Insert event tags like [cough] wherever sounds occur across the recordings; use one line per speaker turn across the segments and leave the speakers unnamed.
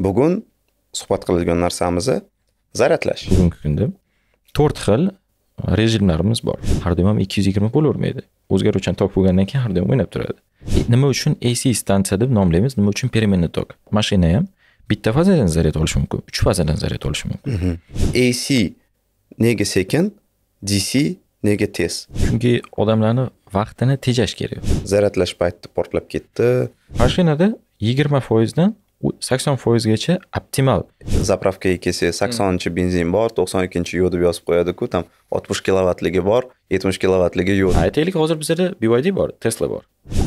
bugun suhbat qiladigan narsamiz zaryadlash.
Bugungi kunda to'rt xil rejimlarimiz bor. Har doim ham ikki yuz yigirma bo'lavermaydi. O'zgaruvchan tok bo'lgandan keyin har doim o'ynab turadi. Nima uchun ac stansiya deb nomlaymiz? Nima uchun переменный tok? Mashina ham bitta fazadan zaryad olishi mumkin uch fazadan zaryad olishi mumkin.
Ac nega sekin dc nega tez?
Chunki odamlarni vaqtini tejash kerak.
Zaryadlash payti portlab ketdi.
Mashinada yigirma foizdan sakson foizgacha optimal.
Zapravkaga kelsangiz saksonunchi benzin bor to'qson ikkinchi yo'q deb yozib qo'yadiku там oltmish kilovatligi bor yetmish kilovatligi yo'q
aytaylik hozir bizada byd bor tesla bor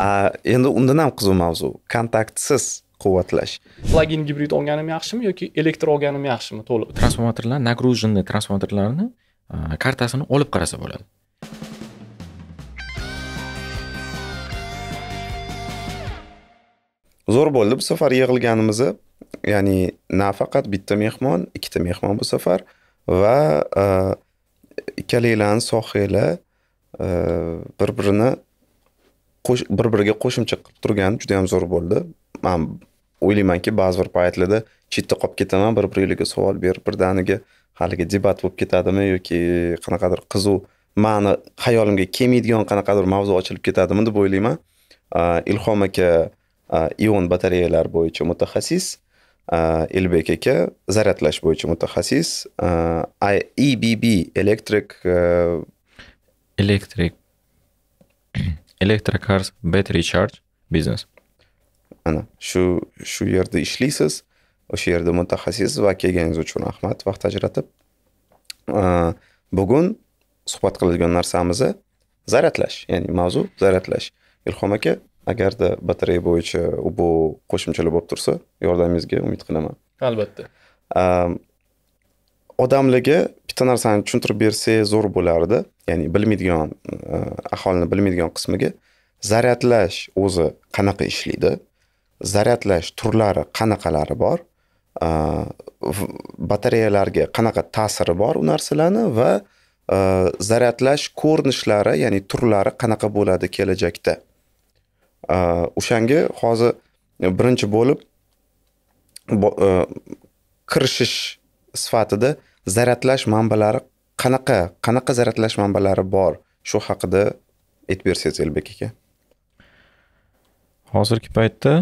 a endi undan ham qiziq mavzu kontaktsiz quvvatlash
plagin gibrid olganim yaxshimi yoki elektr olganim yaxshimi to'liq
transformatorlar нагруженный transformatorlarni kartasini olib qarasa bo'ladi
zo'r bo'ldi bu safar yig'ilganimiz ya'ni nafaqat bitta mehmon ikkita mehmon bu safar va e, ikkalanglarni e, bir birini bir biriga qo'shimcha qilib turgani juda yam zo'r bo'ldi. Man o'ylaymanki ba'zi bir paytlarda chetda qolib ketaman bir biringlarga savol berib birdaniga haligi debat bo'lib ketadimi yoki qanaqadir qiziq mani xayolimga kelmaydigan qanaqadir mavzu ochilib ketadimi deb o'ylayman. E, Ilhom aka ion batareyalar bo'yicha mutaxassis elbek aka zaryadlash bo'yicha mutaxassis ebb electric
electric [clears throat] electrocars battery charge business.
Ana shu shu yerda ishlaysiz o'sha yerda mutaxassis va kelganingiz uchun rahmat vaqt ajratib. Bugun suhbat qiladigan narsamiz zaryadlash ya'ni mavzu zaryadlash. Ilhom aka agarda batareya bo'yicha bu qo'shimchalar bo'lib tursa yordamingizga umid qilaman.
Albatta.
Odamlarga bitta narsani tushuntirib bersangiz zo'r bo'lardi. Ya'ni bilmaydigan aholini bilmaydigan qismiga zaryadlash o'zi qanaqa ishlaydi? Zaryadlash turlari qanaqalari bor? Batareyalarga qanaqa ta'siri bor u narsalarni va zaryadlash ko'rinishlari ya'ni turlari qanaqa bo'ladi kelajakda o'shanga hozir birinchi bo'lib kirishish sifatida zaryadlash manbalari qanaqa qanaqa zaryadlash manbalari bor shu haqida aytib bersangiz elbek aka
hozirgi paytda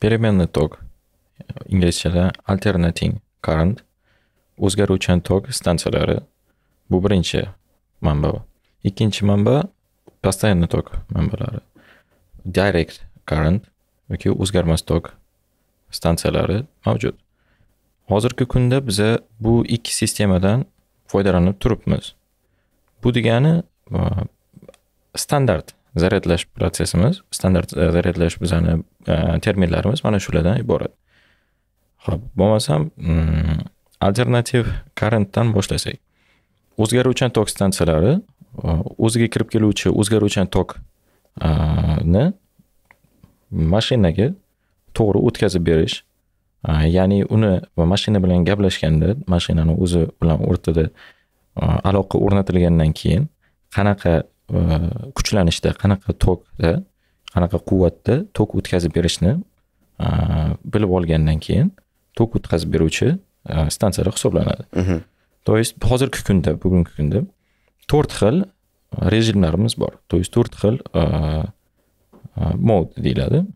переменный tok inglizchada alternating current o'zgaruvchan tok stansiyalari bu birinchi manba ikkinchi manba постоянный tok manbalari direct current yoki o'zgarmas tok stansiyalari mavjud. Hozirgi kunda biza bu ikki sistemadan foydalanib turibmiz. Bu degani e, standart zaryadlash protsessimiz standart e, zaryadlash bizani e, terminlarimiz mana shulardan iborat. Ho'p bo'lmasam mm, alternativ currentdan boshlasak. O'zgaruvchan tok stansiyalari o'ziga kirib keluvchi o'zgaruvchan tok ni mashinaga to'g'ri o'tkazib berish. Ya'ni uni mashina bilan gaplashganda mashinani o'zi bilan o'rtada aloqa o'rnatilgandan keyin qanaqa kuchlanishda qanaqa tokda qanaqa quvvatda tok o'tkazib berishni bilib olgandan keyin tok o'tkazib beruvchi stansiyalar hisoblanadi. То есть hozirgi kunda bugungi kunda to'rt xil rejimlarimiz bor. То есть to'rt xil mod deyiladi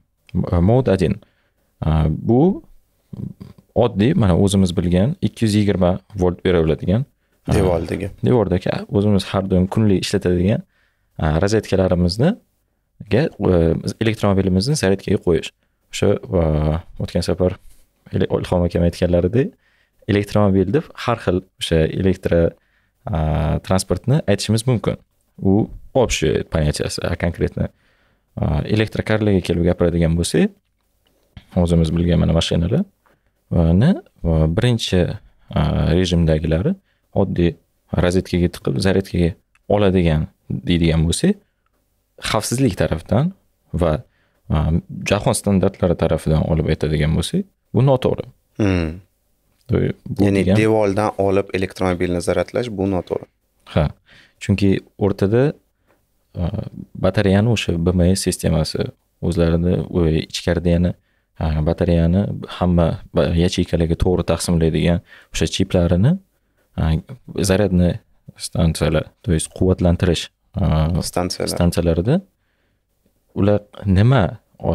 mod один bu oddiy mana o'zimiz bilgan ikki yuz yigirma volt beraveradigan
devordagi
devordagi o'zimiz har doim kunlik ishlatadigan rozetkalarimizni elektromobilimizni zaryadkaga qo'yish. O'sha o'tgan safar ilhom akam aytganlaridek elektromobil deb har xil o'sha elektro transportni aytishimiz mumkin u общий понятияsi конкретно elektrokarlarga kelib gapiradigan bo'lsak o'zimiz bilgan mana mashinalarni birinchi rejimdagilari oddiy rozetkaga tiqib zaryadkaga oladigan deydigan bo'lsak xavfsizlik tarafdan va jahon standartlari tarafidan olib aytadigan bo'lsak bu noto'g'ri
hmm. ya'ni devordan olib elektromobilni zaryadlash bu noto'g'ri
ha chunki o'rtada batareyani o'sha bms sistemasi o'zlarini ichkarida yana batareyani hamma yacheykalarga to'g'ri taqsimlaydigan o'sha chiplarini zaryadni stansiyalar то есть quvvatlantirish
stansiyalar
stansiyalarida ular nima a,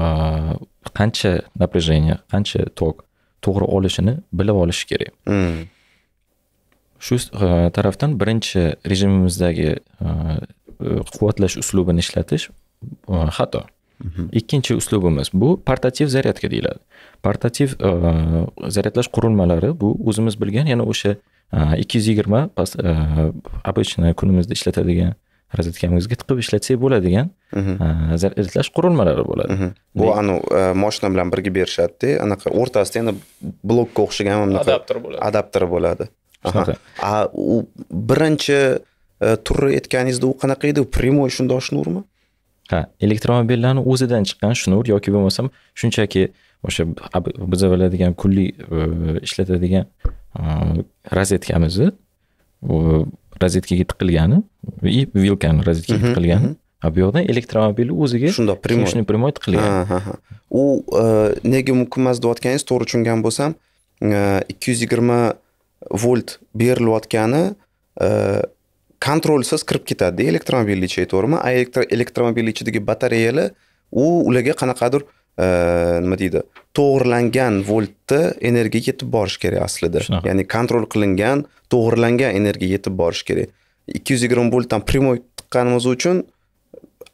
qancha напряжение qancha tok to'g'ri olishini bilib olishi kerak
Hmm.
Shu uh, tarafdan birinchi rejimimizdagi uh, quvvatlash uslubini ishlatish xato ikkinchi uslubimiz bu portativ zaryadka deyiladi portativ zaryadlash qurilmalari bu o'zimiz bilgan yana o'sha ikki yuz yigirma обычно kunimizda ishlatadigan rozetkamizga tiqib ishlatsak bo'ladigan
Mhm.
zaryadlash qurilmalari bo'ladi
Mhm. bu anavi e, moshina bilan birga berishadida anaqa o'rtasida yana blokka o'xshagan
adapter bo'ladi
adapteri bo'ladi.
Shunaqa.
a u birinchi e, turi aytganingizda u qanaqa edi? Prямой shundoq shnurmi?
Ha elektromobillarni o'zidan chiqqan shnur yoki bo'lmasam shunchaki o'sha ab- biz biladigan kunlik e, ishlatadigan e, rozetkamizni rozetkaga tiqilgani и vilkani rozetkaga
Mhm,
tiqilgani. a bu yoqdan elektromobilni o'ziga
shundoq
shuni prямой tiqilgan
u nega mumkin emas deyotganingiz to'g'ri tushungan bo'lsam ikki yuz yigirma volt berilayotgani e, kontrolsiz kirib ketadida elektromobilni ichiga to'g'rimi a elektro- elektromobilni ichidagi batareyalar u ularga qanaqadir e, nima deydi to'g'irlangan voltda energiya yetib borishi kerak aslida.
Shunaqa.
ya'ni kontrol qilingan to'g'irlangan energiya yetib borishi kerak. ikki yuz yigirma voltdan prямой tiqqanimiz uchun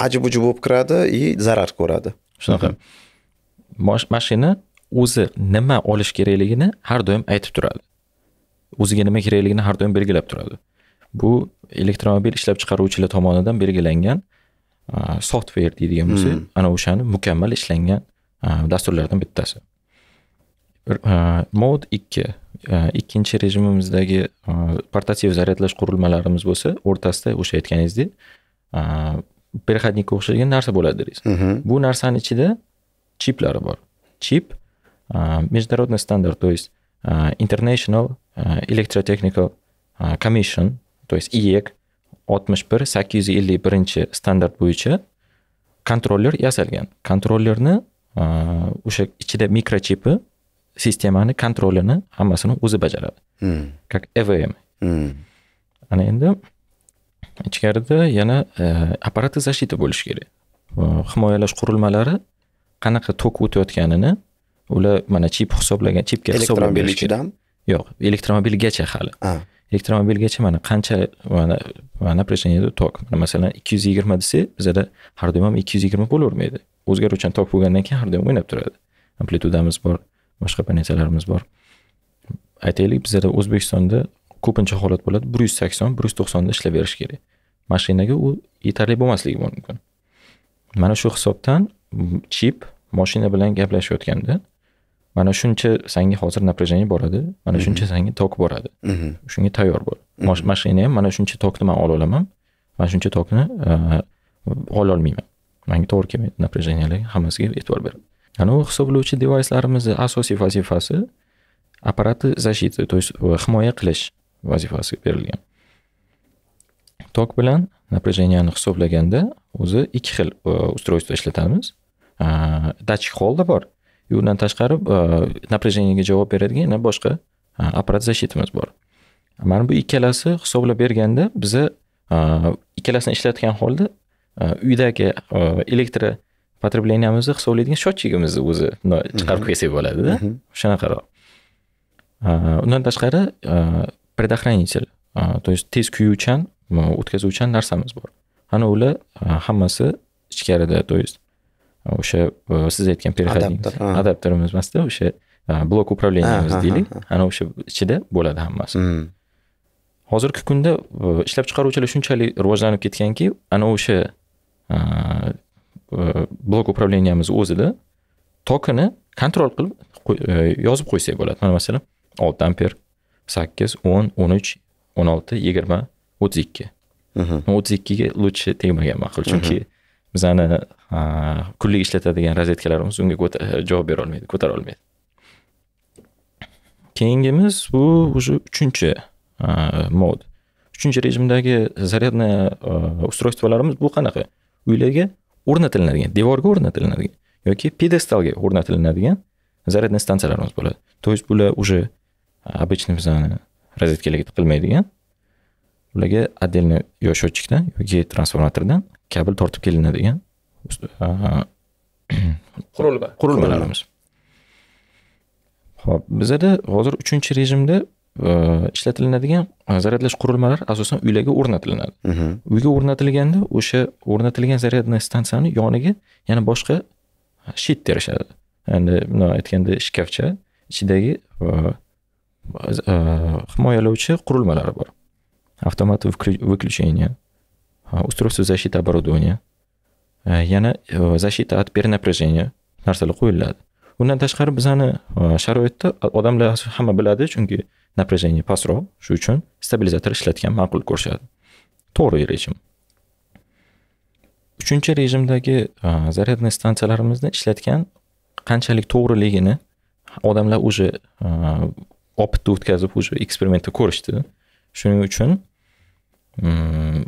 aji buji bo'lib kiradi и zarar ko'radi.
Shunaqa. Mashina o'zi nima olish kerakligini har doim aytib turadi o'ziga nima kerakligini har doim belgilab turadi. Bu elektromobil ishlab chiqaruvchilar tomonidan belgilangan software deydigan bo'lsak
Hmm.
ana o'shani mukammal ishlangan dasturlardan bittasi. Mod ikki ikkinchi rejimimizdagi portativ zaryadlash qurilmalarimiz bo'lsa o'rtasida o'sha aytganingizdek переходникка o'xshagan narsa bo'ladi
Mhm.
bu narsani ichida chiplari bor. Chip международный стандарт то есть international а, electrotechnical а, commission то есть iec oltmish bir sakkiz yuz ellik birinchi standart bo'yicha kontroller yasalgan kontrollerni o'sha ichida mikrochipi sistemani kontrolini hammasini o'zi bajaradi
Hmm.
как evm
Hmm.
ana endi ichkarida yana e, apparati защита bo'lishi kerak himoyalash qurilmalari qanaqa tok o'tayotganini ular mana chip hisoblagan chipga hisoblab berish
ichidan?
Yo'q elektromobilgacha hali.
Ha.
elektromobilgacha mana qancha mana напряжениеda tok. Masalan ikki yuz yigirma desak bizada har doim ham ikki yuz yigirma bo'lavermaydi. O'zgaruvchan tok bo'lgandan keyin har doim o'ynab turadi. Amplitudamiz bor boshqa pozitsiyalarimiz bor. Aytaylik bizada o'zbekistonda ko'pincha holat bo'ladi. bir yuz sakson bir yuz to'qsonda ishlab berish kerak. Mashinaga u yetarli bo'lmasligi mumkin. Mana shu hisobdan chip moshina bilan gaplashayotganda mana shuncha sanga hozir напряжение boradi mana shuncha sanga tok boradi.
Mhm.
shunga tayyor bo'l. Mosh- mashina ham mana shuncha tokni man ola olaman mana shuncha tokni e, ola olmayman. Manga to'g'ri kelmaydi напряженияларga hammasiga e'tibor ber. Ana u hisoblovchi devayslarimizni asosiy vazifasi apparati защиты то есть e, himoya qilish vazifasi berilgan. Tok bilan напряженияni hisoblaganda o'zi ikki xil e, устройство ishlatamiz. Datchik holda bor и undan tashqari e, напряжениеga javob beradigan yana boshqa e, apparat защитamiz bor. Mana bu ikkalasi hisoblab berganda biza e, ikkalasini ishlatgan holda uydagi elektr потребленияmizni hisoblaydigan счетчигimizni o'zi chiqarib qo'ysak bo'ladida shunaqaroq E, undan tashqari предохранитель то есть tez kuyuvchan o'tkazuvchan narsamiz bor. Ana ular hammasi ichkarida то есть o'sha siz aytgan переходник. Adapterimiz emasda o'sha blok
ha,
deylik ana o'sha ichida bo'ladi hammasi hozirgi kunda ishlab chiqaruvchilar shunchalik rivojlanib ketganki ana o'sha blok upravleniyamiz o'zida tokini kontrol qilib yozib qo'ysak bo'ladi mana masalan olti amper sakkiz o'n o'n uch o'n olti yigirma o'ttiz ikki o'ttiz ikkiga лучше tegmagan ma'qul chunki bizani kulli kunlik ishlatadigan rozetkalarimiz unga javob bera olmaydi ko'tara olmaydi keyingimiz bu уже uchinchi mod. Uchinchi rejimdagi zaryadnaya ustroystvolarimiz bu qanaqa? Uylarga o'rnatilinadigan devorga o'rnatilinadigan yoki pedestalga o'rnatilinadigan zaryadniy stansiyalarimiz bo'ladi. То есть bular уже обычный bizani rozetkalarga tiqilmaydigan ularga отдельно yo счетчикdan yoki transformatordan kabel tortib kelinadigan [clears throat]
qurilma
qurilmalarimiz ho'p bizada hozir uchinchi rejimda e, ishlatilinadigan e, zaryadlash qurilmalari asosan uylarga o'rnatilinadi
Mhm.
uyga o'rnatilganda o'sha o'rnatilgan zaryadniy stansiyani yoniga yana boshqa shit terishadi. Endi bundoq aytganda shkafcha ichidagi e, e, himoyalovchi qurilmalari bor. Avtomat e, устройство защиты оборудования yana защита от перенапряжения narsalar qo'yiladi undan tashqari bizani sharoitda odamlar hamma biladi chunki напряжение pastroq shu uchun stabilizator ishlatgan ma'qul ko'rishadi to'g'ri e rejim uchinchi rejimdagi zaryadniy stansiyalarimizni ishlatgan qanchalik to'g'riligini odamlar уже opitni o'tkazib уже eksperimentda ko'rishdi shuning uchun mm,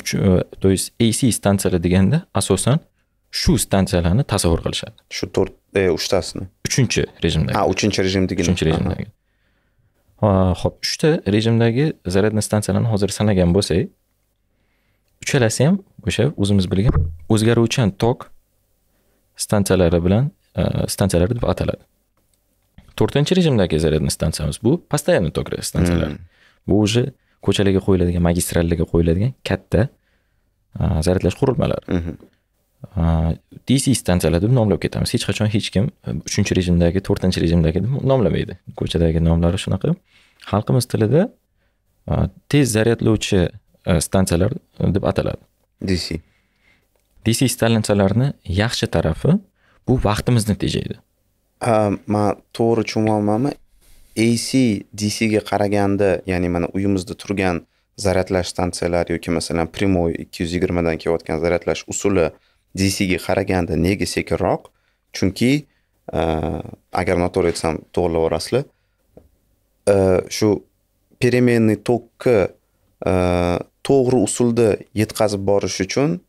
uch- e, то есть AC stansiyalar deganda asosan shu stansiyalarni tasavvur qilishadi.
Shu to'rt e, uchtasini
uchinchi rejimdagi.
Ha uchinchi rejimdagi
uchinchi rejimdagi. Ho'p uchta rejimdagi zaryadniy stansiyalarni hozir sanagan bo'lsak uchalasi ham o'sha o'zimiz bilgan o'zgaruvchan tok stansiyalari bilan e, stansiyalari deb ataladi. To'rtinchi rejimdagi zaryadniy stansiyamiz bu постоянный tok stansiyalar. Bu уже ko'chalarga qo'yiladigan magistrallarga qo'yiladigan katta e, zaryadlash qurilmalari
Mhm.
DC stansiyalar deb nomlab ketamiz. Hech qachon hech kim e, uchinchi rejimdagi to'rtinchi rejimdagi deb nomlamaydi. Ko'chadagi nomlari shunaqa. Xalqimiz tilida tez zaryadlovchi e, stansiyalar deb ataladi.
DC
DC stansiyalarni yaxshi tarafi bu vaqtimizni tejaydi
man to'g'ri tushunyapmanmi AC DCga qaraganda ya'ni mana uyimizda turgan zaryadlash stansiyalari yoki masalan primoy ikki yuz yigirmadan kelayotgan zaryadlash usuli DCga qaraganda nega sekinroq? Chunki e, agar noto'g'ri aytsam to'g'irlab yuborasizlar e, shu переменный tokkni e, to'g'ri usulda yetkazib borish uchun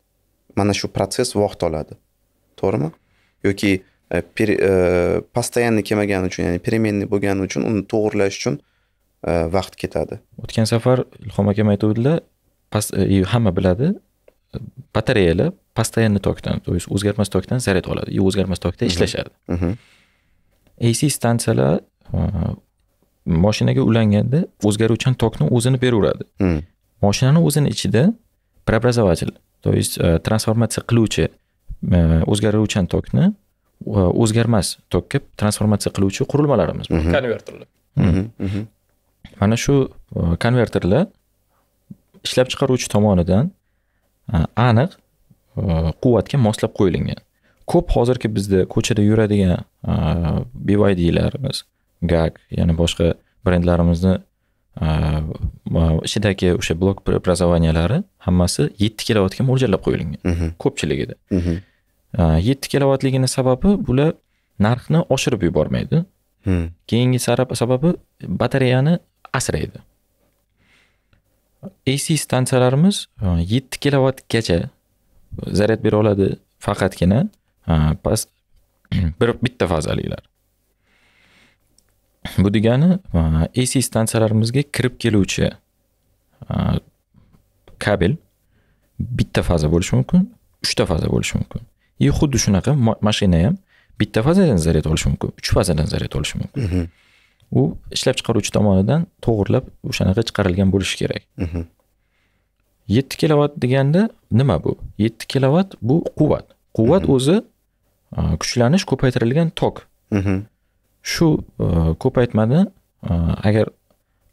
mana shu protsess vaqt oladi. To'g'rimi? Yoki e, peri- e, постоянный kelmagani uchun ya'ni переменный bo'lgani uchun uni to'g'irlash uchun e, vaqt ketadi
o'tgan safar ilhom akam aytuvdilar pas- e, hamma biladi batareyalar постоянный tokdan то есть o'zgarmas tokdan zaryad oladi и o'zgarmas tokda ishlashadi
Mhm.
AC stansiyalar e, moshinaga ulanganda o'zgaruvchan tokni o'zini beraveradi
Hmm.
moshinani o'zini ichida преобразователь то есть e, transformatsiya qiluvchi o'zgaruvchan tokni o'zgarmas tokka transformatsiya qiluvchi qurilmalarimiz bor
konverterlar
Mhm. Mhm.
mana shu e, konverterlar ishlab chiqaruvchi tomonidan e, aniq e, quvvatga moslab qo'yilgan ko'p hozirgi bizda ko'chada yuradigan BYDlarimiz gag yana boshqa brendlarimizni ichidagi o'sha blok преобразованиялari hammasi yetti kilovatga mo'ljallab qo'yilgan
Mhm.
ko'pchiligida
Mhm.
Yetti kilovatligini sababi bular narxni oshirib yubormaydi.
Hmm.
keyingi sababi batareyani asraydi. AC stansiyalarimiz e, 7 kilovatgacha zaryad bera oladi faqatgina. E, past [clears throat] bir bitta fazalilar. Bu degani e, AC stansiyalarimizga kirib keluvchi kabel bitta faza bo'lishi mumkin uchta faza bo'lishi mumkin и xuddi shunaqa ma- mashina ham bitta fazadan zaryad olishi mumkin uch fazadan zaryad olishi mumkin
Mhm.
u ishlab chiqaruvchi tomonidan to'g'irlab o'shanaqa chiqarilgan bo'lishi kerak
Mhm.
yetti kilovat deganda nima bu yetti kilovat bu quvvat quvvat o'zi e, kuchlanish ko'paytirilgan tok
Mhm.
shu e, ko'paytmani e, agar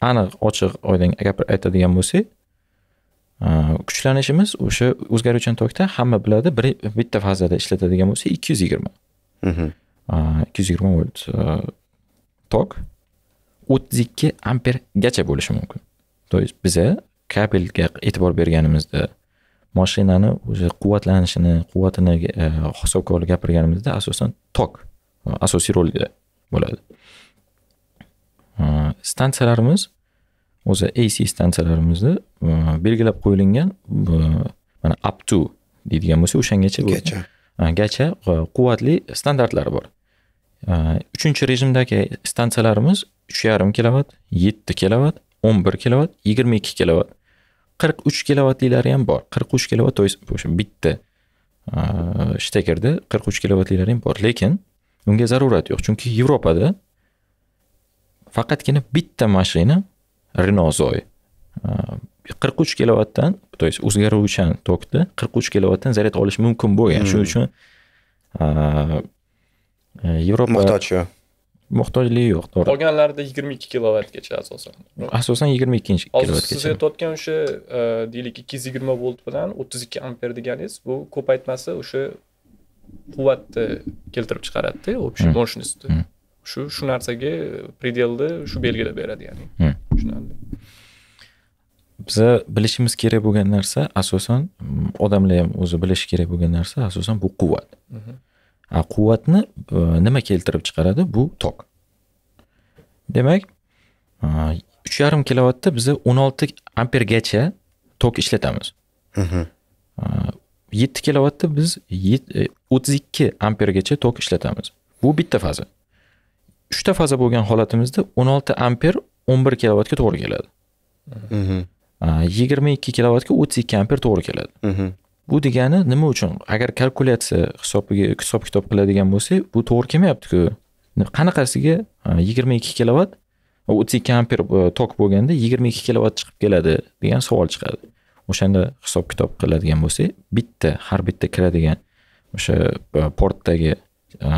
aniq ochiq oydin gapir aytadigan bo'lsak kuchlanishimiz o'sha o'zgaruvchan tokda hamma biladi. Bir bitta fazada ishlatadigan bo'lsa ikki yuz yigirma.
Mhm.
ikki yuz yigirma volt e, tok o'ttiz ikki ampergacha bo'lishi mumkin. То есть biza kabelga e'tibor berganimizda mashinani o'zi quvvatlanishini quvvatini e, hisobga olib gapirganimizda asosan tok e, asosiy rolda bo'ladi. Stansiyalarimiz o'zi AC stansiyalarimizni e, belgilab qo'yilgan e, mana up to deydigan bo'lsa o'shangacha
gacha.
Gacha e, quvvatli standartlari bor. Uchinchi rejimdagi stansiyalarimiz uch yarim kilovat yetti kilovat o'n bir kilovat yigirma ikki kilovat qirq uch kilovatliklari ham bor. qirq uch kilovat то есть o'sha bitta shtakerda qirq uch kilovatliklari ham bor. Lekin unga zarurat yo'q chunki yevropada faqatgina bitta mashina Renault Zoe qirq uch kilovatdan то есть o'zgaruvchan tokda qirq uch kilovatdan zaryad olish mumkin bo'lgan. Shuning uchun yevropa
muhtoj
muhtojligi yo'q to'g'ri.
Qolganlarida yigirma ikki kilovatgacha asosan.
Asosan yigirma ikkinchi
hozir siz
kilovatgacha
aytayotgan o'sha e, deylik ikki yuz yigirma volt bilan o'ttiz ikki amper deganingiz bu ko'paytmasi o'sha quvvatni keltirib chiqaradida общий
Hmm.
мощностьni
Hmm.
shu shu narsaga predelni shu belgilab beradi ya'ni.
Hmm.
Tushunarli
biza bilishimiz kerak bo'lgan narsa asosan mm, odamlar ham o'zi bilishi kerak bo'lgan narsa asosan bu quvvat.
Mhm.
a quvvatni e, nima keltirib chiqaradi? Bu tok. Demak uch yarim kilovatda biza o'n olti ampergacha tok ishlatamiz.
Mhm.
yetti kilovatda biz e, o'ttiz ikki ampergacha tok ishlatamiz. Bu bitta faza. Uchta faza bo'lgan holatimizda o'n olti amper o'n bir kilovatga to'g'ri keladi.
Mhm.
yigirma ikki kilovatga o'ttiz ikki amper to'g'ri keladi.
Mhm.
bu degani nima uchun? Agar kalkulyatsiya hisobiga hisob kitob qiladigan bo'lsak bu to'g'ri kelmayaptiku qanaqasiga? Yigirma ikki kilovat o'ttiz ikki amper e, tok bo'lganda yigirma ikki kilovat chiqib keladi degan savol chiqadi. O'shanda hisob kitob qiladigan bo'lsak bitta har bitta kiradigan o'sha e, portdagi e,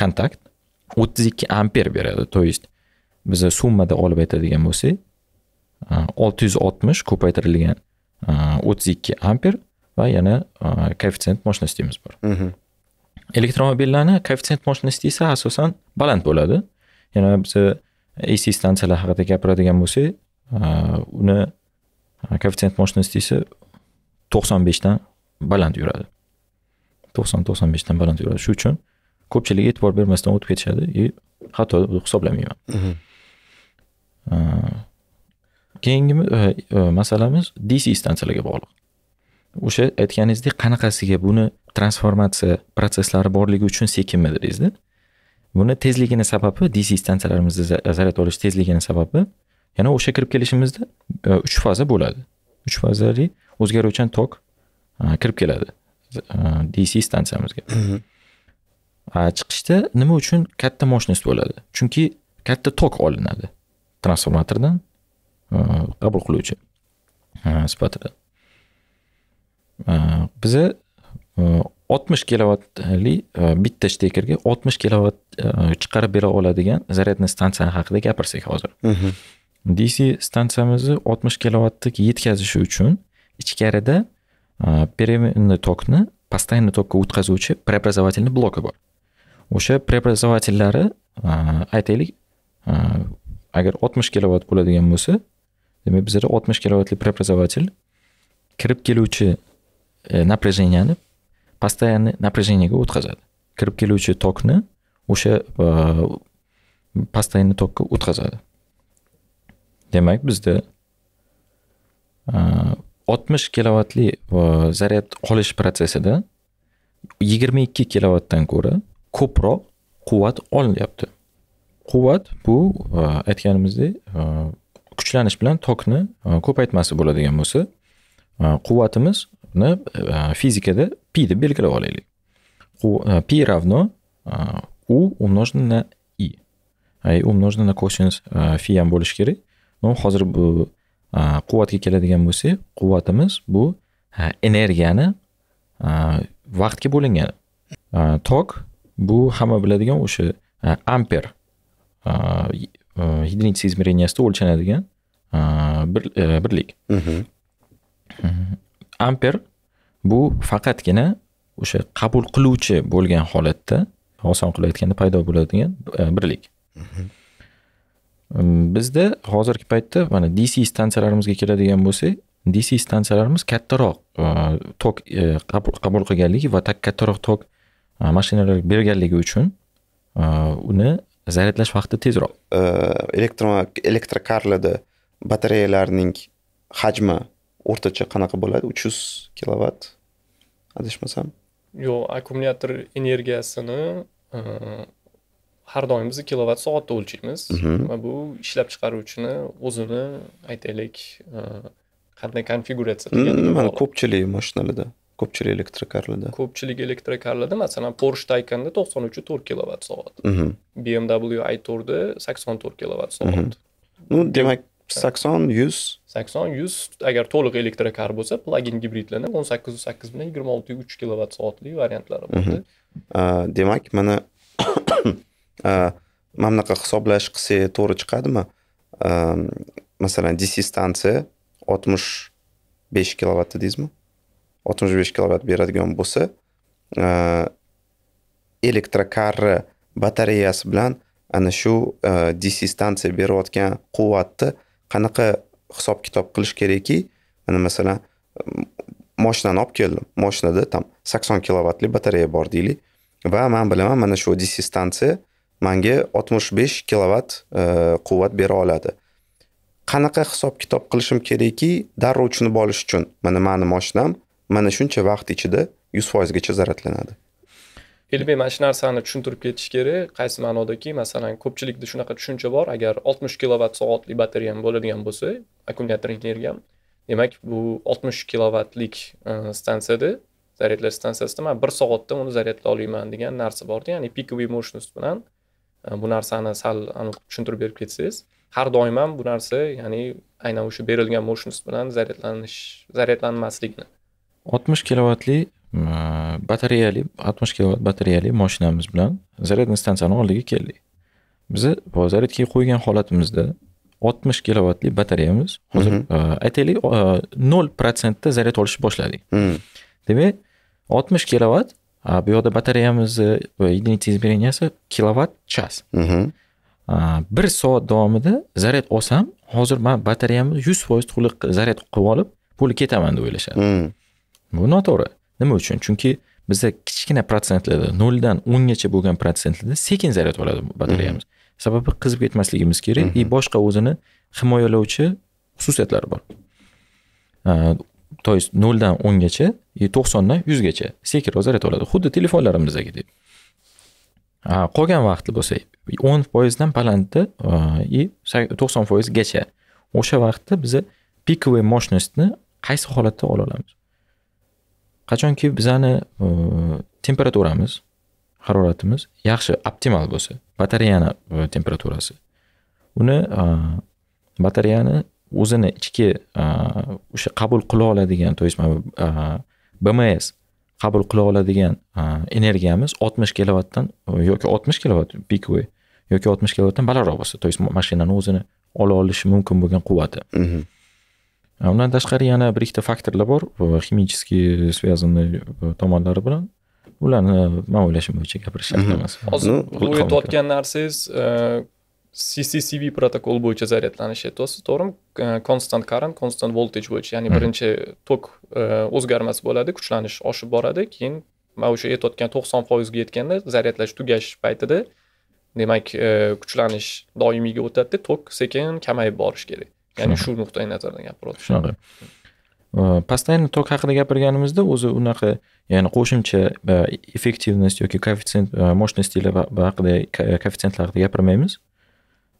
kontakt o'ttiz ikki amper beradi. То есть biza summada olib aytadigan bo'lsak olti yuz oltmish ko'paytirilgan o'ttiz ikki amper va yana koeffitsient мощностimiz bor.
Mhm.
elektromobillarni koeffitsient мощности esa asosan baland bo'ladi. Yana biza AC stansiyalar haqida gapiradigan bo'lsak uni koeffitsient мощностиsi to'qson beshdan baland yuradi. To'qson to'qson beshdan baland yuradi. Shuning uchun ko'pchilik e'tibor bermasdan o'tib ketishadi. И xato deb hisoblamayman.
Mhm.
Keyingi e, e, masalamiz DC stansiyalarga bog'liq. O'sha aytganingizdek qanaqasiga buni transformatsiya prosesslari borligi uchun sekinmi dedingizda buni tezligini sababi DC stansiyalarimizda za- zaryad olish tezligini sababi yana o'sha kirib kelishimizda e, uch faza bo'ladi. Uch fazali o'zgaruvchan tok kirib keladi DC stansiyamizga. Chiqishda nima uchun katta mощность bo'ladi? Chunki katta tok olinadi transformatordan qabul qiluvchi sifatida biza oltmish kilovatli bitta shtekerga oltmish kilovat chiqarib bera oladigan zaryadni stansiyani haqida gapirsak hozir. DC stansiyamizni 60 kilovatga yetkazishi uchun ichkarida переменный tokni постоянный tokka o'tkazuvchi преобразовательный bloki bor o'sha преобразовательlari a, aytaylik agar 60 kilovat bo'ladigan bo'lsa demak bizada 60 kilovatli преобразователь kirib keluvchi e, напряжениyani постоянный напряжениеga o'tkazadi. Kirib keluvchi tokni o'sha e, постоянный tokka o'tkazadi. Demak bizda e, oltmish kilovatli zaryad olish protsessida yigirma ikki kilovatdan ko'ra ko'proq quvvat olinyapti quvvat bu e, aytganimizdek e, kuchlanish bilan tokni e, ko'paytmasi bo'ladigan bo'lsa quvvatimizni fizikada pi deb belgilab olaylik. Pi равно u умножено на i. I умножено на косинус e, fi ham bo'lishi kerak. Но hozir bu quvvatga keladigan bo'lsak quvvatimiz bu energiyani vaqtga bo'lingani. Tok bu hamma biladigan o'sha amper e, e, единица измерениясida o'lchanadigan bir, birlik
Mhm.
amper bu faqatgina o'sha qabul qiluvchi bo'lgan holatda oson qilib aytganda paydo bo'ladigan e, birlik Mm, bizda hozirgi paytda mana DC stansiyalarimizga keladigan bo'lsak DC stansiyalarimiz kattaroq tok qabul qabul qilganligi va tak kattaroq tok e, mashinalarga berganligi uchun e, uni zaryadlash vaqti tezroq.
E, elektro elektrokarlarda batareyalarning hajmi o'rtacha qanaqa bo'ladi? Uch yuz kilovat adashmasam?
Yo'q akkumulyator energiyasini har doim biz kilovat soatda o'lchaymiz.
Mhm.
va bu ishlab chiqaruvchini o'zini aytaylik qanday konfiguratsiya qilganiga
mana
bog'liq.
ko'pchilik mashinalarda ko'pchilik elektrokarlarda
ko'pchilik elektrokarlarda masalan Porsche Taycan'da 93 4 kilovat soat
Mhm.
BMW i4'da 84 kilovat soat
Mhm. ну demak sakson yuz
80 100 agar to'liq elektrokar bo'lsa plugin gibridlarni 18 8 bilan 26 3 kilovat soatli variantlari bo'ldi
Uh, demak mana [coughs] mana bunaqa hisoblash qilsak to'g'ri chiqadimi? Masalan dc stansiya oltmish besh kilovat dedingizmi oltmish besh kilovat beradigan bo'lsa e, elektrokarri batareyasi bilan ana shu e, dc stansiya berayotgan quvvatni qanaqa hisob kitob qilish kerakki mana masalan moshinani olib keldim. Moshinada там sakson kilovatli batareya bor deylik. Va man bilaman mana shu dc stansiya manga oltmish besh kilovat e, quvvat bera oladi. Qanaqa hisob kitob qilishim kerakki darrov tushunib olish uchun. Mana mani moshinam mana shuncha vaqt ichida yuz foizgacha zaryadlanadi
Elbek mana shu narsani tushuntirib ketish kerak. Qaysi ma'nodaki? Masalan ko'pchilikda shunaqa tushuncha bor. Agar 60 kilovatt soatli batareyam bo'ladigan bo'lsa akkumulyator energiyam demak bu 60 kilovattlik e, stansiyada zaryadlash stansiyasida man bir soatda uni zaryadlay olaman degan narsa borda. Ya'ni pikovый мощность bilan e, bu narsani sal aniq tushuntirib berib ketsangiz har doim ham bu narsa ya'ni aynan o'sha berilgan mощность bilan zaryadlanish zaryadlanmaslikni
60 kilovatli mm, batareyali 60 kilovat batareyali mashinamiz bilan zaryadniy stansiyani oldiga keldik biza bu zaryadkaga qo'ygan holatimizda 60 kilovatli batareyamiz hozir
Mhm.
uh, aytaylik uh, nol protsentda zaryad olishni boshladik
Hmm.
demak 60 kilovat bu yoqda batareyamizni единица измеренияsi kilovat chas
Mhm.
Bir soat davomida zaryad olsam hozir man batareyamni 100 foiz to'liq zaryad qilib olib bo'lib ketaman deb o'ylashadi
Hmm.
Bu noto'g'ri. Nima uchun? Chunki bizda kichkina protsentlarda noldan o'ngacha bo'lgan protsentlarda sekin zaryad oladi batareyamiz. Sababi qizib ketmasligimiz kerak. И boshqa o'zini himoyalovchi xususiyatlari bor. Uh, то есть noldan o'ngacha и to'qsondan yuzgacha sekinroq zaryad oladi. Xuddi telefonlarimizdagidek qolgan vaqtda bo'lsa o'n foizdan balandda uh, и to'qson foizgacha o'sha vaqtda biza pikovый мощностьni qaysi holatda ola olamiz qachonki bizani e, temperaturamiz haroratimiz yaxshi optimal bo'lsa batareyani e, temperaturasi. Uni e, batareyani o'zini ichki o'sha qabul qila oladigan то есть bms qabul qila oladigan energiyamiz 60 kilovatdan yoki 60 kilovat pikovый yoki 60 kilovatdan balandroq bo'lsa то есть mashinani o'zini ola olishi mumkin bo'lgan quvvati.
Mhm.
Undan tashqari yana bir ikkita faktorlar bor bu ximicheskiy связанный tomonlari bilan ularni man o'ylashim bo'yicha gapirish shart emas
hozir aytayotgan narsangiz CCCV protokol bo'yicha zaryadlanish aytyapsiz to'g'rimi constant current constant voltage bo'yicha ya'ni birinchi tok o'zgarmasi bo'ladi kuchlanish oshib boradi keyin man o'sha aytayotgan to'qson foizga yetganda zaryadlash tugash paytida demak kuchlanish doimiyga o'tadida tok sekin kamayib borishi kerak ya'ni shu nuqtai nazardan gapiryapmiz
shunaqa. Постоянно tok haqida gapirganimizda o'zi unaqa ya'ni qo'shimcha e, effektivность yoki koeffitsient e, мощностьlar va haqida ko- koeffitsiyentlar haqida gapirmaymiz.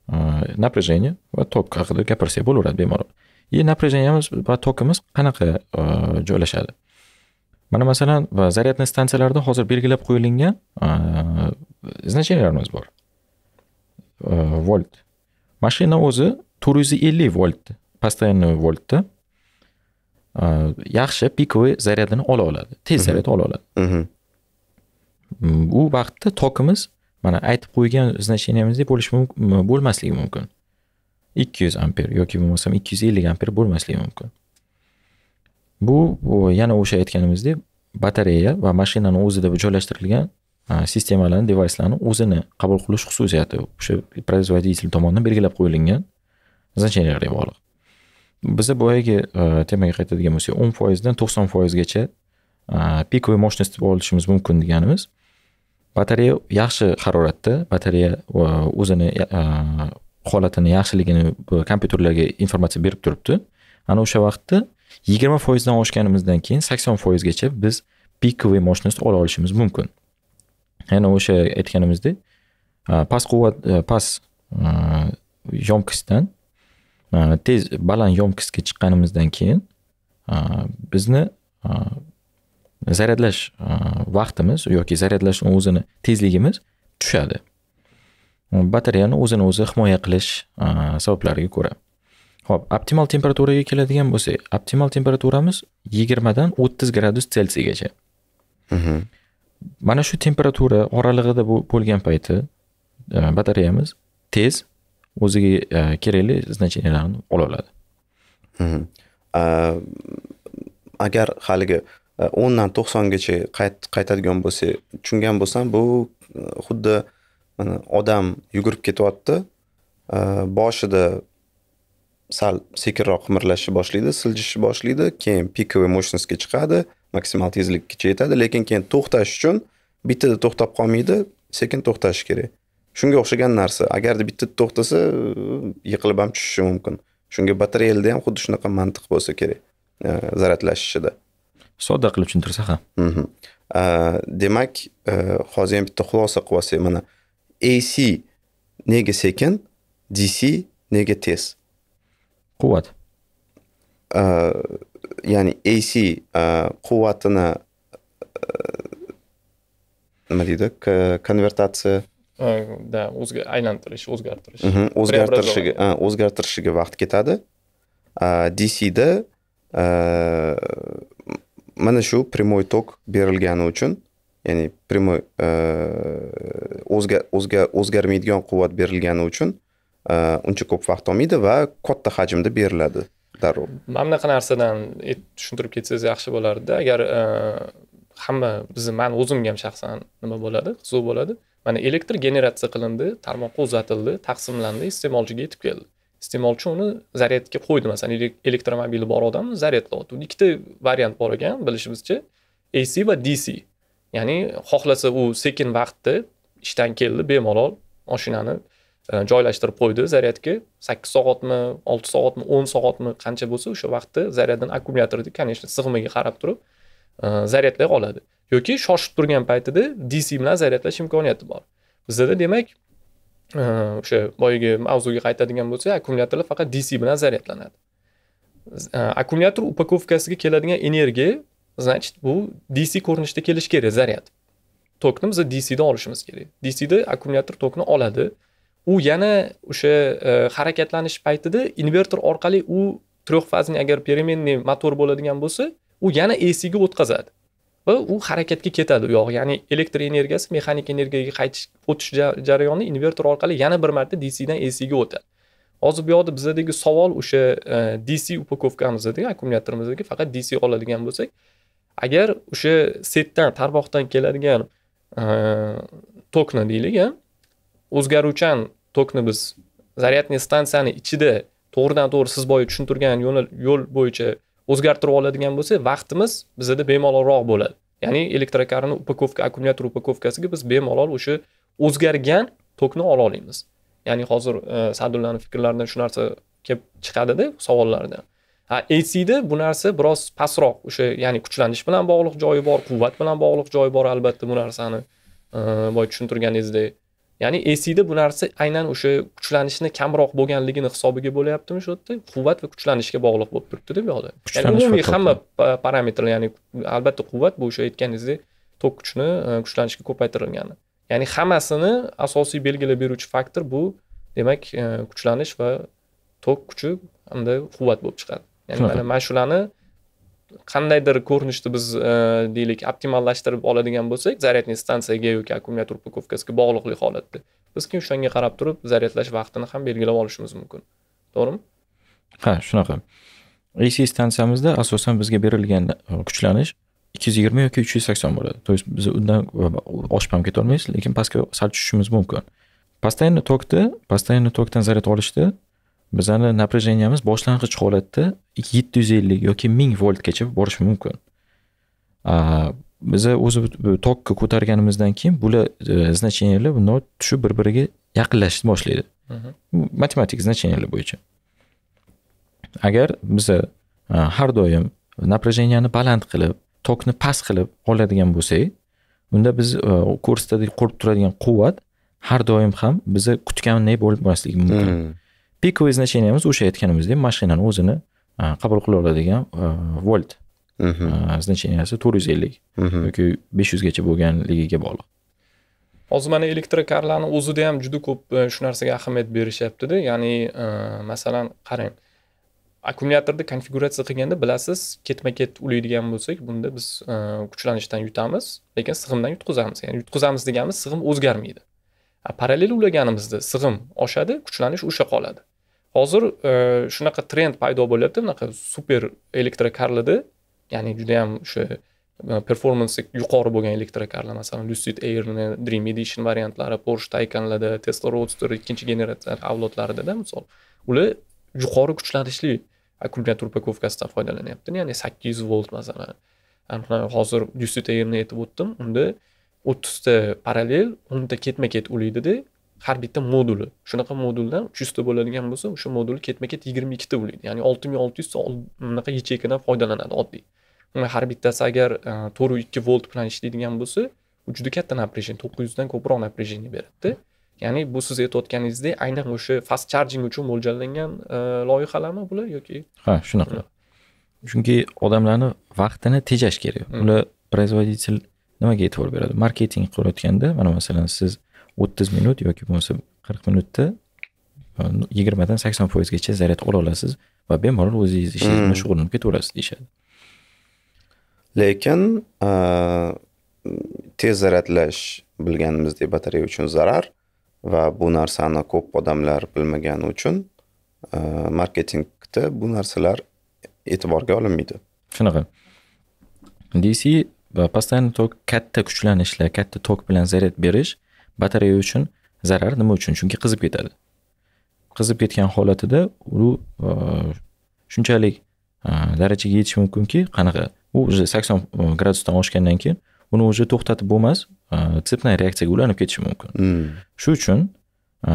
E, напряжение va tok haqida gapirsak bo'laveradi bemalol. И напряжениemiz va tokimiz qanaqa e, joylashadi? Mana masalan zaryadniy stansiyalarda hozir belgilab qo'yilgan e, значениyalarimiz bor. E, volt. Mashina o'zi to'rt yuz ellik volt постоянный voltda e, yaxshi pikovый zaryadini ola oladi tez zaryad ola oladi. U vaqtda tokimiz mana aytib qo'ygan значениямizda bo'lishi mumkin bo'lmasligi mumkin. ikki yuz amper yoki bo'lmasam ikki yuz ellik amper bo'lmasligi mumkin. Bu, yana o'sha aytganimizdek batareya va mashinani o'zida joylashtirilgan sistemalarni devayslarni o'zini qabul qilish xususiyati o'sha производитель tomonidan belgilab qo'yilgan значениyalarga bog'liq biza boyagi temaga qaytadigan bo'lsak o'n foizdan to'qson foizgacha pikovый мощность olishimiz mumkin deganimiz batareya yaxshi haroratda batareya o'zini holatini yaxshiligini kompyuterlarga informatsiya berib turibdi ana o'sha vaqtda yigirma foizdan oshganimizdan keyin sakson foizgacha biz pikovый мощность ola olishimiz mumkin yana o'sha aytganimizdek past quvvat past yomkisdan tez baland yomkostga chiqqanimizdan keyin bizni zaryadlash vaqtimiz yoki zaryadlashni o'zini tezligimiz tushadi batareyani o'zini o'zi himoya qilish sabablariga ko'ra ho'p optimal temperaturaga keladigan bo'lsak optimal temperaturamiz yigirmadan o'ttiz gradus selsigacha
Mhm.
mana shu temperatura oralig'ida bo'lgan payti batareyamiz tez o'ziga e, kerakli значениyalarni ola oladi.
Mhmm. Agar haligi e, o'ndan to'qsongacha qaytadigan bo'lsak tushungan bo'lsam bu e, xuddi mana odam yugurib ketyapti. Boshida sal sekinroq qimirlashni boshlaydi siljishni boshlaydi keyin pikovый мощностьga chiqadi maksimal tezlikgacha yetadi lekin keyin to'xtash uchun bittada to'xtab qolmaydi sekin to'xtashi kerak. Shunga o'xshagan narsa. Agarda bittada to'xtasa yiqilib ham tushishi mumkin. Shunga batareyada ham xuddi shunaqa mantiq bo'lsa kerak e, zaryadlashishida
sodda qilib tushuntirsa ha
Mhm. A, demak e, hozir ham bitta xulosa qilib olsak mana ac nega sekin dc nega tez?
Quvvat.
Ya'ni ac quvvatini nima deydi? Konvertatsiya
da o'zga aylantirish o'zgartirish
o'zgartirishiga o'zgartirishiga vaqt ketadi dcda mana shu прямой tok berilgani uchun ya'ni прямой o'zga o'zga o'zgarmaydigan quvvat berilgani uchun uncha ko'p vaqt olmaydi va katta hajmda beriladi darrov
mana bunaqa narsadan tushuntirib ketsangiz yaxshi bo'lardida agar hamma bizni mani o'zimga ham shaxsan nima bo'ladi qiziq bo'ladi mana elektr generatsiya qilindi tarmoqqa uzatildi taqsimlandi iste'molchiga yetib keldi. Iste'molchi uni zaryadga qo'ydi. Masalan elektromobili bor odam zaryadlayapti uni ikkita variant bor ekan bilishimizcha ac va dc ya'ni xohlasa u sekin vaqtda ishdan keldi bemalol mashinani e, joylashtirib qo'ydi zaryadga. Sakkiz soatmi olti soatmi o'n soatmi qancha bo'lsa o'sha vaqtda zaryadini akkumulyatorni конечно sig'imiga qarab turib e, zaryadlay oladi. Yoki shoshib turgan paytida dc bilan zaryadlash imkoniyati bor. Bizada demak e, o'sha boyagi mavzuga qaytadigan bo'lsak akkumulyatorlar faqat dc bilan zaryadlanadi e, akkumulyator upakovkasiga keladigan energiya значит bu dc ko'rinishda kelishi kerak zaryad tokni biz dcdan olishimiz kerak. Dcda akkumulyator tokni oladi. U yana o'sha e, harakatlanish paytida invertor orqali u трехфазный agar переменный motor bo'ladigan bo'lsa u yana acga o'tkazadi. Va u harakatga ketadi. U yog'i ya'ni elektr energiyasi mexanik energiyaga qaytish o'tish jarayoni invertor orqali yana bir marta dcdan acga o'tadi. Hozir bu yoqda bizadagi savol o'sha e, dc upakovkamizdagi akkumulyatorimizdagi faqat dc oladigan bo'lsak agar o'sha setdan tarmoqdan keladigan e, tokni deylik o'zgaruvchan tokni biz zaryadniy stansiyani ichida to'g'ridan to'g'ri siz boya tushuntirgan yo'l bo'yicha o'zgartirib oladigan bo'lsak vaqtimiz bizada bemalolroq bo'ladi. Ya'ni elektrokarni upakovka akkumulyator upakovkasiga biz bemalol o'sha o'zgargan tokni ola olamiz. Ya'ni hozir e, sadullani fikrlaridan shu narsa kelib chiqadida savollardan. Ha acda bu narsa biroz pastroq o'sha ya'ni kuchlanish bilan bog'liq joyi bor quvvat bilan bog'liq joyi bor albatta bu narsani e, boya tushuntirganingizdek ya'ni acda bu narsa aynan o'sha kuchlanishni kamroq bo'lganligini hisobiga bo'lyaptimi shu yerda? Quvvat va kuchlanishga bog'liq bo'lib turibdida bu ya'ni
va
umumiy hamma pa- parametrlar ya'ni albatta quvvat bu o'sha aytganingizdek tok kuchini e, kuchlanishga ko'paytirilgani. Ya'ni hammasini asosiy belgilab beruvchi faktor bu demak e, kuchlanish va tok kuchi hamda quvvat bo'lib chiqadi. Ya'ni mana mana shularni qandaydir ko'rinishda biz e, deylik optimallashtirib oladigan bo'lsak zaryadniy stansiyaga yoki akkumulyator upakovkasiga bog'liqli holatda. Biz keyin o'shanga qarab turib zaryadlash vaqtini ham belgilab olishimiz mumkin. To'g'rimi?
Ha shunaqa. Ac stansiyamizda asosan bizga berilgan e, kuchlanish ikki yuz yigirma yoki uch yuz sakson bo'ladi. То есть biz undan e, oshib ham ketolmaymiz lekin pastga sal tushishimiz mumkin. Постоянный tokda постоянный tokdan zaryad olishda bizani напряжениямыз boshlang'ich holatda yetti yuz ellik yoki ming voltgacha borishi mumkin. Biza o'zi tokka ko'targanimizdan keyin bular значениялар bundoq tushib bir biriga yaqinlashishni boshlaydi matematik значениялар bo'yicha. Agar biza har doim напряженияni baland qilib tokni past qilib oladigan bo'lsak unda biz e, kursda qurib turadigan quvvat har doim ham biza kutgandek bo'lib bo'lmasligi mumkin Pikovый значениямыз o'sha aytganimizdek mashinani o'zini qabul qila oladigan volt значенияsi to'rt yuz ellik yoki besh yuzgacha bo'lganligiga bog'liq
hozir mana elektrokarlarni o'zida ham juda ko'p shu narsaga ahamiyat berishyaptida ya'ni masalan qarang akkumulyatorni konfiguratsiya qilganda bilasiz ketma ket ulaydigan bo'lsak bunda biz kuchlanishdan yutamiz lekin sig'imdan yutqizamiz ya'ni yutqizamiz deganimiz sig'im o'zgarmaydi parallel ulaganimizda sig'im oshadi kuchlanish o'sha qoladi hozir e, shunaqa trend paydo bo'lyapti bunaqa super elektrokarlarda ya'ni juda yam o'sha e, performansi yuqori bo'lgan elektrokarlar masalan lucid airni dream edition variantlari porsche taycanlarda tesla roadster ikkinchi generatsiya avlodlaridada misol. Ular yuqori kuchlanishli akkumulyator upakovkasidan foydalanyapti. Ya'ni sakkiz yuz volt masalan. Hozir lucid airni aytib o'tdim. Unda o'ttizta parallel o'nta ketma ket ulaydida. Har bitta moduli. Shunaqa moduldan uch yuzta bo'ladigan bo'lsa o'sha modul ketma ket yigirma ikkita ulaydi ya'ni olti ming olti yuzta bunaqa yacheykadan foydalanadi oddiy. Har bittasi agar e, to'rt ikki volt bilan ishlaydigan bo'lsa u juda katta напряжение to'qqiz yuzdan ko'proq напряжение beradida ya'ni bu siz aytayotganingizdek aynan o'sha fast charging uchun mo'ljallangan e, loyihalarmi bular yoki?
Ha shunaqa. Chunki odamlarni vaqtini tejash kerak. Ular производитель nimaga e'tibor beradi. Marketing qilayotganda mana masalan siz o'ttiz minut yoki bo'lmasa qirq minutda e, yigirmadan sakson foizgacha zaryad ola olasiz va bemalol o'zingiz ishingiz bilan
Mm.
shug'ullanib ketaverasiz deyishadi.
Lekin uh, tez zaryadlash bilganimizdek batareya uchun zarar va bu narsani ko'p odamlar bilmagani uchun uh, marketingda bu narsalar e'tiborga olinmaydi.
Shunaqa. Dc va постоянный tok katta kuchlanishlar katta tok bilan zaryad berish batareya uchun zarar nima uchun? Chunki qizib ketadi. Qizib ketgan holatida u e, shunchalik e, darajaga yetishi mumkinki qanaqa? U уже sakson gradusdan oshgandan keyin uni уже to'xtatib bo'lmas e, tsepная reaksiyaga ulanib ketishi mumkin.
Hmm.
shu uchun e,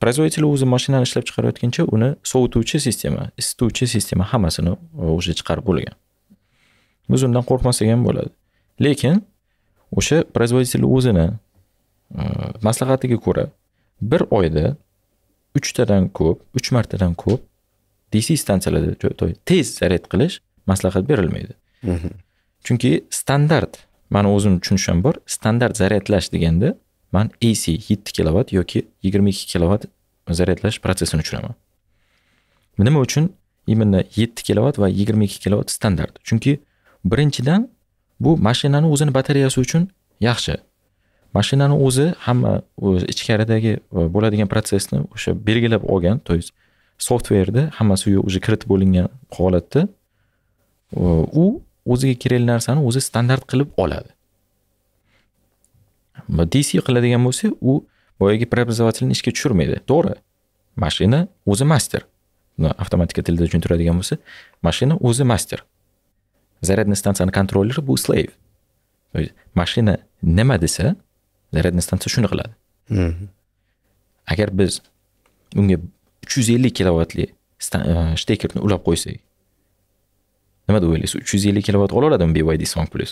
производитель o'zi mashinani ishlab chiqarayotgancha uni sovutuvchi sistema isituvchi sistema hammasini уже chiqarib bo'lgan biz undan qo'rqmasak ham bo'ladi. Lekin o'sha производитель o'zini e, maslahatiga ko'ra bir oyda uchtadan ko'p uch martadan ko'p dc stansiyalarda tez zaryad qilish maslahat berilmaydi.
Mhm.
chunki standart mani o'zim tushunishim bor standart zaryadlash deganda man ac yetti kilovat yoki yigirma ikki kilovat zaryadlash protsessini tushunaman. Nima uchun? Именно yetti kilovat va yigirma ikki kilovat standart chunki birinchidan bu mashinani o'zini batareyasi uchun yaxshi mashinani o'zi hamma ichkaridagi e, bo'ladigan protsessni o'sha belgilab olgan то есть softverda hammasi уже kiritib bo'lingan holatda e, u o'ziga kerakli narsani o'zi standart qilib oladi. Dc qiladigan bo'lsa u boyagi преобразовательni ishga tushirmaydi. To'g'ri mashina o'zi master. Buni avtomatika tilida tushuntiradigan bo'lsa mashina o'zi master. Zaryadniy stansiyani kontrolleri bu slave. Mashina nima desa zaryadniy stansiya shuni qiladi
Mhm.
agar biz unga uch yuz ellik kilovatli e, shtekerni ulab qo'ysak nima deb o'ylaysiz? uch yuz ellik kilovat ola oladimi byd song plus?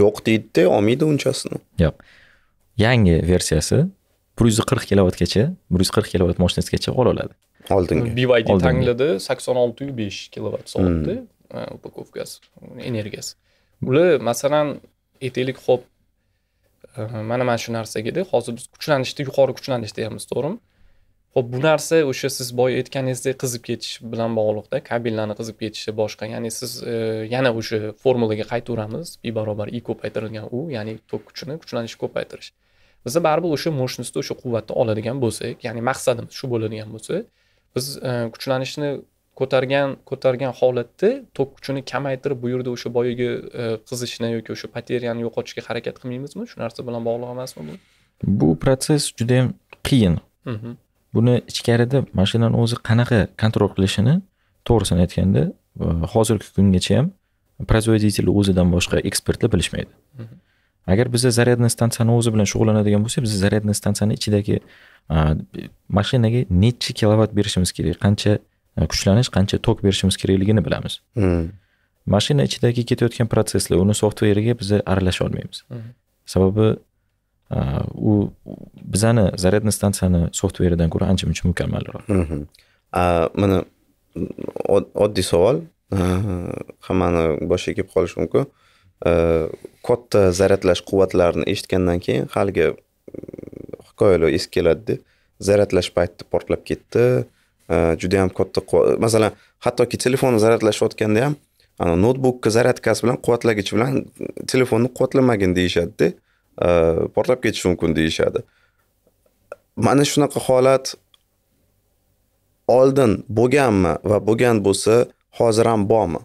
Yo'q deydida olmaydi unchasini.
Yo'q. Yangi versiyasi bir yuz qirq kilovatgacha bir yuz qirq kilovat moshinasigacha ola oladi.
Oldingi
byd tangladi sakson olti besh kilovat soatda upakovkasi energiyasi. Ular masalan aytaylik ho'p ehm, mana mana shu narsagada hozir biz kuchlanishda yuqori kuchlanishda deyapmiz to'g'rimi? Ho'p bu narsa o'sha siz boya aytganingizdek qizib ketish bilan bog'liqda kabellarni qizib ketishi boshqa ya'ni siz e, yana o'sha formulaga qaytaveramiz i barobar i ko'paytirilgan u ya'ni tok kuchini kuchlanishni ko'paytirish. Biza baribir o'sha mощностьda o'sha quvvatni oladigan bo'lsak ya'ni maqsadimiz shu bo'ladigan bo'lsa biz e, kuchlanishni ko'targan ko'targan holatda tok kuchini kamaytirib bu yerda o'sha boyagi e, qizishni yoki o'sha poteryani yo'qotishga harakat qilmaymizmi shu narsa bilan bog'liq emasmi bu
bu protsess juda yam qiyin
Mhm.
buni ichkarida mashinani o'zi qanaqa kontrol qilishini to'g'risini aytganda e, hozirgi kungacha ham производитель o'zidan boshqa ekspertlar bilishmaydi
Mhm.
agar biza zaryadniy stansiyani o'zi bilan shug'ullanadigan bo'lsak biz zaryadniy stansiyani ichidagi a, mashinaga nechi kilovat berishimiz kerak qancha kuchlanish qancha tok berishimiz kerakligini bilamiz
Hmm.
mashina ichidagi ketayotgan protsesslar uni softveriga biz aralasha olmaymiz
Mhm.
sababi u bizani zaryadniy stansiyani softveridan ko'ra ancha muncha mukammalroq.
A, mana od- oddiy savol hammani boshiga kelib qolishi mumkin katta zaryadlash quvvatlarini eshitgandan keyin haligi hikoyalar esga keladida zaryadlash payti portlab ketdi juda yam katta masalan hattoki telefonni zaryadlashayotganda ham ana zaryadkasi bilan quvvatlagich bilan telefonni quvvatlamagin deyishadida portlab ketishi mumkin deyishadi mana shunaqa holat oldin bo'lganmi va bo'lgan bo'lsa hozir ham bormi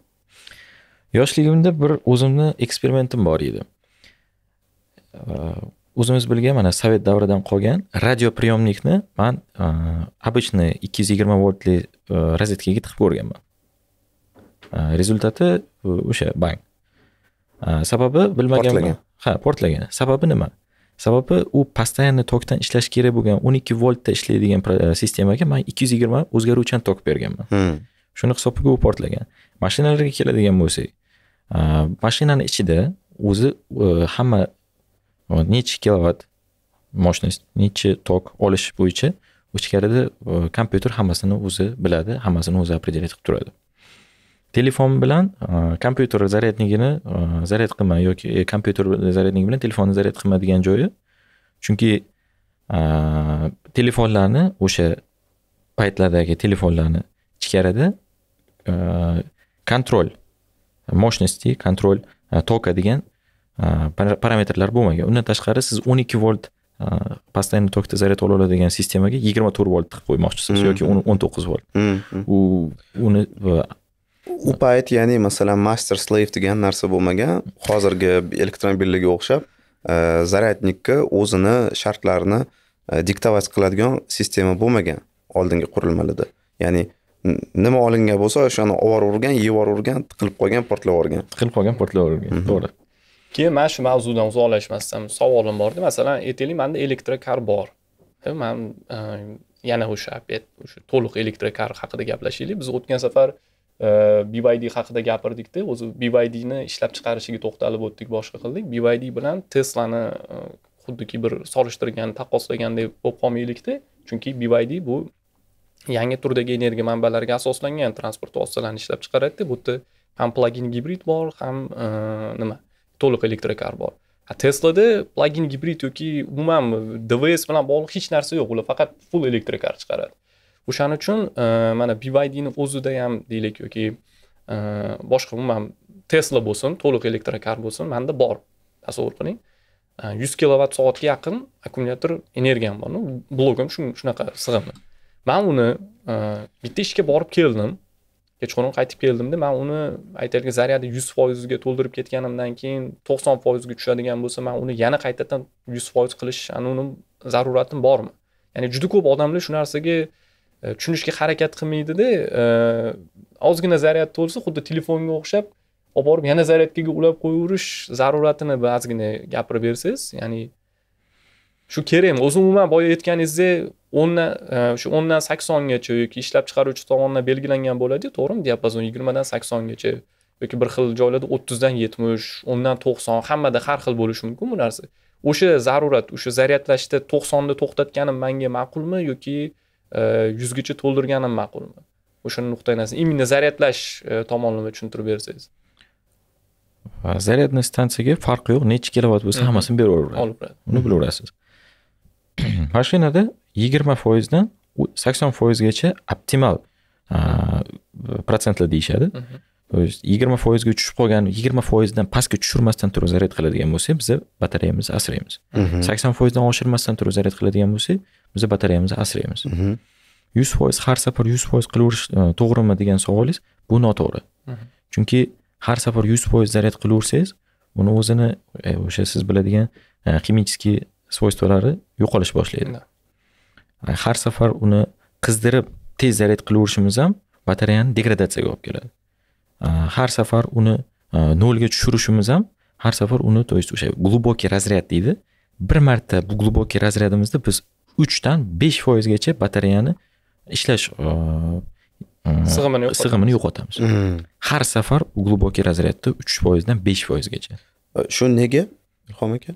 yoshligimda bir o'zimni eksperimentim bor edi o'zimiz bilgan mana sovet davridan qolgan radio приемникni man обычный ikki yuz yigirma voltli e, rozetkaga tiqib ko'rganman. E, rezultati e, o'sha bang. E, sababi bilmaganman.
Portlagan.
ha portlagan. Sababi nima? Sababi u постоянно tokdan ishlashi kerak bo'lgan o'n ikki voltda ishlaydigan e, sistemaga man ikki yuz yigirma o'zgaruvchan tok berganman.
Hmm.
shuni hisobiga u portlagan. Mashinalarga keladigan bo'lsak mashinani ichida o'zi e, hamma e, necha kilovat mощность necha tok olish bo'yicha ichkarida kompyuter hammasini o'zi biladi hammasini o'zi определять qilib turadi telefon bilan kompyuter zaryadnigini zaryad qilma yoki kompyuter zaryadnigi bilan telefonni zaryad qilma degan joyi chunki telefonlarni o'sha paytlardagi telefonlarni ichkarida kontrol мощности kontrol toka degan parametrlar bo'lmagan undan tashqari siz o'n ikki volt постоянно tokda zaryad ola oladigan sistemaga yigirma to'rt volt tiqib qo'ymoqchisiz yoki o'n to'qqiz volt. U uni
u payt ya'ni masalan master slave degan narsa bo'lmagan hozirgi elektromobillarga o'xshab zaryadnikka o'zini shartlarini diktовать qiladigan sistema bo'lmagan oldingi qurilmalarda ya'ni nima olingan bo'lsa o'shani oboravergan yeyoravergan tiqilib qolgan portlab yuborgan
tiqilib qolgan portlavergan
Mhm.
to'g'ri
keyin mana shu mavzudan uzoqlashmasdan savolim borda masalan aytaylik manda elektrokar bor man yana o'sha o'sha to'liq elektrokar haqida gaplashaylik biz o'tgan safar BYD haqida gapirdikda o'zi BYDni ishlab chiqarishiga to'xtalib o'tdik boshqa qildik. BYD bilan Teslani xuddiki bir solishtirgan taqqoslagandek bo'lib qolmaylikda chunki BYD bu yangi turdagi energiya manbalariga asoslangan transport vositalarini ishlab chiqaradida bu yerda ham plagin gibrid bor ham nima? To'liq elektrokar bor. A teslada plagin gibrid yoki umuman dvs bilan bog'liq hech narsa yo'q. Ular faqat full elektrokar chiqaradi. O'shaning uchun e, mana BYDni o'zida ham deylik yoki e, boshqa umuman tesla bo'lsin to'liq elektrokar bo'lsin manda bor tasavvur qiling. E, yuz 100 kilovat soatga yaqin akkumulyator energiyam bor. Blogim shunaqa sig'imli man uni e, bitta ishga borib keldim. Kechqurun qaytib keldimda man uni aytaylik zaryadi yuz foizga to'ldirib ketganimdan keyin to'qson foizga tushadigan bo'lsa man uni yana qaytadan yuz foiz qilish uni zaruratim bormi? Ya'ni juda ko'p odamlar shu narsaga e, tushunishga harakat qilmaydida e, ozgina zaryad to'lsa xuddi telefonga o'xshab olib borib yana zaryadkaga ulab qo'yaverish zaruratini ozgina gapirib bersangiz ya'ni shu kerakmi? O'zi umuman boya aytganingizdek o'ndan e, shu o'ndan saksongacha yoki ishlab chiqaruvchi tomonidan belgilangan bo'ladiyu to'g'rimi? Diapazon yigirmadan saksongacha yoki bir xil joylarda o'ttizdan yetmish o'ndan to'qson hammada har xil bo'lishi mumkin bu narsa. O'sha zarurat o'sha zaryadlashda to'qsonda to'xtatganim manga ma'qulmi yoki e, yuzgacha to'ldirganim ma'qulmi? O'shani nuqtai nazar именно zaryadlash e, tomonini tushuntirib bersangiz.
Zaryadniy stansiyaga farqi yo'q necha kilovat bo'lsa
Mhm.
hammasini beraveradi.
Olib boradi.
Uni bilaverasiz. [clears throat] Mashinada yigirma foizdan sakson foizgacha optimal protsentlar deyishadi. То есть yigirma foizga tushib qolgan yigirma foizdan pastga tushirmasdan turib zaryad qiladigan bo'lsak biza batareyamizni asraymiz. Sakson foizdan oshirmasdan turib zaryad qiladigan bo'lsak biza batareyamizni asraymiz. Yuz foiz har safar yuz foiz qilaverish e, to'g'rimi degan savolingiz bu noto'g'ri. Chunki har safar yuz foiz zaryad qilaversangiz uni o'zini e, o'sha siz biladigan e, ximический свойстволari yo'qolish boshlaydi. E, har safar uni qizdirib tez zaryad qilaverishimiz ham batareyani degradatsiyaga olib keladi. Har safar uni nolga tushirishimiz ham har safar uni то есть o'sha глубокий разряд deydi. Bir marta bu глубокий разрядimizda biz uchdan besh foizgacha batareyani ishlash
Sig'imini yo'qotamiz.
sig'imini yo'qotamiz.
Mhm.
har safar глубокий разрядda uch foizdan besh foizgacha.
Shu nega ilhom aka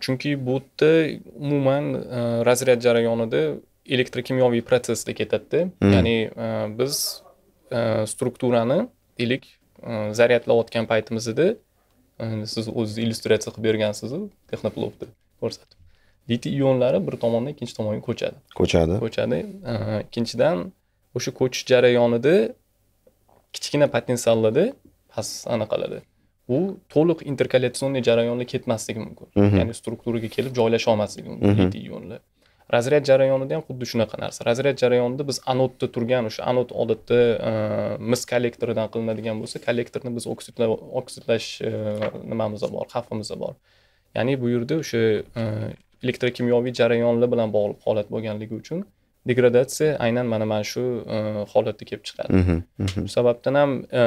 chunki bu yerda umuman razryad jarayonida elektrokimyoviy protsessda ketadida ya'ni biz strukturani deylik zaryadlayotgan paytimizda siz o'zingiz illyustratsiya qilib bergansiz texnoplovda ko'rsatib litiy ionlari bir tomondan ikkinchi tomonga ko'chadi
ko'chadi
ko'chadi ikkinchidan o'sha ko'chish jarayonida kichkina potensiallarda past anaqaladi u to'liq interkollatsionniy jarayonda ketmasligi mumkin. Ya'ni strukturaga kelib joylasha olmasligi mumkin ionlar razryad jarayonida ham xuddi shunaqa narsa. Razryad jarayonida biz anodda turgan o'sha anod odatda e, mis kollektoridan qilinadigan bo'lsa kollektorni biz oksidla oksidlash e, nimamiz bor xavfimiz bor. Ya'ni bu yerda o'sha e, elektrokimyoviy jarayonlar bilan bog'liq holat bo'lganligi uchun degradatsiya aynan mana mana shu e, holatda kelib chiqadi.
Mhm, mhm.
shu sababdan ham e,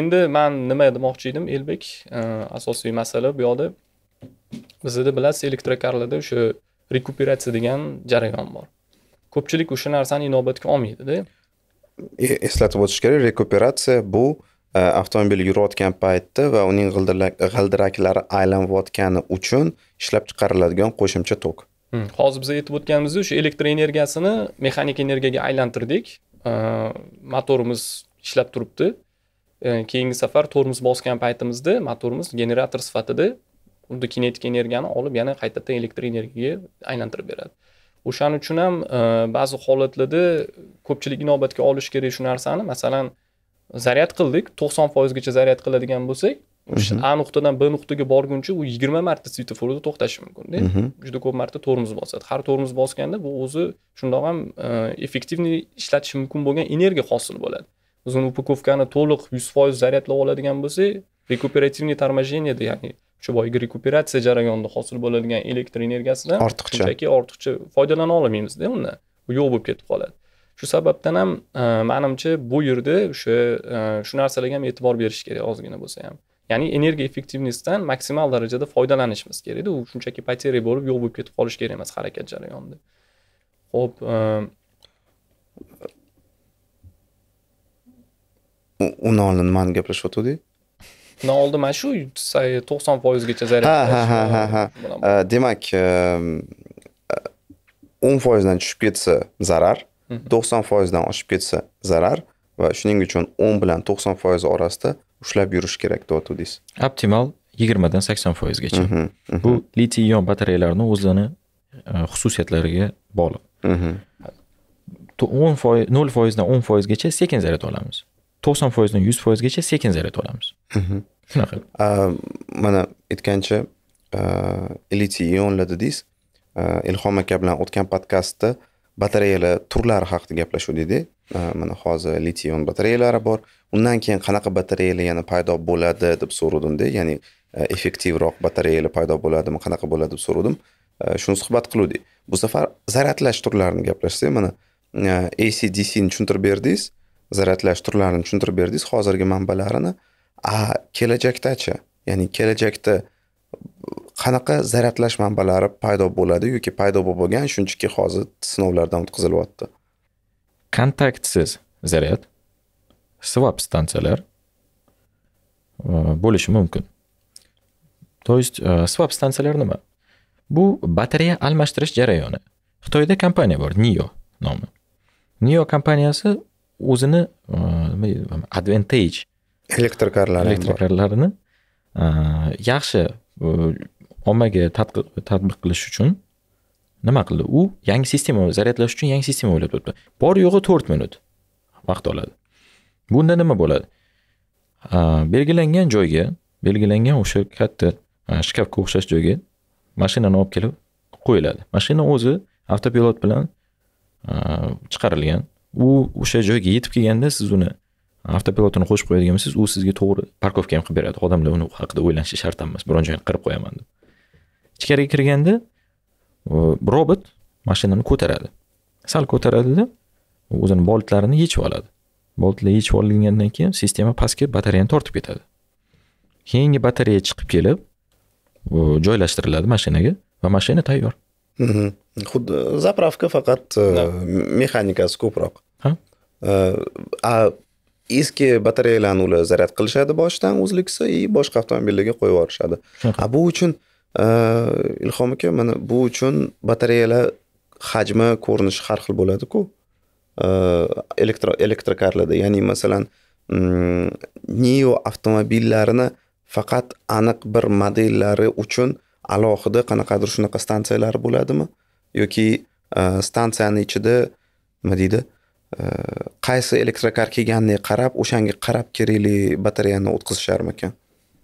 endi man nima demoqchi edim? Elbek e, asosiy masala bu yoqda. Bizda bilasiz elektrokarlarda o'sha rekuperatsiya degan jarayon bor. Ko'pchilik o'sha narsani inobatga olmaydida.
Eslatib o'tish kerak rekuperatsiya bu avtomobil yurayotgan paytda va uning g'ildirak g'ildiraklari aylanayotgani uchun ishlab chiqariladigan qo'shimcha tok
hozir biz aytib o'tganimizdek o'sha elektr energiyasini mexanik energiyaga aylantirdik. Э, motorimiz ishlab turibdi. Э, keyingi safar tormoz bosgan paytimizda motorimiz generator sifatida xuddi kinetik energiyani olib yana qaytadan elektr energiyaga aylantirib beradi. O'shaning uchun ham э, ba'zi holatlarda ko'pchilik inobatga olish kerak shu narsani. Masalan zaryad qildik. To'qson foizgacha zaryad qiladigan bo'lsak o'sha a nuqtadan b nuqtaga borguncha u yigirma marta svetoforda to'xtashi mumkinda juda ko'p marta tormoz bosadi. Har tormoz bosganda bu o'zi shundoq ham e, effektivniy ishlatishi mumkin bo'lgan energiya hosil bo'ladi. Biz uni upakovkani to'liq yuz foiz zaryadlab oladigan bo'lsak rekuperativniy торможениеda ya'ni o'sha boyagi rekuperatsiya jarayonida hosil bo'ladigan elektr energiyasidan
Ortiqcha.
shunchaki ortiqcha foydalana olmaymizda undan bu yo'q bo'lib ketib qoladi. Shu sababdan ham e, manimcha bu yerda o'sha e, shu narsalarga ham e'tibor berish kerak ozgina bo'lsa ham ya'ni energiya effektivностьdan maksimal darajada foydalanishimiz kerakda u shunchaki poterya bo'lib yo'q bo'lib ketib qolishi kerak emas harakat jarayonida. Ho'p e,
U- uni oldin nimani gaplashayotgandik.
Undan oldin mana shu to'qson foizgacha zaryad
Ha, ha, ha, ha, ha.
bilan
E, demak e, o'n foizdan tushib ketsa zarar to'qson foizdan oshib ketsa zarar va shuning uchun o'n bilan to'qson foiz orasida ushlab yurish kerak deyotgandingiz
optimal yigirmadan sakson foizgacha.
Mhm, mhm,
bu litiy ion batareyalarni o'zini e, xususiyatlariga bog'liq.
Mhm.
O'n foiz nol foizdan o'n foizgacha sekin zaryad olamiz. To'qson foizdan yuz foizgacha sekin zaryad olamiz. Shunaqa.
Mana aytgancha litiy ionlar dedingiz ilhom aka bilan o'tgan podkastda batareyalar turlari haqida gaplashuvdik Э, mana hozir litiy ion batareyalari bor. Undan keyin qanaqa batareyalar yana paydo bo'ladi deb so'radimda ya'ni e, effektivroq batareyalar paydo bo'ladimi qanaqa bo'ladi deb so'radim. E, shuni suhbat qiluvdik. Bu safar zaryadlash turlarini gaplashsak mana e, a, ac dcni tushuntirib berdingiz. Zaryadlash turlarini tushuntirib berdingiz hozirgi manbalarini. A kelajakdachi ya'ni kelajakda qanaqa zaryadlash manbalari paydo bo'ladi yoki paydo bo'lib bo'lgan shunchaki hozir sinovlardan o'tkazilyapti
kontaktsiz zaryad swap stansiyalar e, bo'lishi mumkin то есть e, swap stansiyalar nima bu batareya almashtirish jarayoni xitoyda kompaniya bor nio nomi nio kompaniyasi o'zini e, deydi advantage.
Elektrokarlar ham bor
elektrokarlarini yaxshi ommaga tadbiq qilish uchun nima qildi? U yangi sistema zaryadlash uchun yangi sistema o'ylab topdi bor yo'g'i to'rt minut. Vaqt oladi. Bunda nima bo'ladi? Belgilangan joyga belgilangan o'sha katta shkafga o'xshash joyga mashinani olib kelib qo'yiladi. Mashina o'zi avtopilot bilan chiqarilgan. U o'sha joyga yetib kelganda siz uni avtopilotini qo'shib qo'yadigan bo'lsangiz u sizga to'g'ri parkovka ham qilib beradi. Odamlar uni haqida o'ylanishi shart ham emas biron joyini qirib qo'yaman deb. Ichkariga kirganda robot mashinani ko'taradi. Sal ko'taradida o'zini boltlarini yechib oladi. Boltlar yechib olingandan keyin sistema pastga batareyani tortib ketadi. Keyingi batareya chiqib kelib joylashtiriladi mashinaga va mashina tayyor.
Mhm. xuddi zapravka faqat e, mexanikasi ko'proq.
Ha?
a eski batareyalarni ular zaryad qilishadi boshidan uzluksiz и boshqa avtomobillarga qo'yib yuborishadi. A bu uchun e, Э, ilhom aka mana bu uchun batareyalar hajmi ko'rinishi har xil bo'ladiku. Э, elektro elektrokarlarda ya'ni masalan neo avtomobillarini faqat aniq bir modellari uchun alohida qanaqadir shunaqa stansiyalar bo'ladimi? Yoki e, stansiyani ichida nima deydi? E, qaysi elektrokar kelganiga qarab o'shanga qarab kerakli batareyani o'tkazisharmikan?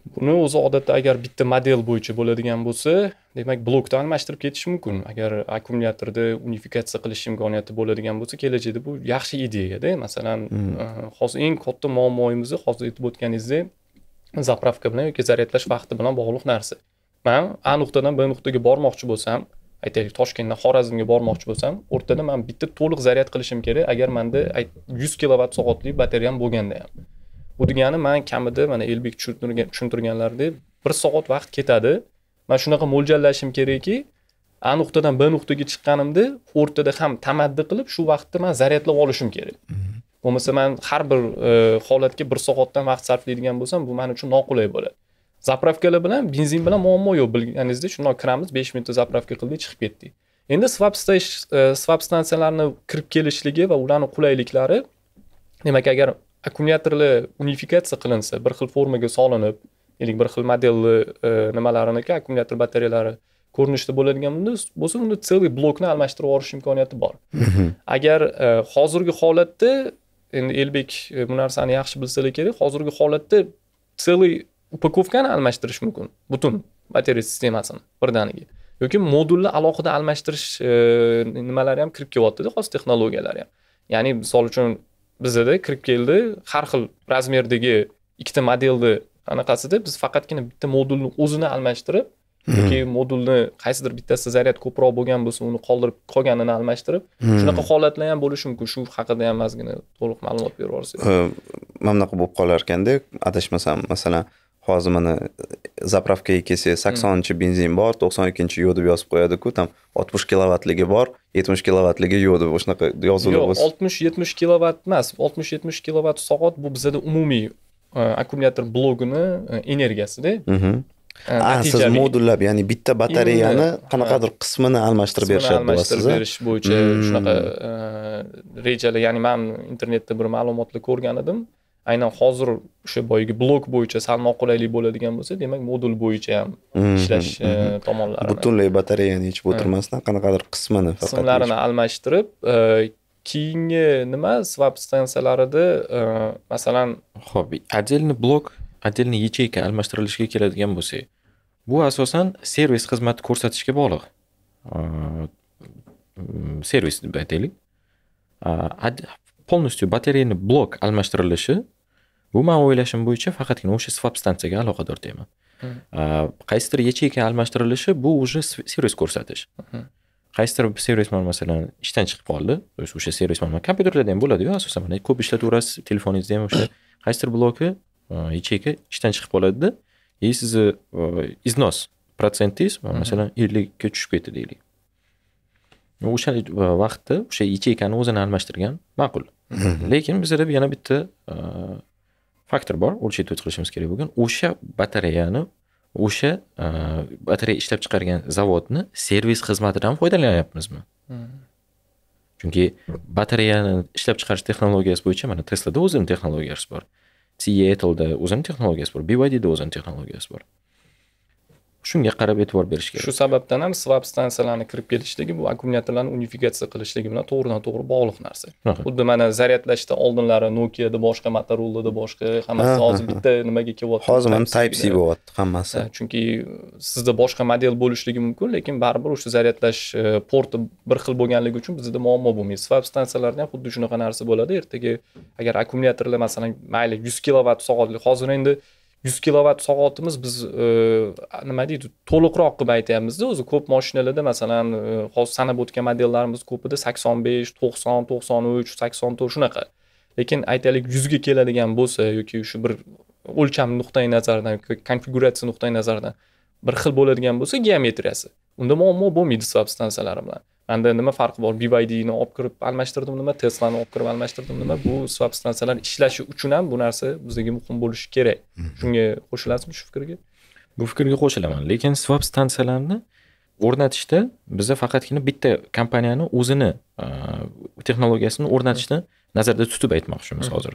Buni o'zi odatda agar bitta model bo'yicha bo'ladigan bo'lsa demak blokdan almashtirib ketish mumkin. Agar akkumulyatorni unifikatsiya qilish imkoniyati bo'ladigan bo'lsa kelajakda bu yaxshi ideyada masalan e, hozir eng katta muammoyimiz hozir aytib o'tganingizdek zapravka bilan yoki zaryadlash vaqti bilan bog'liq narsa. Man a nuqtadan b nuqtaga bormoqchi bo'lsam aytaylik toshkentdan xorazmga bormoqchi bo'lsam o'rtada man bitta to'liq zaryad qilishim kerak agar manda ayt- 100 kilovat soatlik batareyam bo'lganda ham bu degani man kamida mana elbek tushuntirganlaridek bir soat vaqt ketadi. Man shunaqa mo'ljallashim kerakki a nuqtadan b nuqtaga chiqqanimda o'rtada ham tamaddi qilib shu vaqtda man zaryadlab olishim kerak. Bo'lmasa man har bir e, holatga bir soatdan vaqt sarflaydigan bo'lsam bu man uchun noqulay bo'ladi. Zapravkalar bilan benzin bilan muammo yo'q. Bilganingizdek shundoq kiramiz besh minutda zapravka qildik chiqib ketdik. Endi swap e, swap stansiyalarni kirib kelishligi va ularni qulayliklari demak agar akkumulyatorlar unifikatsiya qilinsa bir xil formaga solinib deylik bir xil modelni e, nimalariniki akkumulyator batareyalari ko'rinishda bo'ladigan bo'lsa unda целый blokni almashtirib yuborish imkoniyati bor. Agar e, hozirgi holatda endi elbek e, bu narsani yaxshi bilsalar kerak hozirgi holatda целый upakovkani almashtirish mumkin butun batareya sistemasini birdaniga. Yoki modulni alohida almashtirish nimalari ham kirib kelyaptida hozir texnologiyalari ham. Ya'ni misol uchun bizada kirib keldi. Har xil razmerdagi ikkita modelni anaqasida biz faqatgina bitta modulni o'zini almashtirib yoki modulni qaysidir bittasida zaryad ko'proq bo'lgan bo'lsa uni qoldirib qolganini almashtirib shunaqa holatlar ham bo'lishi mumkin. Shu haqida ham ozgina to'liq ma'lumot berib yuborsangiz.
Mana bunaqa bo'lib qolar ekanda adashmasam masalan hozir mana zapravkaga kelsangiz saksonunchi benzin bor to'qson ikkinchi yo'q deb yozib qo'yadiku там oltmish kilovatligi bor yetmish kilovatligi yo'q deb shunaqa yozuvlar
yo'q oltmish yetmish kilovat emas oltmish yetmish kilovat soat bu bizada umumiy e, akkumulyator blogini e, energiyasida.
Mhm.
e,
a siz modullab ya'ni bitta batareyani
Endi,
qanaqadir qismini almashtirib berishadi
almashtirib berish bo'yicha
Hmm.
shunaqa e, rejalar ya'ni man internetda bir ma'lumotlar ko'rgan edim aynan hozir o'sha boyagi blok bo'yicha sal noqulaylik bo'ladigan bo'lsa demak modul bo'yicha ham
Mhm,
ishlash e,
mhm.
tomonlarini
butunlay batareyani yechib o'tirmasdan qanaqadir qismini faqat
qismlarini almashtirib e, keyingi nima swap stansiyalarida e, masalan
Xo'p, отдельный blok, отдельный yacheyka almashtirilishiga keladigan bo'lsak, bu asosan servis xizmati ko'rsatishga bog'liq. Servis deb aytaylik. Полностью batareyani blok almashtirilishi bu men o'ylashim bo'yicha faqatgina o'sha swap stansiyaga aloqador deyman.
Hmm.
Qaysidir yacheyka almashtirilishi bu уже servis ko'rsatish.
Mhm.
qaysidir servisman masalan ishdan chiqib qoldi то есть o'sha servisman kompyuterlarda ham bo'ladiyu asosan mana ko'p ishlataverasiz telefoningizda ham o'sha [coughs] qaysidir bloki yacheyka ishdan chiqib qoladida и sizni iznos protsentingiz masalan ellikka tushib ketdi deylik o'sha vaqtda o'sha yacheykani o'zini almashtirgan ma'qul lekin bizada yana bitta faktor bor o'lchayib o'tkazishimiz kerak bo'lgan. O'sha batareyani o'sha e, batareya ishlab chiqargan zavodni servis xizmatidan foydalanyapmizmi? Chunki batareyani ishlab chiqarish texnologiyasi bo'yicha mana teslada o'zini texnologiyasi bor. Seattle'da o'zini texnologiyasi bor. BYDda o'zini texnologiyasi bor shunga qarab e'tibor berish kerak.
Shu sababdan ham swap stansiyalarni kirib kelishligi bu akkumulyatorlarni unifikatsiya qilishligi bilan to'g'ridan to'g'ri bog'liq narsa. Xuddi mana zaryadlashda oldinlari nokiada boshqa motorolada boshqa hammasi
Ha,
hozir bitta nimaga kelyapti
hozir mana type c bo'lyapti hammasi.
Ha, chunki sizda boshqa model bo'lishligi mumkin lekin baribir o'sha zaryadlash e, porti bir xil bo'lganligi uchun bizda muammo bo'lmaydi. Swap stansiyalarda ham xuddi shunaqa narsa bo'ladi. Ertaga agar akkumulyatorlar masalan mayli yuz kilovat soatlik hozir endi yuz kilovat soatimiz biz e, nima deydi to'liqroq qilib aytyapmizda o'zi ko'p mashinalarda masalan e, hozir sanab o'tgan modellarimiz ko'pida sakson besh to'qson to'qson uch sakson to'rt shunaqa. Lekin aytaylik yuzga keladigan bo'lsa yoki shu bir o'lcham nuqtai nazaridan konfiguratsiya nuqtai nazaridan bir xil bo'ladigan bo'lsa geometriyasi. Unda muammo bo'lmaydi substansiyalari bilan. Manda nima farqi bor? BYDni olib kirib almashtirdim nima Teslani olib kirib almashtirdim nima bu swap stansiyalar ishlashi uchun ham bu narsa bizga muhim bo'lishi kerak. Shunga qo'shilasizmi shu fikrga?
Bu fikrga qo'shilaman. Lekin swap stansiyalarni o'rnatishda biza faqatgina bitta kompaniyani o'zini texnologiyasini o'rnatishni nazarda tutib aytmoqchimiz hozir.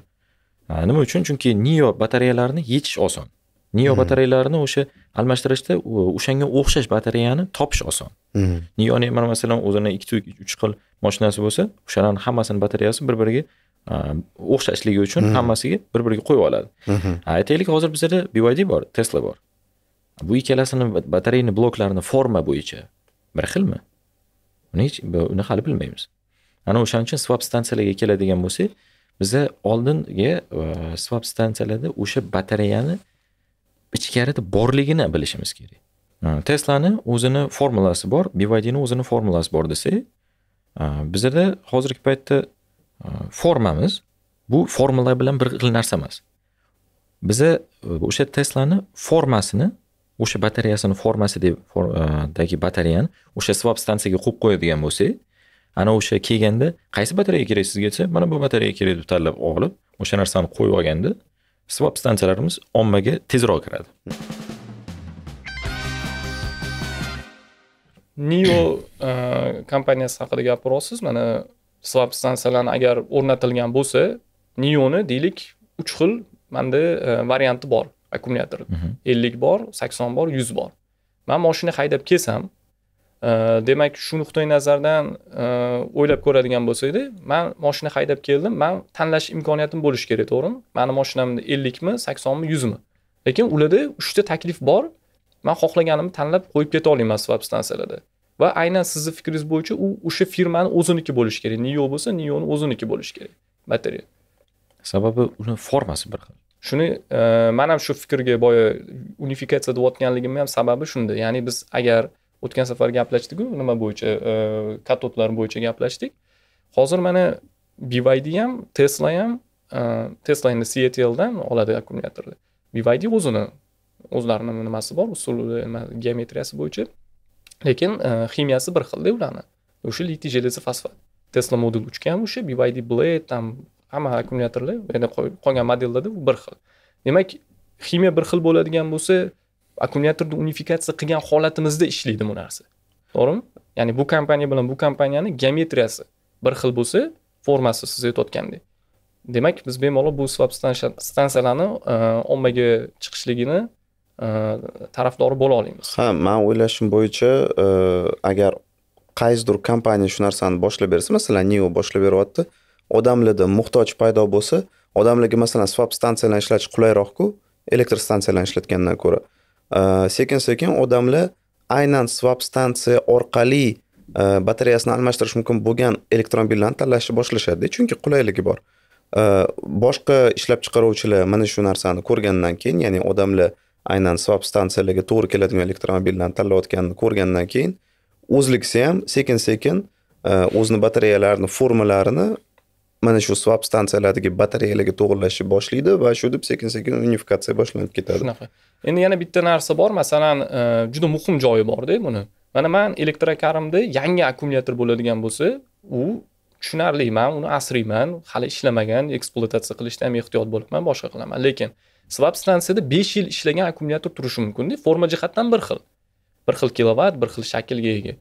A, nima uchun? Chunki nio batareyalarini yechish oson. Nio batareyalarini o'sha almashtirishda o'shanga o'xshash batareyani topish oson.
Mhm.
nioni mana masalan o'zini ikkita uch xil mashinasi bo'lsa o'shalarni hammasini batareyasi bir biriga o'xshashligi uchun hammasiga bir biriga qo'yib oladi.
Mhm.
Ha, aytaylik hozir bizada BYD bor Tesla bor. Bu ikkalasini batareyni bloklarini forma bo'yicha bir xilmi? Uni hech uni hali bilmaymiz. Ana o'shaning uchun swap stansiyalarga keladigan bo'lsak biza oldingi e, swap stansiyalarda o'sha batareyani ichkarida borligini bilishimiz kerak. Teslani o'zini formulasi bor BYDni o'zini formulasi bor desak bizada hozirgi paytda formamiz bu formula bilan bir xil narsa emas. Biza e, o'sha teslani formasini o'sha batareyasini formasi deb e, dagi batareyani o'sha swap stansiyaga qo'yib qo'yadigan bo'lsak ana o'sha kelganda qaysi batareya kerak sizga desa mana bu batareya kerak deb tanlab olib o'sha narsani qo'yib olganda swap stansiyalarimiz ommaga tezroq kiradi.
Nio [clears throat] e, kompaniyasi haqida gapiryapsiz mana swap stansiyalarni agar o'rnatilgan bo'lsa nioni deylik uch xil manda e, varianti bor. Akkumulyator ellik bor sakson bor yuz bor. Man moshina haydab kelsam demak shu nuqtai nazardan e, o'ylab ko'radigan bo'lsakda man moshina haydab keldim. Man tanlash imkoniyatim bo'lishi kerak to'g'rimi? Mani moshinamda ellikmi saksonmi yuzmi? Lekin ularda uchta taklif bor. Man xohlaganimni tanlab qo'yib keta olmayman swap stansiyalarda. Va aynan sizni fikringiz bo'yicha u o'sha firmani o'ziniki bo'lishi kerak. Nio bo'lsa nioni o'ziniki bo'lishi kerak batareya
sababi uni formasi bir xil.
Shuni e, man ham shu fikrga boya unifikatsiya deyotganligimni ham sababi shunda. Ya'ni biz agar o'tgan safar gaplashdiku nima bo'yicha e, katodlar bo'yicha gaplashdik. Hozir mana BYD ham Tesla ham e, Tesla endi CATLdan oladi akkumulyatorni. BYD o'zini o'zlarini nimasi bor usuli nima, geometriyasi bo'yicha. Lekin e, ximiyasi bir xilda ularni. O'sha litiy железо fosfat. Tesla Model 3 ham o'sha BYD Blade там hamma akkumulyatorlar yana qolgan modellarda u bir xil. Demak ximiya bir xil bo'ladigan bo'lsa akkumulyatorni unifikatsiya qilgan holatimizda ishlaydi bu narsa. To'g'rimi? Ya'ni bu kompaniya bilan bu kompaniyani geometriyasi bir xil bo'lsa formasi siz aytayotgandek demak biz bemalol bu swap stansiyalarni e, ommaga chiqishligini e, tarafdori bo'la olamiz.
Ha man o'ylashim bo'yicha e, agar qaysidir kompaniya shu narsani boshlab bersa masalan nio boshlab beryapti odamlarda muhtoj paydo bo'lsa odamlarga masalan swap stansiyalarni ishlatish qulayroqku elektr stansiyalarni ishlatgandan ko'ra. Э, sekin sekin odamlar aynan swap stansiya orqali э, batareyasini almashtirish mumkin bo'lgan elektromobillarni tanlashni boshlashadi. Chunki qulayligi bor. Э, boshqa ishlab chiqaruvchilar mana shu narsani ko'rgandan keyin ya'ni odamlar aynan swap stansiyalarga to'g'ri keladigan elektromobillarni tanlayotganini ko'rgandan keyin o'zlikisi ham sekin sekin o'zini batareyalarini formalarini mana shu swap stansiyalardagi batareyalarga to'g'irlashni boshlaydi va shu deb sekin sekin unifikatsiya boshlanib ketadi.
Shunaqa. Endi yana bitta narsa bor masalan e, juda muhim joyi borda buni. Mana man elektrokarimda yangi akkumulyator bo'ladigan bo'lsa u tushunarli man uni asrayman hali ishlamagan ekspluatatsiya qilishda ham ehtiyot bo'libman boshqa qilaman. Lekin swap stansiyada besh yil ishlagan akkumulyator turishi mumkinda forma jihatdan bir xil. Bir xil kilovat bir xil shaklga ega.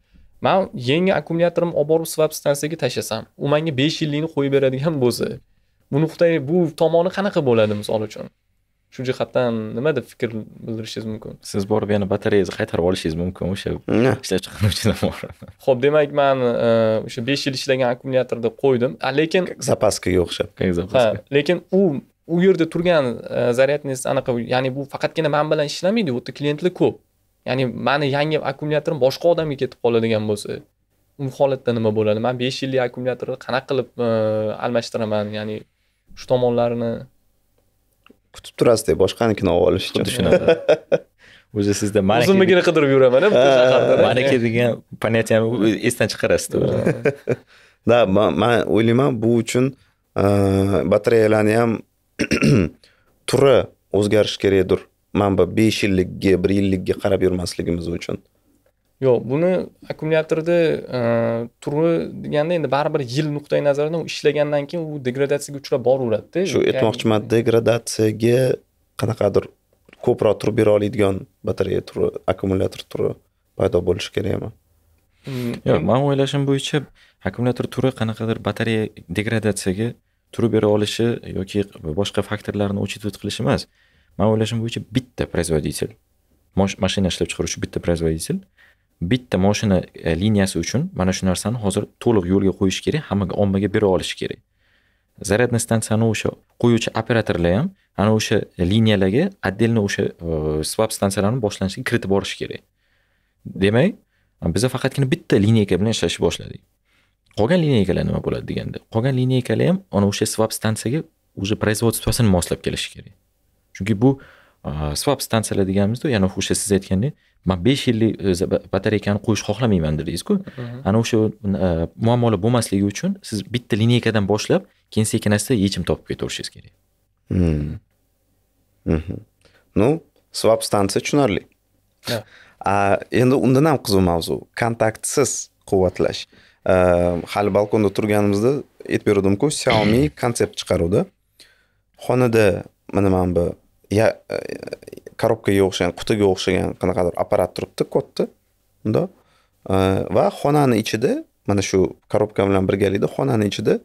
Man yangi akkumulyatorni olib borib swap stansiyaga tashlasam u manga besh yillikni qo'yib beradigan bo'lsa bu nuqtai bu tomoni qanaqa bo'ladi misol uchun? Shu jihatdan nima deb fikr bildirishingiz mumkin?
Siz borib yana batareyangizni qaytarib olishingiz mumkin o'sha ishlab chiqaruvchidan bor. [laughs]
Ho'p demak man e, o'sha besh yil ishlagan akkumulyatorni qo'ydim. A, lekin
zapaskaga o'xshab.
Ha lekin u u yerda turgan e, zaryadность anaqa ya'ni bu faqatgina man bilan ishlamaydi u yerda klientlar ko'p ya'ni mani yangi akkumulyatorım boshqa odamga ketib qoladigan bo'lsa u holatda nima bo'ladi? Man besh yillik akkumulyatorni qanaqa qilib e, almashtiraman? Ya'ni shu tomonlarini
kutib turasizda boshqanikini olib olish
xuddi
uchun
shunaqa [laughs] o'zi sizda
o'zimnikini qidirib yuraman bitta shaharda.
Maniki degan понятиyani esdan chiqarasiz
да [laughs] man man o'ylayman bu uchun e, batareyalarni ham [clears throat] turi o'zgarishi kerakdir mana bu besh yillikka bir yillikka qarab yurmasligimiz uchun.
Yo'q buni akkumulyatorni e, turi deganda endi baribir yil nuqtai nazaridan u ishlagandan keyin u degradatsiyaga uchrab boraveradida
shu aytmoqchiman degradatsiyaga qanaqadir ko'proq turib bera oladigan batareya turi akkumulyator turi paydo bo'lishi kerakmi
Mm,
yo'q man o'ylashim bo'yicha akkumulyator turi qanaqadir batareya degradatsiyaga turib bera olishi yoki boshqa faktorlarni учитывать qilish emas man o'ylashim bo'yicha bitta производитель mashina ishlab chiqaruvchi bitta производитель bitta mashina e, liniyasi uchun mana shu narsani hozir to'liq yo'lga qo'yish kerak hammaga ommaga bera olishi kerak. Zaryadniy stansiyani o'sha qo'yuvchi operatorlar ham ana o'sha liniyalarga отдельно o'sha e, swap stansiyalarni boshlanishiga kiritib borishi kerak. Demak biza faqatgina bitta lineyka bilan ishlashni boshladik. Qolgan lineykalar nima bo'ladi deganda qolgan lineykalar ham ana o'sha swap stansiyaga уже производствосini moslab kelishi kerak. Chunki bu a, swap stansiyalar deganimizda yana o'sha siz aytgandek man besh yillik o'zi ba- batareykani qo'yishni xohlamayman dedingiz-ku. Ana o'sha a, muammolar bo'lmasligi uchun siz bitta lineykadan boshlab keyin sekin asta yechim topib ketaverishingiz kerak.
Hmm. Mhm. ну swap stansiya tushunarli. Endi undan ham qiziq mavzu. Kontaktsiz quvvatlash. Hali balkonda turganimizda aytib beruvdimku xiaomi konsept chiqaruvdi. Xonada mana mana bu ya korobkaga o'xshagan qutiga o'xshagan qanaqadir apparat turibdi kodni unda va xonani ichida mana shu korobka bilan birgalikda xonani ichida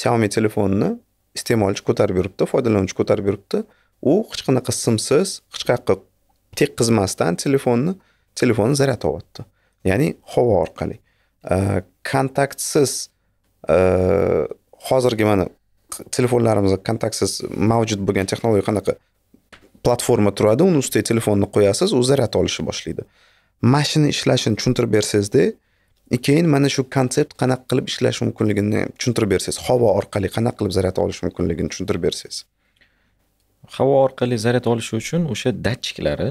xiaomi telefonni iste'molchi ko'tarib yuribdi foydalanuvchi ko'tarib yuribdi u hech qanaqa simsiz hech qayoqqa tekkizmasdan telefonni telefonni zaryad olyapti ya'ni havo orqali kontaktsiz hozirgi mana telefonlarimizda kontaktsiz mavjud bo'lgan texnologiya qanaqa platforma turadi uni ustiga telefonni qo'yasiz u zaryad olishni boshlaydi. Mashina ishlashini tushuntirib bersangizda keyin mana shu konsept qanaqa qilib ishlashi mumkinligini tushuntirib bersangiz havo orqali qanaqa qilib zaryad olish mumkinligini tushuntirib bersangiz.
Havo orqali zaryad olish uchun o'sha datchiklari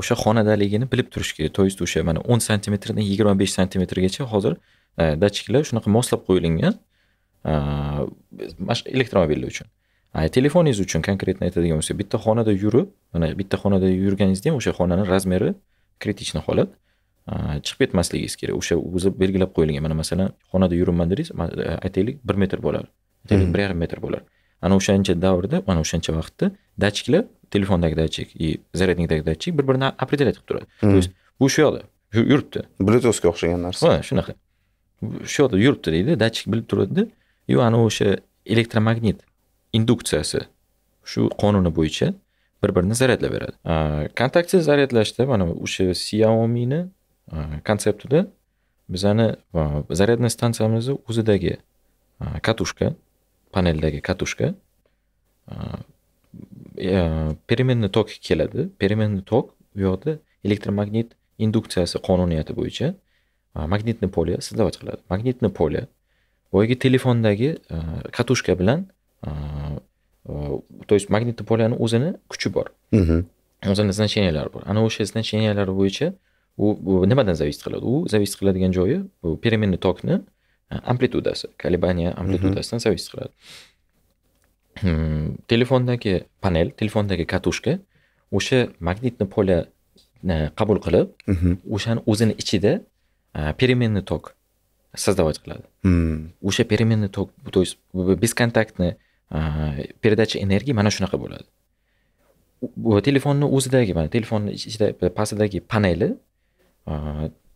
o'sha xonadaligini bilib turish kerak. То есть o'sha mana o'n santimetrdan yigirma besh santimetrgacha hozir e, datchiklar shunaqa moslab qo'yilgan e, mana shu elektromobillar uchun. Telefoningiz uchun konkretно aytadigan bo'lsak bitta xonada yurib mana bitta xonada yurganingizda ham o'sha xonani razmeri kritichniy holat chiqib ketmasligingiz kerak. O'sha o'zi belgilab qo'yilgan mana masalan xonada yuribman dedingiz e, aytaylik bir metr bo'lar. Aytaylik
Mhm.
bir yarim metr bo'lar. Ana o'shancha davrda mana o'shancha vaqtda datchiklar telefondagi datchik и zaryadnikdagi datchik bir birini определять qilib turadi.
Mhm.
то есть bu shu yoqda yu- yuribdi.
Bluetoothga o'xshagan narsa.
Ha shunaqa. Shu yoqda yuribdi deydi datchik bilib turadida yu ana o'sha elektromagnit induksiyasi shu qonuni bo'yicha bir birini zaryadlab beradi kontaktsiz zaryadlashda mana o'sha xiaomini konseptida bizani zaryadniy stansiyamizni o'zidagi katushka paneldagi katushka переменный e, tok keladi. Переменный tok u yoqda elektromagnit induksiyasi qonuniyati bo'yicha a, magnitniy polya создавать qiladi. Magnitniy polya boyagi telefondagi katushka bilan то есть magnitniy polyani o'zini kuchi bor o'zini значениялari bor ana o'sha значениялari bo'yicha u nimadan зависит qiladi u зависит qiladigan joyi переменный tokni amplitudasi колебания amplitudasidan зависит qiladi telefondagi panel telefondagi katushka o'sha magnitniy polyani qabul qilib o'shani o'zini ichida переменный tok создавать qiladi o'sha переменный ток то есть бесконтактный передача энергии mana shunaqa bo'ladi bu telefonni o'zidagi mana telefonni ichida pastidagi paneli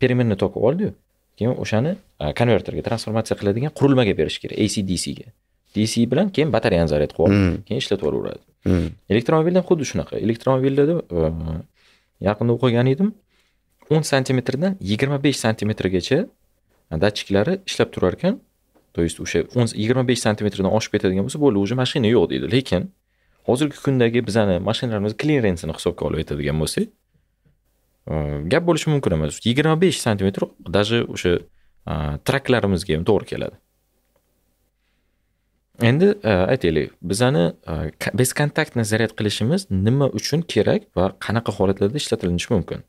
переменный tok oldiyu keyin o'shani konverterga transformatsiya qiladigan qurilmaga berish kerak ga DC bilan keyin batareyani zaryad qilib olib keyin ishlataveraveradi
Hmm.
elektromobilda ham xuddi shunaqa elektromobillarda yaqinda o'qigan edim o'n santimetrdan yigirma besh santimetrgacha datchiklari ishlab turar ekan то есть o'sha o'n yigirma besh santimetrdan oshib ketadigan bo'lsa bo'ldi уже mashina yo'q deydi. Lekin hozirgi kundagi bizani mashinalarimiz klirensini hisobga olib aytadigan bo'lsak a, gap bo'lishi mumkin emas. Yigirma besh santimetr даже o'sha a, traklarimizga ham to'g'ri keladi. Endi a, aytaylik bizani beskontaktni zaryad qilishimiz nima uchun kerak va qanaqa holatlarda ishlatilishi mumkin?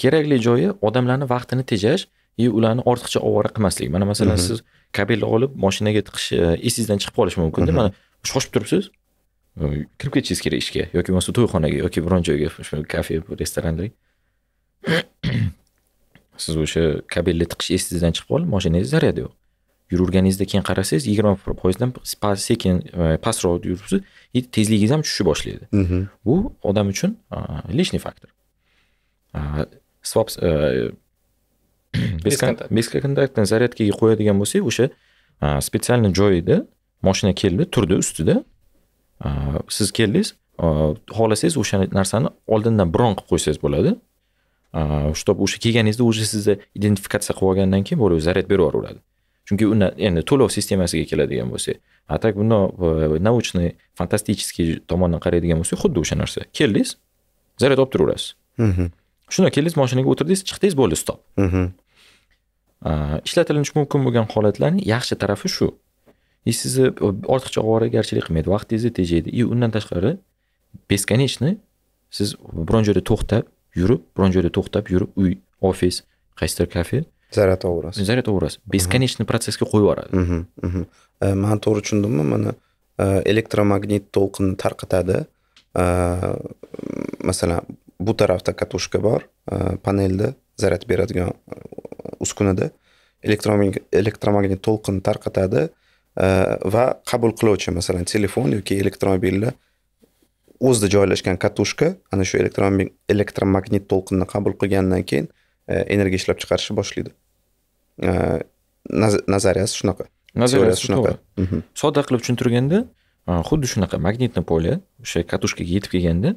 Kerakli joyi odamlarni vaqtini tejash и ularni ortiqcha ovora qilmaslik. Mana masalan siz kabelni olib mashinaga tiqish e, esingizdan chiqib qolishi mumkinda
Mhm.
mana shoshib turibsiz? Kirib ketishingiz kerak ishga yoki bo'lmasa to'yxonaga yoki biron joyga shu kafe restoranlarga [coughs] siz o'sha kabelni tiqish esingizdan chiqib qolib mashinangiz zaryadi yo'q. Yurganingizda keyin qarasangiz yigirma foizdan sekin e, pastroq yuribsiz и tezligingiz ham tushishni boshlaydi.
Mhm.
bu odam uchun лишний faktor swap e,
Beskontakt.
zaryadkaga qo'yadigan bo'lsak o'sha a, spetsialniy joyida moshina keldi turdi ustida. Siz keldingiz xohlasangiz o'sha narsani oldindan bron qilib qo'ysangiz bo'ladi. Чтобы o'sha kelganingizda уже sizni identifikatsiya qilib olgandan keyin bo'ladi zaryad berib yuboraveradi chunki uni endi to'lov sistemasiga keladigan bo'lsak a так bundoq научный фантастический tomondan qaraydigan bo'lsak xuddi o'sha narsa. Keldingiz zaryad olib turaverasiz shundoq keldingiz moshinaga o'tirdingiz chiqdingiz bo'ldi stop ishlatilishi mumkin bo'lgan holatlarni yaxshi tarafi shu. И sizni ortiqcha ovoragarchilik qilmaydi. Vaqtingizni tejaydi. И undan tashqari бесконечный siz biron joyda to'xtab yurib biron joyda to'xtab yurib uy ofis qaysidir kafe
zaryad olaverasiz
zaryad olaverasiz бесконечный protsessga qo'yib yuboradi.
Mhm, mhm. E, man to'g'ri tushundimmi? Mana e, elektromagnit to'lqinni tarqatadi masalan bu tarafda katushka bor. Panelda zaryad beradigan uskunada elektromag- elektromagnit to'lqinni tarqatadi e, va qabul qiluvchi masalan telefon yoki elektromobilda o'zida joylashgan katushka ana shu elektromagnit to'lqinni qabul qilgandan keyin e, energiya ishlab chiqarishni boshlaydi. E, naz- nazariyasi shunaqa.
Nazariyasi
shunaqa. Mhm.
sodda qilib tushuntirganda xuddi shunaqa magnitniy polya o'sha katushkaga yetib kelganda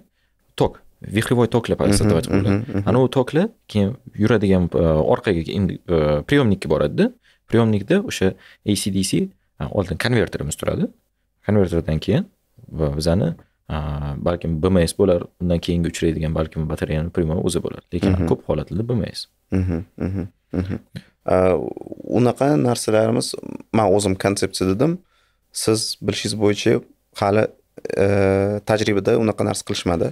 tok вихревой toklar eslatib
Mhm,
bo'ladi
mhm, mhm.
ana u toklar keyin yuradigan e, orqaga indi- e, приемникka boradida. Приемникda o'sha acdc a, oldin konverterimiz turadi. Konverterdan keyin va bizani balkim bms bo'lar undan keyingi uchraydigan balkim batareyani напрямую o'zi bo'lar lekin ko'p holatlarda bms
unaqa narsalarimiz man o'zim konsepsiya dedim siz bilishingiz bo'yicha hali tajribada unaqa narsa qilishmadi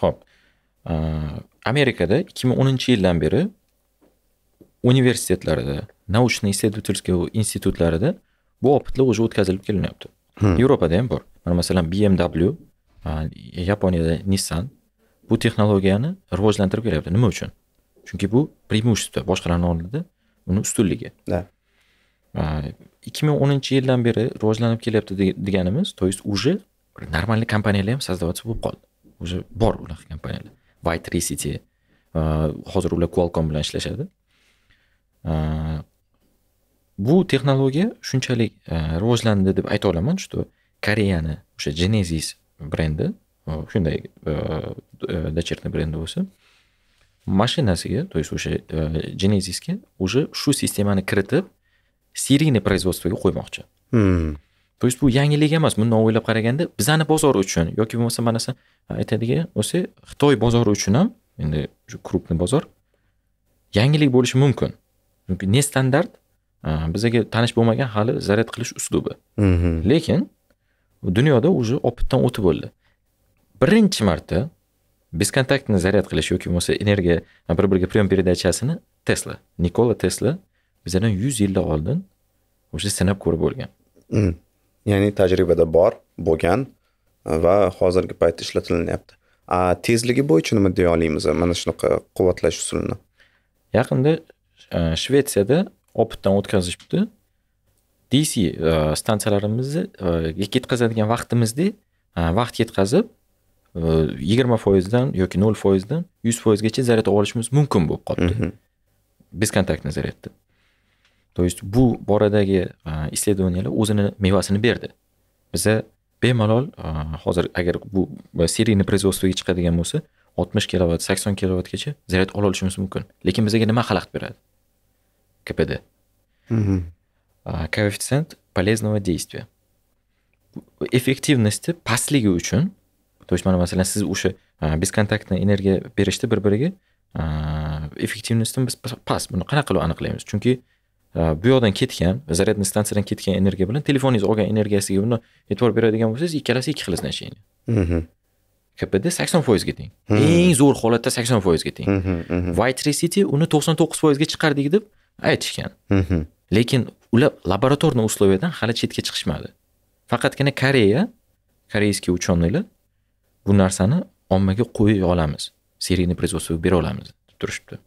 Xo'p. Amerikada 2010 yildan beri universitetlarida, научно исследовательский institutlarida bu opitlar уже o'tkazilib kelinyapti.
Hmm.
Yevropada ham bor. Mana masalan BMW, Yaponiyada Nissan bu texnologiyani rivojlantirib kelyapti. Nima uchun? Chunki bu преимущество boshqalarning oldida uni ustunligi.
Да.
A, 2010 yildan beri rivojlanib kelyapti de- deganimiz, то есть уже normalniy kompaniyalar ham создаваться bo'lib qoldi. Уже bor unaqa kompaniyalar. White City hozir ular Qualcomm bilan ishlashadi. Bu texnologiya shunchalik rivojlandi deb ayta olaman, что Koreyani o'sha Genesis brendi, shunday дочерный brendi bo'lsa, mashinasiga, то есть o'sha Genesisga уже shu sistemani kiritib seriyniy производствоga qo'ymoqchi. То есть bu yangilik emas. Bundan o'ylab qaraganda bizani bozor uchun yoki bo'lmasa mana shu aytadigan bo'lsa Xitoy bozori uchun ham endi shu крупный bozor yangilik bo'lishi mumkin. Chunki ne standart a, bizga tanish bo'lmagan hali zaryad qilish uslubi.
Mhm.
Lekin dunyoda уже opitdan o'tib bo'ldi. Birinchi marta beskontaktni zaryad qilish yoki bo'lmasa energiya bir biriga прием передачасini Tesla, Nikola Tesla bizdan 100 yillar oldin o'sha sinab ko'rib bo'lgan.
Ya'ni tajribada bor bo'lgan va hozirgi paytda ishlatilyapti a tezligi bo'yicha nima deya olamiz mana shunaqa quvvatlash usulini
Yaqinda e, Shvetsiyada opitdan o'tkazishibdi. DC e, stansiyalarimizni e, ketkazadigan vaqtimizda e, vaqt yetkazib e, 20 dan yoki 0 dan 100 gacha zaryad olishimiz mumkin bo'lib qolibdi.
Mhm.
Beskontaktni zaryadda. То есть bu boradagi e, исследованиялар o'zini mevasini berdi. Biza bemalol e, hozir agar bu seriyniy производствоga chiqadigan bo'lsa 60 kilovat, 80 kilovatgacha zaryad ola olishimiz mumkin. Lekin bizga nima xalaqit beradi? KPD.
Mhm.
koeffitsient полезного действия. Effektivnosti pastligi uchun, то есть mana masalan siz o'sha beskontaktni energiya berishda bir-biriga a, effektivностini biz past. Buni qanaqa qilib aniqlaymiz? Chunki a, bu yoqdan ketgan, zaryadniy stansiyadan ketgan energiya bilan telefoningiz olgan energiyasiga buni e'tibor beradigan bo'lsangiz, ikkalasi ikki xil значение.
Mhm.
KPD 80% ga teng.
Hmm.
Eng zo'r holatda 80% ga teng.
Mhm. Mhm.
White City uni 99% ga chiqardik deb aytishgan.
Mhm.
Lekin ular laboratorniy условияdan hali chetga chiqishmadi. Faqatgina Koreya, koreyskiy ученыйlar bu narsani ommaga qo'ya olamiz. серийный производство bera olamiz deb turishibdi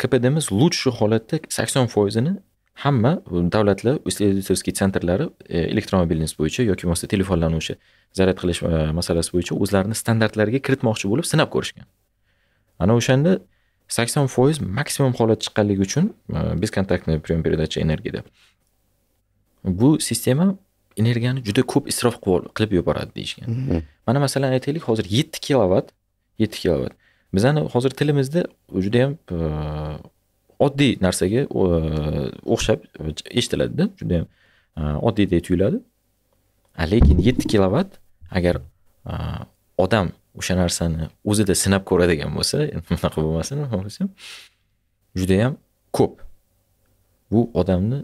kpdmiz лучший holatda sakson foizini hamma davlatlar исследовательский sentrlari e, elektromobil bo'yicha yoki bo'lmasa telefonlarni o'sha zaryad qilish e, masalasi bo'yicha o'zlarini standartlariga kiritmoqchi bo'lib sinab ko'rishgan. Ana o'shanda sakson foiz maksimum holat chiqqanligi uchun beskontaktniy прием передача energiyada. Bu sistema energiyani juda ko'p isrof qilib yuboradi deyishgan.
Mhm.
mana masalan aytaylik hozir yetti kilovat yetti kilovat bizani hozir tilimizda judayam e, oddiy narsaga e, o'xshab eshitiladida judayam e, oddiydek tuyuladi. Lekin yetti kilovat agar e, odam o'sha narsani o'zida sinab ko'radigan bo'lsa bunaqa bo'lmasin judayam ko'p. Bu odamni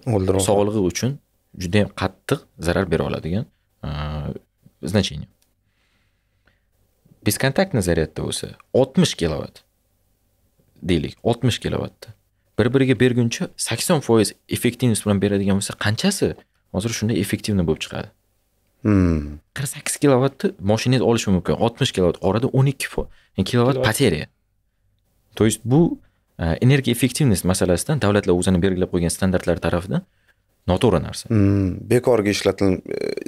sog'lig'i uchun judayam qattiq zarar bera oladigan e, значение beskontaktniy zaryadda bo'lsa oltmish kilovat deylik oltmish kilovatda bir biriga berguncha sakson foiz effektivность bilan beradigan bo'lsa qanchasi hozir shunday effektivniy bo'lib chiqadi
Hmm.
qirq sakkiz kilovatni moshinangiz olishi mumkin oltmish kilovat orada o'n ikki kilovat poterya то есть bu energiya effektivность masalasidan davlatlar o'zini belgilab qo'ygan standartlar tarafidan noto'g'ri narsa
Hmm. bekorga ishlatilib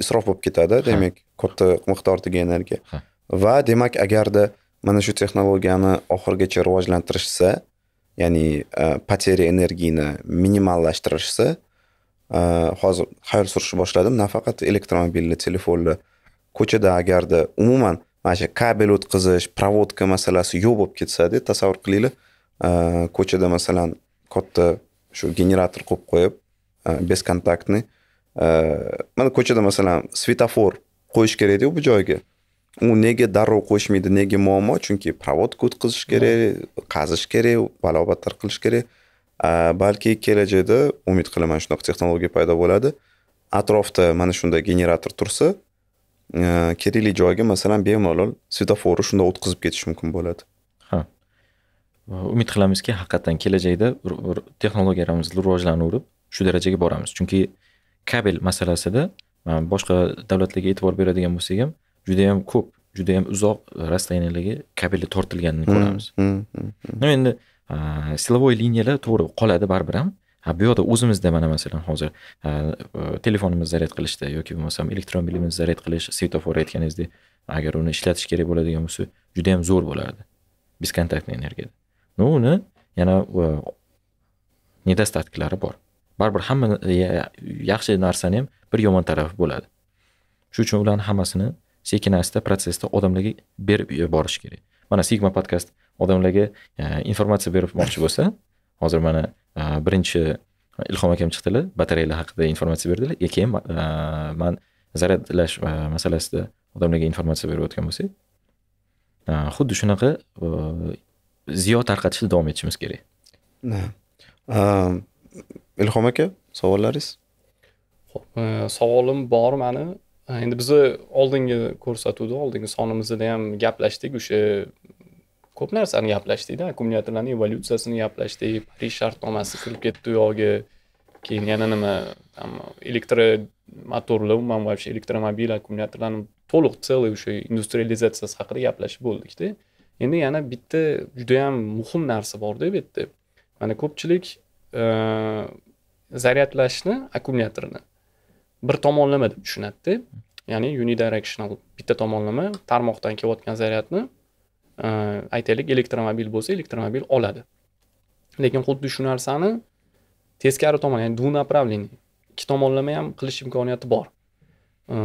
isrof bo'lib ketadi demak katta miqdordagi energiya. Va demak agarda mana shu texnologiyani oxirigacha rivojlantirishsa ya'ni e, потеря energiyani minimallashtirishsa e, hozir xayol surishni boshladim. Nafaqat elektromobilni telefonli ko'chada agarda umuman mana shu kabel o'tkazish provodka masalasi yo'q bo'lib ketsada tasavvur qilinglar. E, ko'chada masalan katta shu generator qo'yib qo'yib beskontaktni beskontaktniy mana ko'chada masalan svetofor qo'yish kerakda bu joyga. U nega darrov qo'yishmaydi nega muammo? Chunki provodka o'tkazish kerak qazish kerak balobatlar qilish kerak. Balki kelajakda umid qilaman shunaqa texnologiya paydo bo'ladi. Atrofda mana shunday generator tursa kerakli joyga masalan bemalol svetoforni shunda o'tkazib ketish mumkin bo'ladi.
Ha. Umid qilamizki haqiqatdan kelajakda texnologiyalarimiz rivojlanaverib shu darajaga boramiz. Chunki kabel masalasida boshqa davlatlarga e'tibor beradigan bo'lsak ham judayam ko'p judayam uzoq расстоянияларga kabellar tortilganini ko'ramiz.
Hmm, hmm, hmm.
ну endi silovoy liniyalar to'g'ri qoladi baribir ham. Ha bu yoqda o'zimizda mana masalan hozir e, telefonimizni zaryad qilishda yoki bo'lmasam elektromobilimizni zaryad qilish svetofor aytganingizdek agar uni ishlatish kerak bo'ladigan bo'lsa juda yam zo'r bo'lardi. Beskontaktniy energiyada. Ну uni yana e, nedostatklari bor. Baribir hamma ya- yaxshi narsani ham bir yomon tarafi bo'ladi. Shuning uchun ularni hammasini sekin asta protsessda odamlarga berib borish kerak. Mana sigma podkast odamlarga e, informatsiya bermoqchi bo'lsa hozir mana e, birinchi ilhom akam chiqdilar batareyalar haqida informatsiya berdilar. E, keyin man zaryadlash e, masalasida odamlarga informatsiya berayotgan bo'lsak e, xuddi shunaqa ziyo tarqatishda davom etishimiz kerak.
Ilhom aka savollaringiz?
Xo'p, savolim bor mani endi bizni oldingi ko'rsatuvda oldingi sonimizda ham gaplashdik o'sha ko'p narsani gaplashdik-da akkumulyatorlarni evolyutsiyasini gaplashdik parij shartnomasi kirib ketdi u yog'iga keyin yana nima там elektromotorlar umuman вообще elektromobil akkumulyatorlarni to'liq целый o'sha industrializatsiyasi haqida gaplashib bo'ldikda. Endi yana bitta judayam muhim narsa borda bu yerda. Mana ko'pchilik zaryadlashni akkumulyatorni bir tomonlama deb tushunadida ya'ni unidirectional bitta tomonlama tarmoqdan kelayotgan zaryadni e, aytaylik elektromobil bo'lsa elektromobil oladi. Lekin xuddi shu narsani teskari tomon ya'ni двунаправленный ikki tomonlama ham qilish imkoniyati bor. E,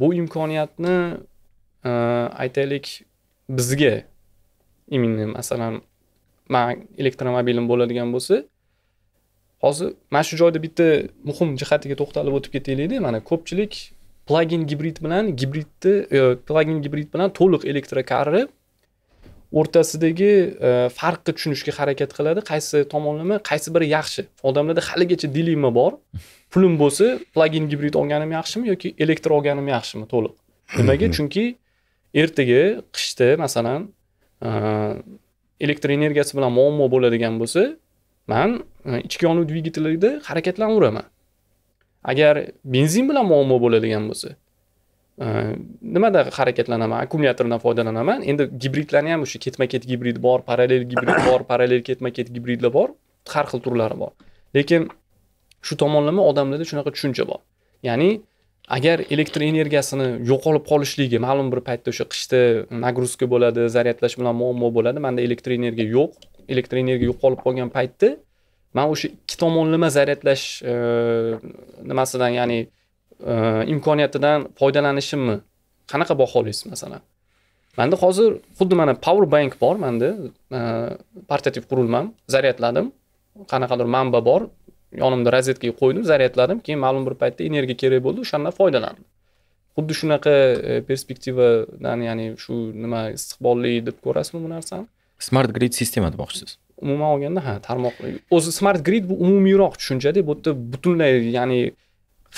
bu imkoniyatni e, aytaylik bizga именно masalan man elektromobilim bo'ladigan bo'lsa hozir mana shu joyda bitta muhim jihatiga to'xtalib o'tib ketaylikda mana ko'pchilik plagin gibrid bilan gibridni plagin gibrid bilan to'liq elektrokarni o'rtasidagi e, farqni tushunishga harakat qiladi. Qaysi tomonlama qaysi biri yaxshi. Odamlarda haligacha dilemma bor. Pulim bo'lsa plagin gibrid olganim yaxshimi yoki elektr olganim yaxshimi to'liq? Nimaga? Chunki ertaga qishda masalan e, elektr energiyasi bilan muammo bo'ladigan bo'lsa man e, ichki yonuv dvigatelida harakatlanaverman agar benzin bilan muammo bo'ladigan bo'lsa nimada harakatlanaman akkumulyatordan foydalanaman? Endi gibridlarni ham o'sha ketma ket gibrid bor parallel gibrid [coughs] bor parallel ketma ket gibridlar bor har xil turlari bor. Lekin shu tomonlama odamlarda shunaqa tushuncha bor. Ya'ni agar elektr energiyasini yo'qolib qolishligi ma'lum bir paytda o'sha qishda нагрузка bo'ladi zaryadlash bilan muammo bo'ladi manda elektr energiya yo'q. Elektr energiya yo'qolib qolgan paytda man o'sha ikki tomonlama zaryadlash e, nimasidan ya'ni e, imkoniyatidan foydalanishimni qanaqa baholaysiz masalan? Manda hozir xuddi mana power bank bor manda e, portativ qurilmam zaryadladim. Qanaqadir manba bor. Yonimda rozetkaga qo'ydim zaryadladim keyin ma'lum bir paytda energiya kerak bo'ldi o'shandan foydalandim. Xuddi shunaqa e, perspektivadan ya'ni shu nima istiqbolli deb ko'rasizmi bu narsani?
Smart grid sistema demoqchisiz.
Umuman olganda ha tarmoq o'zi smart grid bu umumiyroq tushunchada bu yerda butunlay ya'ni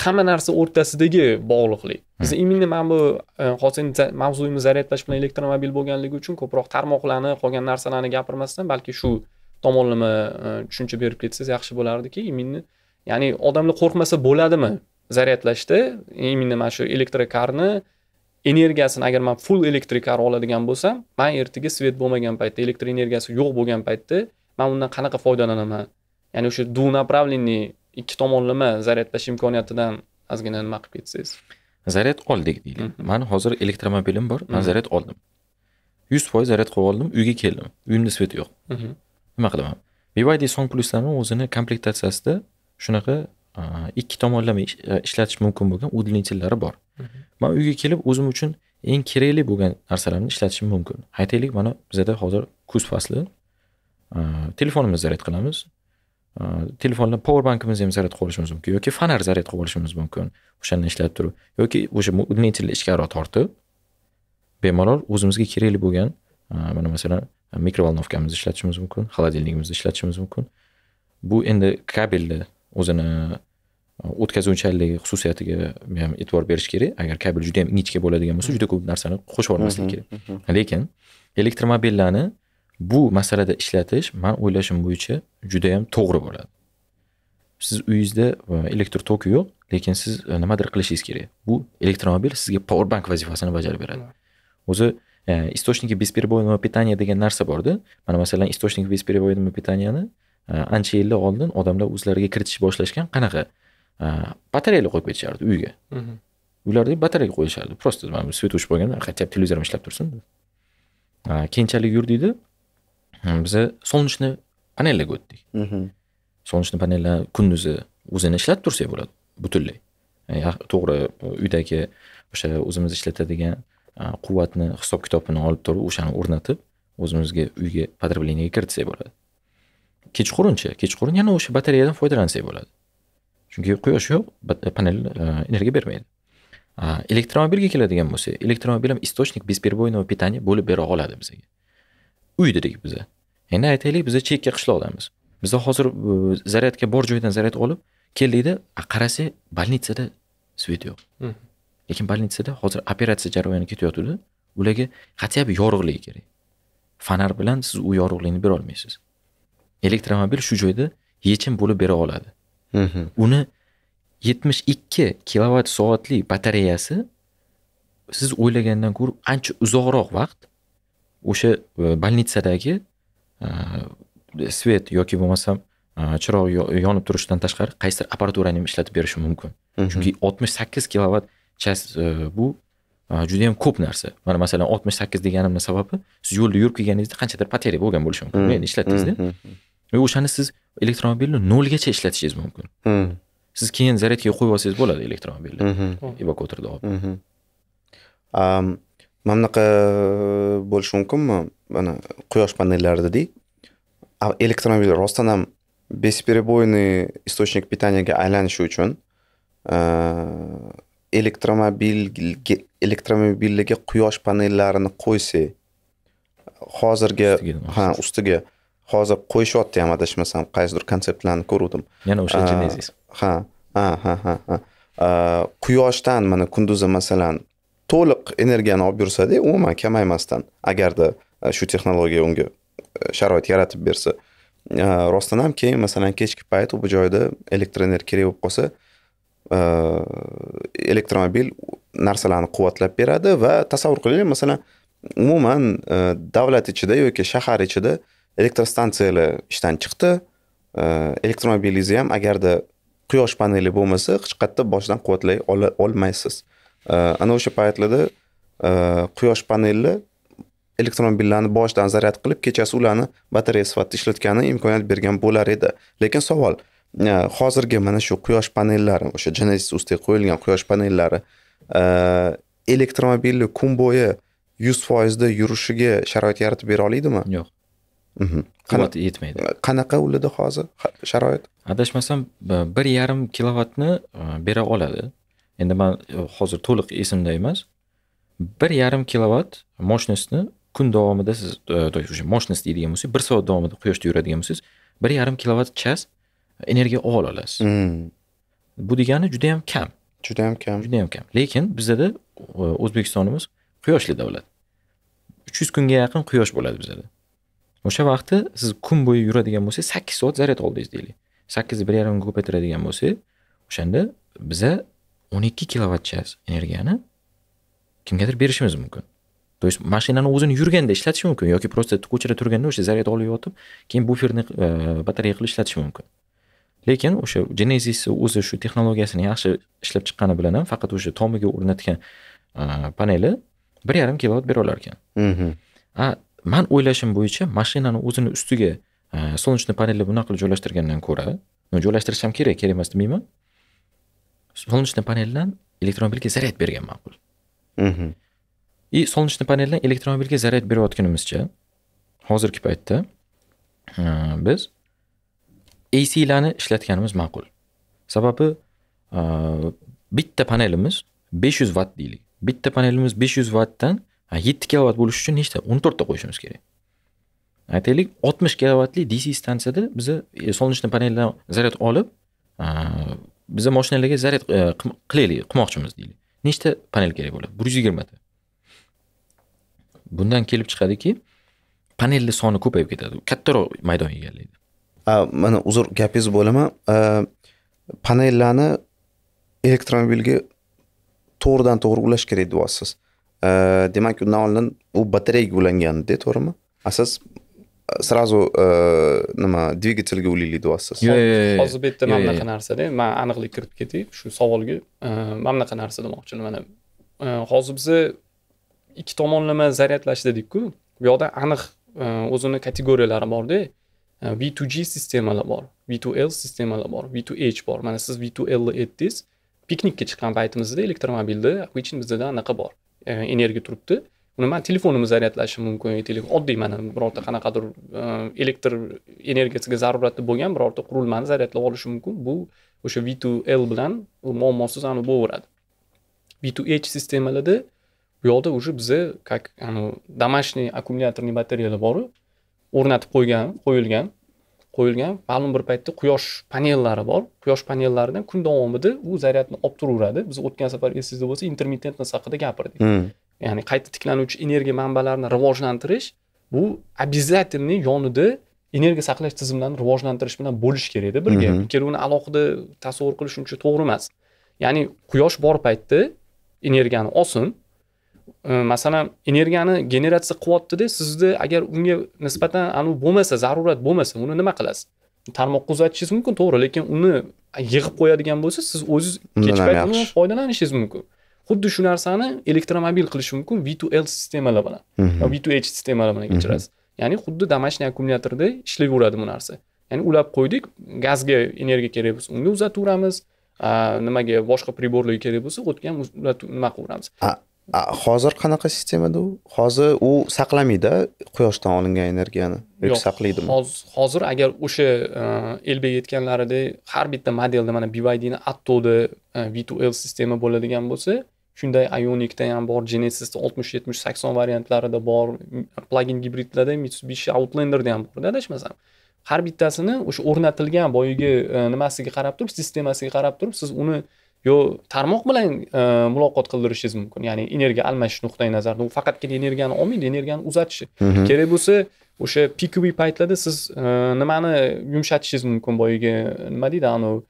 hamma narsa o'rtasidagi bog'liqlik. Biz именно mana bu e, hozir mavzuyimiz zaryadlash bilan elektromobil bo'lganligi uchun ko'proq tarmoqlarni qolgan narsalarni gapirmasdan balki shu tomonlama e, tushuncha berib ketsangiz yaxshi bo'lardiki именно ya'ni odamlar qo'rqmasa bo'ladimi? Zaryadlashda именно mana shu elektrokarni energiyasini agar man full elektrikar oladigan bo'lsam man ertaga svet bo'lmagan paytda elektr energiyasi yo'q bo'lgan paytda man undan qanaqa foydalanaman? Ya'ni o'sha двунаправленный ikki tomonlama zaryadlash imkoniyatidan ozgina nima qilib ketsangiz.
Zaryad oldik deylik. Mani hozir elektromobilim bor man zaryad oldim. Yuz foiz zaryad qilib oldim uyga keldim. Uyimda svet yo'q nima qilaman? Byd song pluslarni o'zini komplektatsiyasida shunaqa ikki tomonlama e, ishlatish mumkin bo'lgan удлинительlari bor. Man uyga kelib o'zim uchun eng kerakli bo'lgan narsalarni ishlatishim mumkin. Aytaylik mana bizada hozir kuz fasli. Telefonimizni zaryad qilamiz. Telefonda power bankimizni ham zaryad qilib olishimiz mumkin yoki fonar zaryad qilib olishimiz mumkin. O'shani ishlatib turib yoki o'sha удлинительni ichkariroq tortib bemalol o'zimizga kerakli bo'lgan mana masalan mikrovolnovkamizni ishlatishimiz mumkin холодильнигimizni ishlatishimiz mumkin. Bu endi kabelni o'zini o'tkazuvchanligi xususiyatiga ham e'tibor berish kerak. Agar kabel juda yam ingichka bo'ladigan bo'lsa juda ko'p narsani qo'shib yubormaslik kerak. lekin elektromobillarni bu masalada ishlatish man o'ylashim bo'yicha juda yam to'g'ri bo'ladi. Siz uyingizda elektr toki yo'q lekin siz e, nimadir qilishingiz kerak. Bu elektromobil sizga power bank vazifasini bajarib beradi. O'zi источники бесперебойного питания degan narsa borda mana masalan источник бесперебойного питанияni ancha yillar oldin odamlar o'zlariga kiritish boshlashgan qanaqa batareyalar qo'yib ketishardi uyga uylarda batareya qo'yishardi просто mana svet o'chib qolganda хотя бы televizorim ishlab tursin keyinchalik yurdikda biza солнечный panellarga o'tdik солнечный panellar kunduzi o'zini ishlatib tursak bo'ladi butunlay to'g'ri uydagi o'sha o'zimiz ishlatadigan Э, quvvatni hisob kitobini olib turib o'shani o'rnatib o'zimizga uyga потреблениеga kiritsak bo'ladi. Kechqurunchi kechqurun yana o'sha batareyadan foydalansak bo'ladi. Chunki quyosh yo'q e, panel e, energiya bermaydi. Elektromobilga keladigan bo'lsak elektromobil ham источник бесперебойного питания bo'lib bera oladi bizga. Uy dedik biza. Endi aytaylik biza chekka qishloqdamiz biza hozir e, zaryadga bor joydan zaryad olib keldikda qarasak больницада svet yo'q. Lekin больницада hozir operatsiya jarayoni ketayotganda ularga хотя бы yorug'lik kerak. Fonar bilan siz u yorug'likni bera olmaysiz. Elektromobil shu joyda yechim bo'lib bera oladi. Uni yetmish ikki kilovat soatli batareyasi siz o'ylagandan ko'ra ancha uzoqroq vaqt o'sha e, svet yoki bo'lmasam e, chiroq yonib turishidan tashqari qaysidir apparaturani ham ishlatib berishi mumkin chunki oltmish sakkiz kilovat chas e, bu e, juda yam ko'p narsa. Mana masalan oltmish sakkiz deganimni sababi siz yo'lda yurib kelganingizda qanchadir batarya bo'lgan bo'lishi mumkin. Endi ishlatdingizda va o'shani siz elektromobilni nolgacha ishlatishingiz mumkin. Siz keyin zaryadkaga qo'yib olsangiz bo'ladi elektromobilni. Evakuatorda olib.
Mana bunaqa bo'lishi mumkinmi? Mana quyosh panellari dedik elektromobil rostdan ham бесперебойный источник питаниyaga aylanishi uchun e, elektromobilga elektromobillarga quyosh panellarini qo'ysak hozirgi ha ustiga. Hozir qo'yishyapti ham adashmasam qaysidir konseptlarni ko'ruvdim.
Yana o'sha genesis
ha ha ha ha ha. Quyoshdan mana kunduzi masalan to'liq energiyani olib yursada umuman kamaymasdan agarda shu texnologiya unga sharoit yaratib bersa rostdan ham keyin masalan kechki payt u bu joyda elektr energiya kerak bo'lib qolsa elektromobil narsalarni quvvatlab beradi va tasavvur qiling masalan umuman davlat ichida yoki shahar ichida elektrostansiyalar ishdan chiqdi elektromobilingizni ham agarda quyosh paneli bo'lmasa hech qayerda boshdan quvvatlay olmaysiz ana o'sha paytlarda quyosh panelli elektromobillarni boshidan zaryad qilib kechasi ularni batareya sifatida ishlatgani imkoniyat bergan bo'lar edi lekin savol hozirgi mana shu quyosh panellari o'sha genesis ustiga qo'yilgan quyosh panellari elektromobilni kun bo'yi yuz foizda yurishiga sharoit yaratib bera olaydimi?
Yo'q.
Mhm.
quvvati yetmaydi.
qanaqa ularda hozir sharoit?
Adashmasam bir yarim kilovatni bera oladi. Endi man hozir to'liq esimda emas. Bir yarim kilovat mощностьni kun davomida siz o'sha mощность deydigan bo'lsak bir soat davomida quyoshda yuradigan bo'lsangiz bir yarim kilovat chas energiya ola olasiz.
Hmm.
bu degani juda yam kam.
Juda yam kam.
Juda yam kam. Lekin bizada o'zbekistonimiz quyoshli davlat. Uch yuz kunga yaqin quyosh bo'ladi bizada. O'sha vaqtda siz kun bo'yi yuradigan bo'lsangiz sakkiz soat zaryad oldingiz deylik. Sakkizni bir yarimga ko'paytiradigan bo'lsak o'shanda biza o'n ikki kilovat chas energiyani kimgadir berishimiz mumkin. То есть mashinani o'zini yurganda ishlatish mumkin yoki просто ko'chada turganda o'sha zaryad olib yotib keyin buferni e, batareya qilib ishlatish mumkin lekin o'sha genesis o'zi shu texnologiyasini yaxshi ishlab chiqqani bilan ham faqat o'sha tomiga o'rnatgan paneli bir yarim kilovat bera olar ekan.
Mhm.
a man o'ylashim bo'yicha mashinani o'zini ustiga солнечный panelni bunaqa qilib joylashtirgandan ko'ra joylashtirish ham kerak kerak emas demayman солнечный paneldan elektromobilga zaryad bergan ma'qul. И солнечный paneldan elektromobilga zaryad berayotganimizcha hozirgi paytda biz AClarni ishlatganimiz ma'qul. Sababi e, bitta panelimiz 500 vatt deylik. Bitta panelimiz 500 vattdan 7 kilovatt bo'lishi uchun nechta 14 ta qo'yishimiz kerak. Aytaylik 60 kilovatli dc stansiyada biza e, солнечный paneldan zaryad olib e, biza mashinalarga zaryad e, qilaylik qilmoqchimiz deylik. Nechta panel kerak bo'ladi? 120 ta. Bundan kelib chiqadiki panelni soni ko'payib ketadi. Kattaroq maydon egallaydi
mana uzr gapingizni bo'laman panellarni elektromobilga to'g'ridan to'g'ri ulash kerak deyapsiz. Demak undan oldin u batareyaga ulanganda to'g'rimi? Asos сразу nima dvigatelga ulaylik deyapsiz.
Yo'q yo'q hozir bu yerda mana bunaqa narsada man aniqlik kiritib ketay shu savolga mana bunaqa narsa demoqchiman. Mana hozir biza ikki tomonlama zaryadlash dedikku. Bu yoqda aniq e, o'zini kategoriyalari borda e, v2g sistemalar bor v2l sistemalar bor v2h bor mana siz v2l ni aytdingiz piknikka chiqqan paytimizda elektromobilda обычно bizada anaqa bor e, energiya turibdi uni man telefonimni zaryadlashim mumkin oddiy mana birorta qanaqadir e, elektr energiyasiga zarurati bo'lgan birorta qurilmani zaryadlab olishim mumkin. Bu o'sha v2l bilan muammosiz anavi bo'laveradi. V2h sistemalarda bu yoqda уже biza как домашний akkumulyatorli batareyalar boru o'rnatib qo'ygan qo'yilgan qo'yilgan. Ma'lum bir paytda quyosh panellari bor. Quyosh panellaridan kun davomida u zaryadni olib turaveradi. Biz o'tgan safar esingizda bo'lsa intermitentность haqida gapirdik.
Hmm.
ya'ni qayta tiklanuvchi energiya manbalarini rivojlantirish bu обязательный yonida energiya saqlash tizimlarini rivojlantirish bilan bo'lishi kerakda birga.
Hmm.
ikkovini alohida tasavvur qilish uncha to'g'ri emas. Ya'ni quyosh bor paytda energiyani olsin masalan energiyani generatsiya qilyaptida sizda agar unga nisbatan anavi bo'lmasa zarurat bo'lmasa uni nima qilasiz? Tarmoqqa uzatishingiz mumkin to'g'ri lekin uni yig'ib qo'yadigan bo'lsa siz o'ziz kech payt undan foydalanishingiz mumkin. Xuddi shu narsani elektromobil qilish mumkin v2l sistemalar bilan.
Mhm.
v2h sistemalar bilan kechirasiz. Ya'ni xuddi домашний akkumulyatorda ishlayveradi bu narsa. Ya'ni ulab qo'ydik gazga energiya kerak bo'lsa unga uzataveramiz nimaga boshqa приborlarga kerak bo'lsa o'tga ham nima qilaveramiz
hozir qanaqa sistemada u? Hozir u saqlamaydi quyoshdan olingan energiyani? Yoki saqlaydimi?
hozir agar o'sha elbek aytganlaridek har bitta modelda mana bydni attoda e, v2l sistema bo'ladigan bo'lsa shunday ionicda ham bor genesisda oltmish yetmish sakson variantlarida bor plagin gibridlarda mitsubishi outlanderda ham borda adashmasam. Har bittasini o'sha o'rnatilgan boyagi e, nimasiga qarab turib sistemasiga qarab turib siz uni yo tarmoq bilan e, muloqot qildirishingiz mumkin. Ya'ni energiya almashish nuqtai nazaridan u faqatgina energiyani olmaydi energiyani uzatishi
mhm.
kerak bo'lsa o'sha pikoviy paytlarda siz e, nimani yumshatishingiz mumkin boyagi? Nima deydi anavi?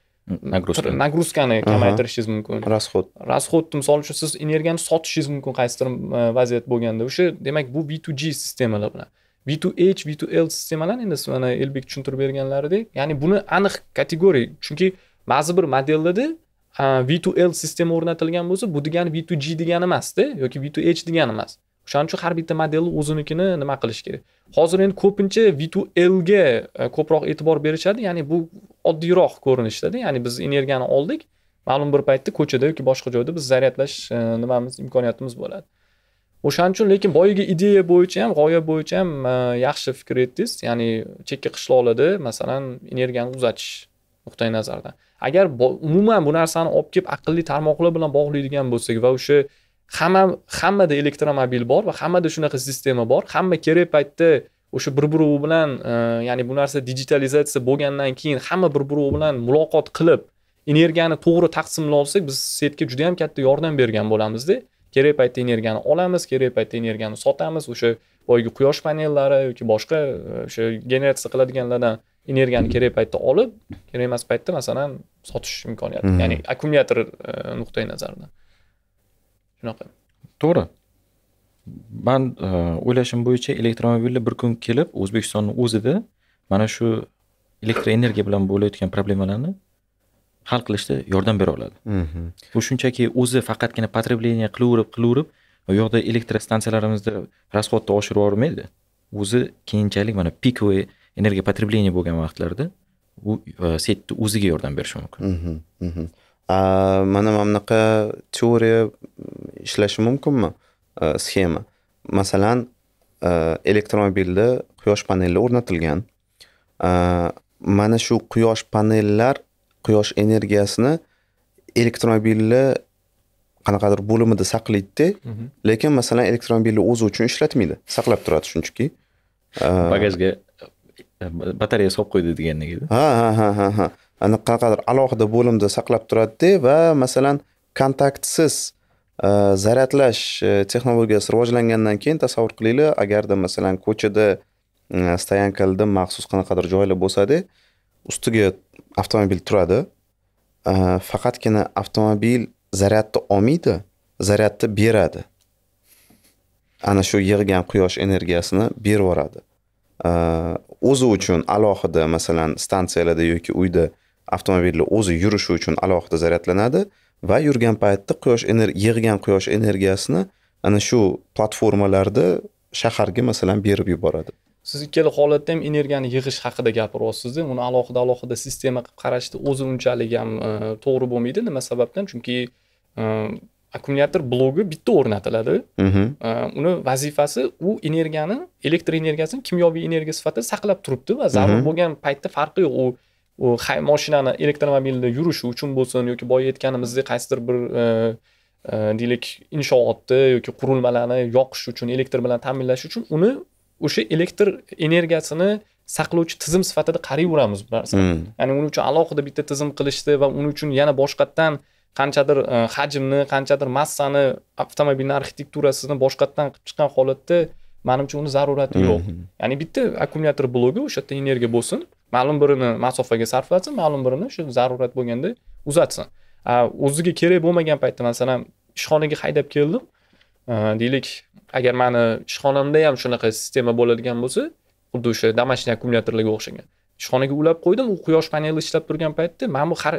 Nagruska
nagruzkani. Kamaytirishingiz mumkin.
Расход
расходni misol uchun siz energiyani sotishingiz mumkin qaysidir e, vaziyat bo'lganda. O'sha demak bu b2g sistemalar bilan. V2h v2l sistemalar endi mana elbek tushuntirib berganlaridek. Ya'ni buni aniq kategoriya chunki ba'zi bir modellarda v2l sistema o'rnatilgan bo'lsa bu degani v2g degani emasda yoki v2h degani emas. O'shaning uchun har bitta modelni o'zinikini nima qilish kerak? Hozir endi ko'pincha v2l ga e, ko'proq e'tibor berishadi ya'ni bu oddiyroq ko'rinishdada ya'ni biz energiyani oldik ma'lum bir paytda ko'chada yoki boshqa joyda biz zaryadlash e, nimamiz imkoniyatimiz bo'ladi. O'shaning uchun lekin boyagi ideya bo'yicha ham g'oya bo'yicha ham e, yaxshi fikr aytdingiz ya'ni chekka qishloqlarda masalan energiyani uzatish nuqtai nazaridan agar umuman bu narsani olib kelib aqlli tarmoqlar bilan bog'laydigan bo'lsak va o'sha hamma hammada elektromobil bor va hammada shunaqa sistema bor hamma kerak paytda o'sha bir biri bilan e, ya'ni bu narsa digitalizatsiya bo'lgandan keyin hamma bir biri bilan muloqot qilib energiyani to'g'ri taqsimlay olsak biz setga juda yam katta yordam bergan bo'lamizda. Kerak paytda energiyani olamiz kerak paytda energiyani sotamiz o'sha boyagi quyosh panellari yoki boshqa e, o'sha generatsiya qiladiganlardan energiyani kerak paytda olib kerak emas paytda masalan sotish imkoniyati.
Mhm.
ya'ni akkumulyator e, nuqtai nazaridan shunaqa.
To'g'ri. Man e, o'ylashim bo'yicha elektromobillar bir kun kelib o'zbekistonni o'zida mana shu elektr energiya bilan bo'layotgan problemalarni hal qilishda yordam bera oladi.
Mhm.
bu shunchaki o'zi faqatgina потребление qilaverib qilaverib u yoqda elektr stansiyalarimizda расходni oshirib yubormaydi. O'zi keyinchalik mana pikovый energiya потребление bo'lgan vaqtlarda u e, setni o'ziga yordam berishi mumkin.
Mhm, mhm. Mana mana bunaqa teoriya ishlashi mumkinmi? A, sxema masalan a, elektromobilda quyosh paneli o'rnatilgan. Mana shu quyosh panellar quyosh energiyasini elektromobilni qanaqadir bo'limida saqlaydida lekin masalan elektromobilni o'zi uchun ishlatmaydi saqlab turadi shunchaki.
Bagajga e, batareya solib qo'ydi degandek edi.
Ha ha ha ha ha. Ana qanaqadir alohida bo'limda saqlab turadida va masalan kontaktsiz e, zaryadlash e, texnologiyasi rivojlangandan keyin tasavvur qilinglar agarda masalan ko'chada e, stoyankalarda maxsus qanaqadir joylar bo'lsada ustiga avtomobil turadi. Faqatgina avtomobil zaryadni olmaydi zaryadni beradi. Ana shu yig'gan quyosh energiyasini berib yuboradi. O'zi uchun alohida masalan stansiyalarda yoki uyda avtomobilni o'zi yurishi uchun alohida zaryadlanadi va yurgan paytda quyosh yig'gan quyosh energiyasini ana shu platformalarda shaharga masalan berib yuboradi.
Siz ikkala holatda ham energiyani yig'ish haqida gapiryapsizda uni alohida alohida sistema qilib qarashni o'zi unchalik ham e, to'g'ri bo'lmaydi nima sababdan? Chunki e, akkumulyator blogi bitta o'rnatiladi
Mhm.
Uni vazifasi u energiyani elektr energiyasini kimyoviy energiya sifatida saqlab turibdi va zarur
Mhm.
bo'lgan paytda farqi yo'q u u moshinani elektromobilda yurishi uchun bo'lsin yoki boya aytganimizdek qaysidir bir e, e, deylik inshootni yoki qurilmalarni yoqish uchun elektr bilan ta'minlash uchun uni o'sha elektr energiyasini saqlovchi tizim sifatida qarayveramiz bu narsani
Mm.
ya'ni uning uchun alohida bitta tizim qilishdi va uning uchun yana boshqatdan qanchadir e, hajmni qanchadir massani avtomobilni arxitekturasini boshqatdan qilib chiqqan holatda manimcha uni zarurati yo'q. Ya'ni bitta akkumulyator blogi o'sha yerda energiya bo'lsin ma'lum birini masofaga sarflatsin ma'lum birini shu zarurat bo'lganda uzatsin. O'ziga kerak bo'lmagan paytda masalan ishxonaga haydab keldim E, deylik agar mani ishxonamda ham shunaqa sistema bo'ladigan bo'lsa xuddi o'sha домашний akkumulyatorlarga o'xshagan ishxonaga ulab qo'ydim. U quyosh paneli ishlab turgan paytda mana bu har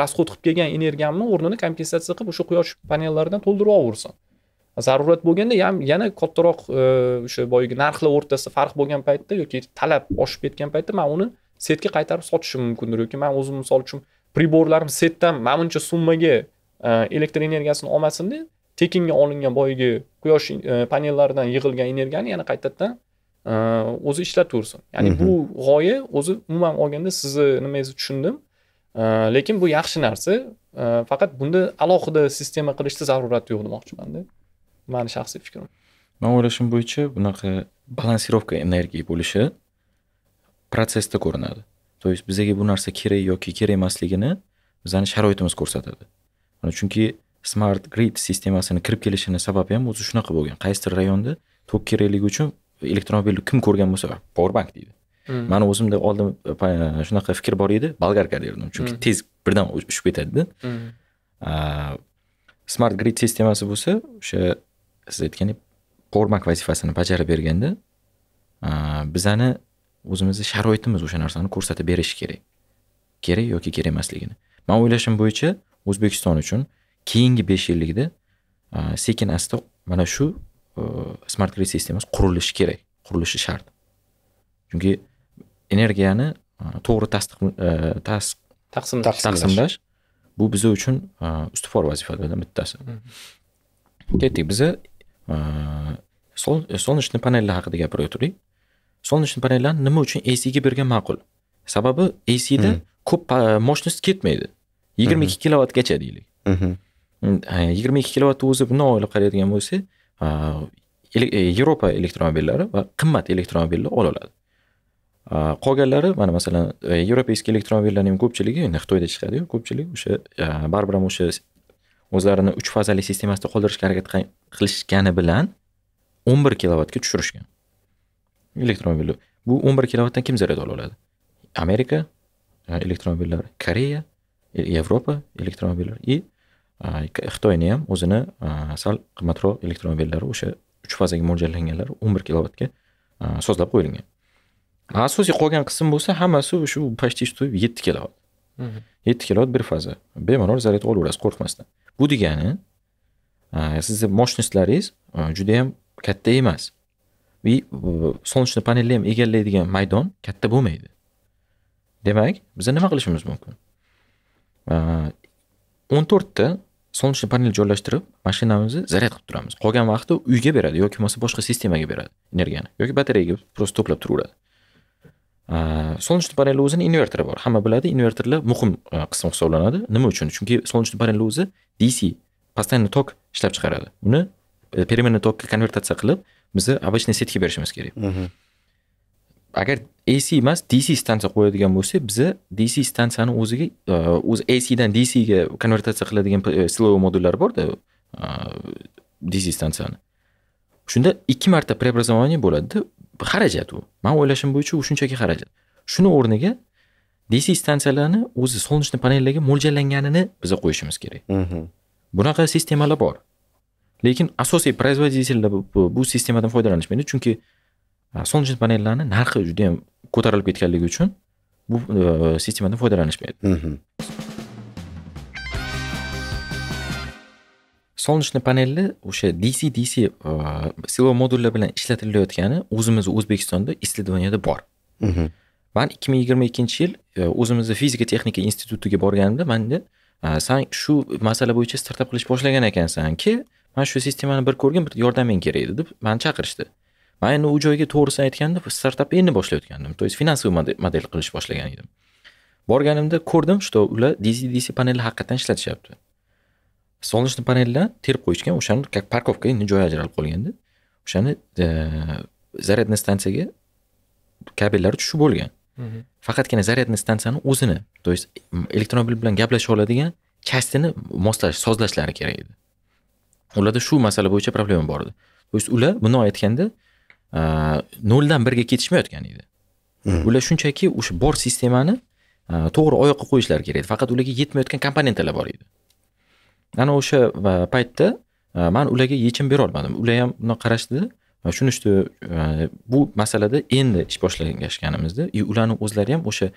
расход qilib kelgan energiyamni o'rnini kompensatsiya qilib o'sha quyosh panellaridan to'ldirib olaversin zarurat bo'lganda ham yana kattaroq e, o'sha boyagi narxlar o'rtasida farq bo'lgan paytda yoki talab oshib ketgan paytda man uni setga qaytarib sotishim mumkindir. Yoki man o'zim misol uchun priborlarim setdan mana buncha summaga e, elektr energiyasini olmasinda tekinga olingan boyagi quyosh e, panellaridan yig'ilgan energiyani yana qaytadan o'zi ishlataversin ya'ni bu g'oya o'zi umuman olganda sizni nimangizni tushundim. Lekin bu yaxshi narsa. Faqat bunda alohida sistema qilishni zarurati yo'q demoqchimanda mani shaxsiy fikrim.
Man o'ylashim bo'yicha bunaqa balansirovka energiya bo'lishi protsessda ko'rinadi. То есть bizaga bu narsa kerak yoki kerak emasligini bizani sharoitimiz ko'rsatadi. Mana chunki smart grid sistemasini kirib kelishini sababi ham o'zi shunaqa bo'lgan. Qaysidir rayonda tok kerakligi uchun elektromobilni kim ko'rgan bo'lsa power bank deydi
Hmm.
mani o'zimda oldin shunaqa fikr bor edi bolgarka derdim chunki
Hmm.
tez birdan ushib ketadida
Hmm.
Smart grid sistemasi bo'lsa o'sha siz aytgandek qo'rmak vazifasini bajarib berganda bizani o'zimizni sharoitimiz o'sha narsani ko'rsatib berishi kerak kerak yoki kerak emasligini man o'ylashim bo'yicha o'zbekiston uchun keyingi besh yillikda sekin asta mana shu smart grid sistemasi qurilishi kerak qurilishi shart. Chunki energiyani a, to'g'ri tasdiq a, tas-
taqsim
Taqsim-
taqsimlash bu biza uchun ustuvor vazifalardan bittasi. Ketdik biza a, sol- солнечный panellar haqida gapirib o'tirdik. Солнечный panellarni nima uchun ACga bergan ma'qul. Sababi ACda ko'p mощность ketmaydi. Yigirma ikki kilovatgacha deylik. Yigirma ikki kilovatni o'zi bundoq o'ylab qaraydigan bo'lsak e, yevropa elektromobillari va qimmat elektromobillar ola oladi qolganlari mana masalan yevropeyskiy elektromobillarning ko'pchiligi endi xitoyda chiqadiyu ko'pchilik o'sha baribir ham o'sha o'zlarini uch fazali sistemasida qoldirishga harakat qilishgani bilan o'n bir kilovatga tushirishgan elektromobillar bu o'n bir kilovatdan kim zaryad ola oladi amerika elektromobillar elektromobillari koreya yevropa elektromobillari и xitoyni ham o'zini sal qimmatroq elektromobillari o'sha uch fazaga mo'ljallanganlari o'n bir kilovatga sozlab qo'yilgan. Asosiy qolgan qism bo'lsa hammasi shu почти что yetti kilovat yetti kilovat bir faza. Bemalol zaryad olaverasiz qo'rqmasdan. Bu degani sizni mощностьlaringiz a, judayam katta emas. И солнечный panelni ham egallaydigan maydon katta bo'lmaydi. Demak biza nima qilishimiz mumkin? O'n to'rtta солнечный panel joylashtirib mashinamizni zaryad qilib turamiz qolgan vaqtda uyga beradi yoki bo'lmasa boshqa sistemaga beradi energiyani yoki batareyaga просто to'plab turaveradi A, солнечный panelni o'zini invertori bor hamma biladi invertorlar muhim qism hisoblanadi. Nima uchun? Chunki солнечный panelni o'zi dc постоянный tok ishlab chiqaradi. Uni э, переменный tokka konvertatsiya qilib bizni обычный setga berishimiz kerak. Agar AC emas DC stansiya qo'yadigan bo'lsak biza DC stansiyani o'ziga o'zi AC dan DC ga konvertatsiya qiladigan siloviy modullari borda DC stansiyani shunda ikki marta преобразование bo'ladida xarajat u man o'ylashim bo'yicha u shunchaki xarajat shuni o'rniga DC stansiyalarni o'zi солнечный panellarga mo'ljallanganini biza qo'yishimiz kerak bunaqa sistemalar bor lekin asosiy производительlar bu sistemadan foydalanishmaydi chunki солнечный panellarni narxi juda yam ko'tarilib ketganligi uchun bu e, sistemadan foydalanishmaydi
Mhm.
солнечный panelni o'sha dc dc e, silov modullar bilan ishlatilayotgani o'zimizni o'zbekistonda исследованияda bor
Mhm.
man ikki ming yigirma ikkinchi yil e, o'zimizni fizika texnika institutiga borganimda manda "A, san shu masala bo'yicha startap qilish boshlagan ekansanki man shu sistemani bir ko'rgin bir yordaming kerak edi deb mani chaqirishdi man endi u joyga to'g'risini aytganda startapni endi boshlayotgandim. То есть finansoviy model, qilish boshlagan edim. Borganimda ko'rdim что ular dc dc panelni haqiqatdan ishlatishyapti. Солнечный panellar terib qo'yishgan o'shani как parkovka endi joy ajralib qolganda o'shani zaryadniy stansiyaga kabellari tushib bo'lgan. Faqatgina zaryadniy stansiyani o'zini то есть elektromobil bilan gaplasha oladigan частini moslash sozlashlari kerak edi. Ularda shu masala bo'yicha problema bor edi. То есть ular bundoq aytganda noldan birga ketishmayotgan edi.
Mhm.
ular shunchaki o'sha bor sistemani a, to'g'ri oyoqqa qo'yishlari kerak edi. Faqat ularga yetmayotgan komponentlar bor edi. Ana o'sha a, paytda a, man ularga yechim bera olmadim. Ular ham bundoq qarashdida va tushunishdi bu masalada endi ish boshlashganimizda и ularni o'zlari ham o'sha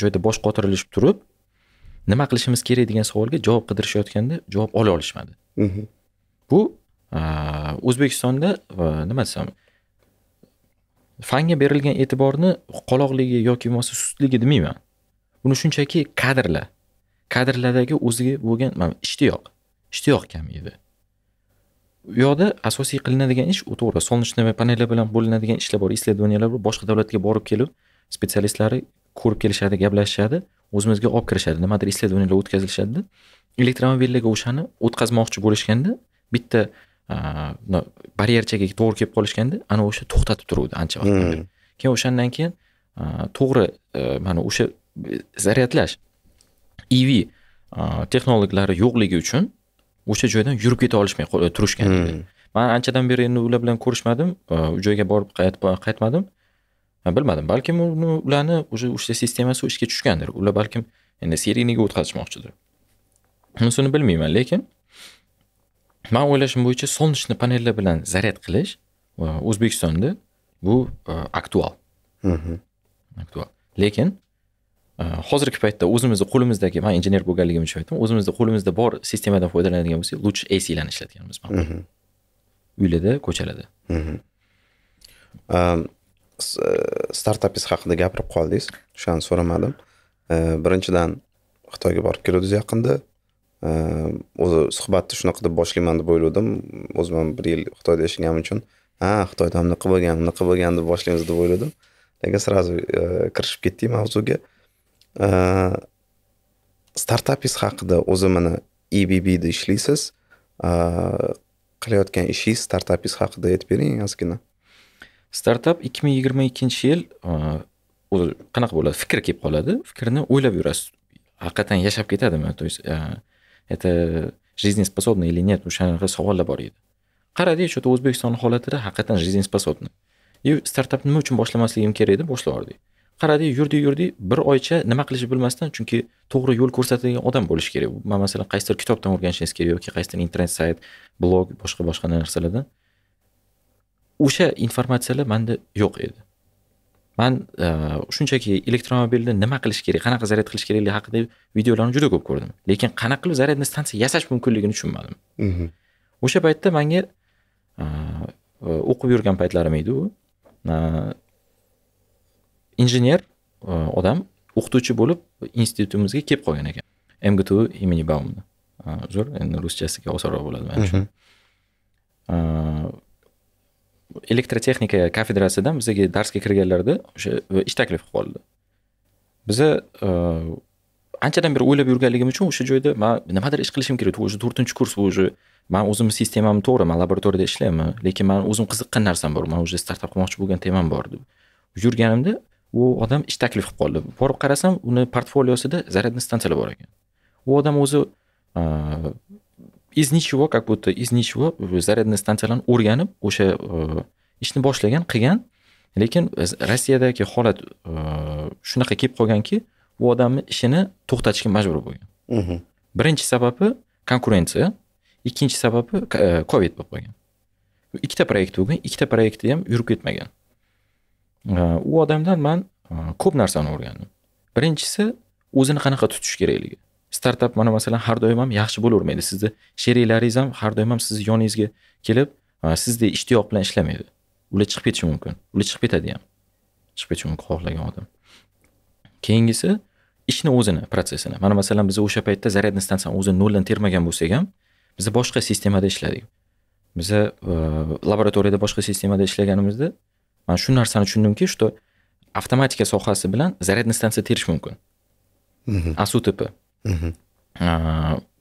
joyda bosh qotirilishib turib nima qilishimiz kerak degan savolga javob qidirishayotganda javob ola olishmadi.
Mhm.
bu o'zbekistonda nima desam fanga berilgan e'tiborni qoloqligi yoki bo'lmasa sustligi demayman. Buni shunchaki kadrlar. Kadrlardagi o'ziga bo'lgan mana ishtiyoq. Ishtiyoq kam edi. U yoqda asosiy qilinadigan ish u to'g'ri солнечный panellar bilan bo'linadigan ishlar bor исследованиялар bor boshqa davlatga borib kelib spetsialistlari ko'rib kelishadi gaplashishadi o'zimizga olib kirishadi. Nimadir исследованиялар o'tkazilishadida. Elektromobillarga o'shani o'tkazmoqchi bo'lishganda bitta a, no, baryerchaga to'g'ri kelib qolishganda ana o'sha to'xtatib turuvdi ancha vaqtdan beri
Mhm.
keyin o'shandan keyin to'g'ri mana o'sha e, zaryadlash ev a, texnologlari yo'qligi uchun o'sha joydan yurib keta olishmay qo- turishgan
Mhm.
man anchadan beri endi ular bilan ko'rishmadim u joyga borib qayt- qaytmadim. Bilmadim balkim uni ularni уже o'sha sistemasi ishga tushgandir. Ular balkim endi seriyniga o'tkazishmoqchidir unisini bilmayman lekin man o'ylashim bo'yicha солнечный panellar bilan zaryad qilish e, o'zbekistonda bu e, aktual. Aktual. Lekin e, hozirgi paytda o'zimizni qo'limizdagi man injener bo'lganligim uchun aytaman o'zimizda qo'limizda bor sistemadan foydalanadigan bo'lsak lучше AClarni ishlatganimiz ma'qul uylarda ko'chalarda
startapingiz haqida gapirib qoldingiz. O'shani so'ramadim. Birinchidan xitoyga borib keluvdingiz yaqinda o'zi suhbatni shunaqa deb boshlayman deb o'yladim o'zim ham bir yil xitoyda yashaganim uchun ha xitoyda ham bunaqa bo'lgan bunaqa bo'lgan deb boshlaymiz deb o'yladim lekin сразу kirishib ketdik mavzuga? Startapingiz haqida o'zi mana ebbda ishlaysiz. Qilayotgan ishingiz startapingiz haqida aytib bering ozgina.
Startap 2022 yil uh, o'zi qanaqa bo'ladi? Fikr kelib qoladi. Fikrni o'ylab yurasiz. Haqiqatdan yashab ketadimi? То есть это жизнеспособно или нет o'shanaqa savollar bor edi qaradik что то o'zbekiston holatida haqiqatdan жизнеспособно и startap nima uchun boshlamasligim kerak deb boshlavordik qaradik yurdik yurdik bir oycha nima qilishni bilmasdan chunki to'g'ri yo'l ko'rsatadigan odam bo'lishi kerak man masalan qaysidir kitobdan o'rganishingiz kerak yoki qaysidir internet sayt blog boshqa boshqa narsalardan o'sha informatsiyalar manda yo'q edi man e, shunchaki elektromobilni nima qilish kerak qanaqa zaryad qilish kerakligi haqida videolarni juda ko'p ko'rdim lekin qanaqa qilib zaryadni stansiya yasash mumkinligini tushunmadim
Mhm.
o'sha paytda manga e, o'qib yurgan paytlarim edi u e, injener e, odam o'qituvchi bo'lib institutimizga kelib qolgan ekan. Mgtu имени baumni E, uzr endi ruschasiga osonroq bo'ladi. E, elektrotexnika kafedrasidan bizga darsga kirganlarida o'sha ish taklifi qoldi biza e, anchadan beri o'ylab yurganligim uchun o'sha joyda man nimadir ish qilishim kerak. Уже to'rtinchi kurs уже man o'zimni sistemam to'g'ri man laboratoriyada ishlayapman lekin man o'zim qiziqqan narsam bor. Man уже startap qilmoqchi bo'lgan temam bor deb yurganimda u odam ish taklif qilib qoldi. Borib qarasam uni portfoliosida zaryadniy stansiyalar bor ekan. U odam o'zi e, из ничего как будто из ничего zaryadный stansiyalarni o'rganib o'sha e, ishni boshlagan qilgan. Lekin rossiyadagi holat e, shunaqa kelib qolganki u odamni ishini to'xtatishga majbur bo'lgan.
Mhm.
birinchi sababi konkurensiya ikkinchi sababi e, covid bo'lib qolgan. Ikkita proyekt bo'lgan ikkita proyekti ham yurib ketmagan. E, u odamdan man e, ko'p narsani o'rgandim. Birinchisi o'zini qanaqa tutish kerakligi startap mana masalan har doim ham yaxshi bo'lavermaydi sizni sheriklaringiz ham har doim ham sizni yoningizga kelib sizdek ishtiyoq bilan ishlamaydi. Ular chiqib ketishi mumkin. Ular chiqib ketadi ham. Chiqib ketishi mumkin xohlagan odam. Keyingisi ishni o'zini protsessini. Mana masalan biz o'sha paytda zaryadный stansiyani o'zini noldan termagan bo'lsak ham biz boshqa sistemada ishladik. Biza e, laboratoriyada boshqa sistemada ishlaganimizda man shu narsani tushundimki что avtomatika sohasi bilan zaryadный stansiya terish mumkin. Asutp.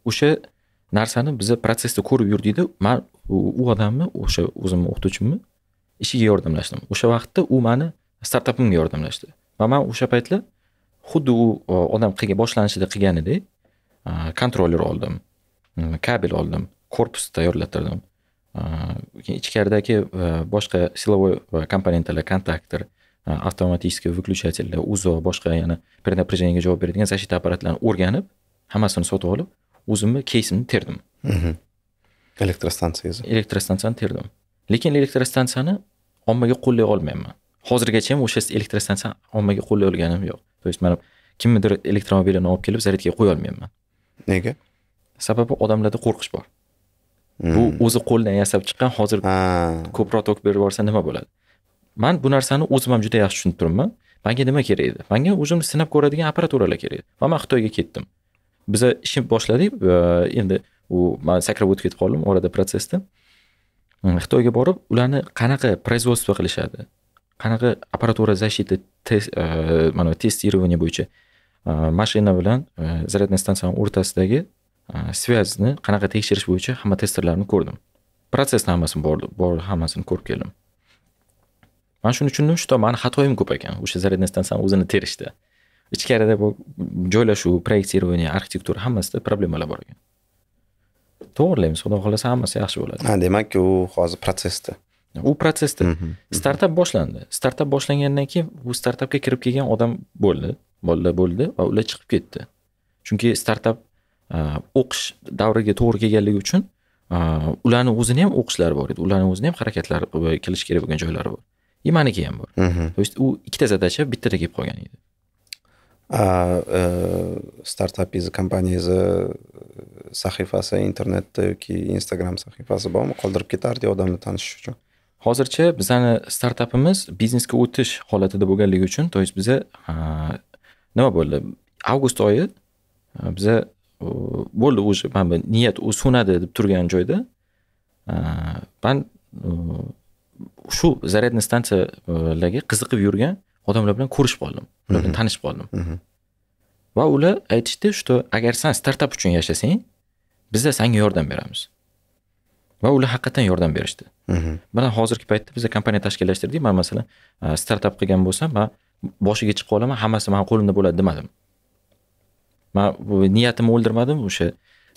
O'sha narsani biza protsessda ko'rib yurdikda man u u odamni o'sha o'zimni o'qituvchimni ishiga yordamlashdim. O'sha vaqtda u mani startapimga yordamlashdi. Va man o'sha paytlar xuddi u odam qilgan boshlanishida qilganidek kontroller oldim kabel oldim korpus tayyorlattirdim keyin ichkaridagi e, boshqa silovoy e, komponentlar kontaktor a, avtomatiskiy выключательlar uzo boshqa yana преднапряжениеga javob beradigan защита apparatlarini o'rganib hammasini sotib olib o'zimni keysimni terdim
Mhm. elektrostansiyangiz
elektrostansiyani terdim lekin elektrostansiyani ommaga qo'llay olmayapman hozirgacha ham o'sha elektrostansiyani ommaga qo'llay olganim yo'q то есть man kimnidir elektromobilini olib kelib zaryadga qo'ya olmayapman
nega
sababi odamlarda qo'rqish bor bu o'zi qo'ldan yasab chiqqan hozir ko'proq tok berib yuborsa nima bo'ladi man bu narsani o'zim ham juda yaxshi tushunib turibman. Manga nima kerak edi? Manga o'zimni sinab ko'radigan apparaturalar kerak edi. Va man xitoyga ketdim. Biza ishni boshladik endi u man sakrab o'tib ketib qoldim orada protsessda mm, xitoyga borib ularni qanaqa производство qilishadi? Qanaqa apparatura защиты test э, mana тестирование bo'yicha э, mashina bilan э, e, stansiyani o'rtasidagi связьni qanaqa tekshirish bo'yicha hamma testerlarni ko'rdim. Protsessni hammasini bor bor hammasini ko'rib keldim. Man shuni tushundim что mani xatoyim ko'p ekan. O'sha zaryadный stansiyani o'zini terishda ichkarida bu joylashuv proyektirование arxitektura hammasida problemalar bor ekan. To'g'irlaymiz xudo xohlasa hammasi yaxshi bo'ladi.
Ha demak u hozir protsessda
u protsessda
Mhm.
startap boshlandi. Startap boshlangandan keyin bu startapga kirib kelgan odam bo'ldi bolalar bo'ldi va ular chiqib ketdi. Chunki startap o'qish davriga to'g'ri kelganligi uchun ularni o'zini ham o'qishlari bor edi. Ularni o'zini ham harakatlari va qilish kerak bo'lgan joylari bor и maniki ham bor.
Mhm.
то есть u ikkita zadacha bittada kelib qolgan edi.
A, e, startapingizni kompaniyangizni sahifasi internetda yoki instagram sahifasi bormi? Qoldirib ketardik odamlar tanishish uchun?
Hozircha bizani startapimiz biznesga o'tish holatida bo'lganligi uchun то есть biza nima bo'ldi? Avgust oyi biza bo'ldi уже niyat so'nadi deb turgan joyda man shu zaryadniy stansiyalarga qiziqib yurgan odamlar bilan ko'rishib qoldim ular bilan tanishib qoldim
Mhm.
va ular aytishdi что agar san startap uchun yashasang biza senga yordam beramiz. Va ular haqiqatdan yordam berishdi.
Mhm.
mana hozirgi paytda biza kompaniya tashkillashtirdik. Man masalan startap qilgan bo'lsam man boshiga chiqib qolaman hammasi mani qo'limda bo'ladi demadim. Man niyatimni o'ldirmadim o'sha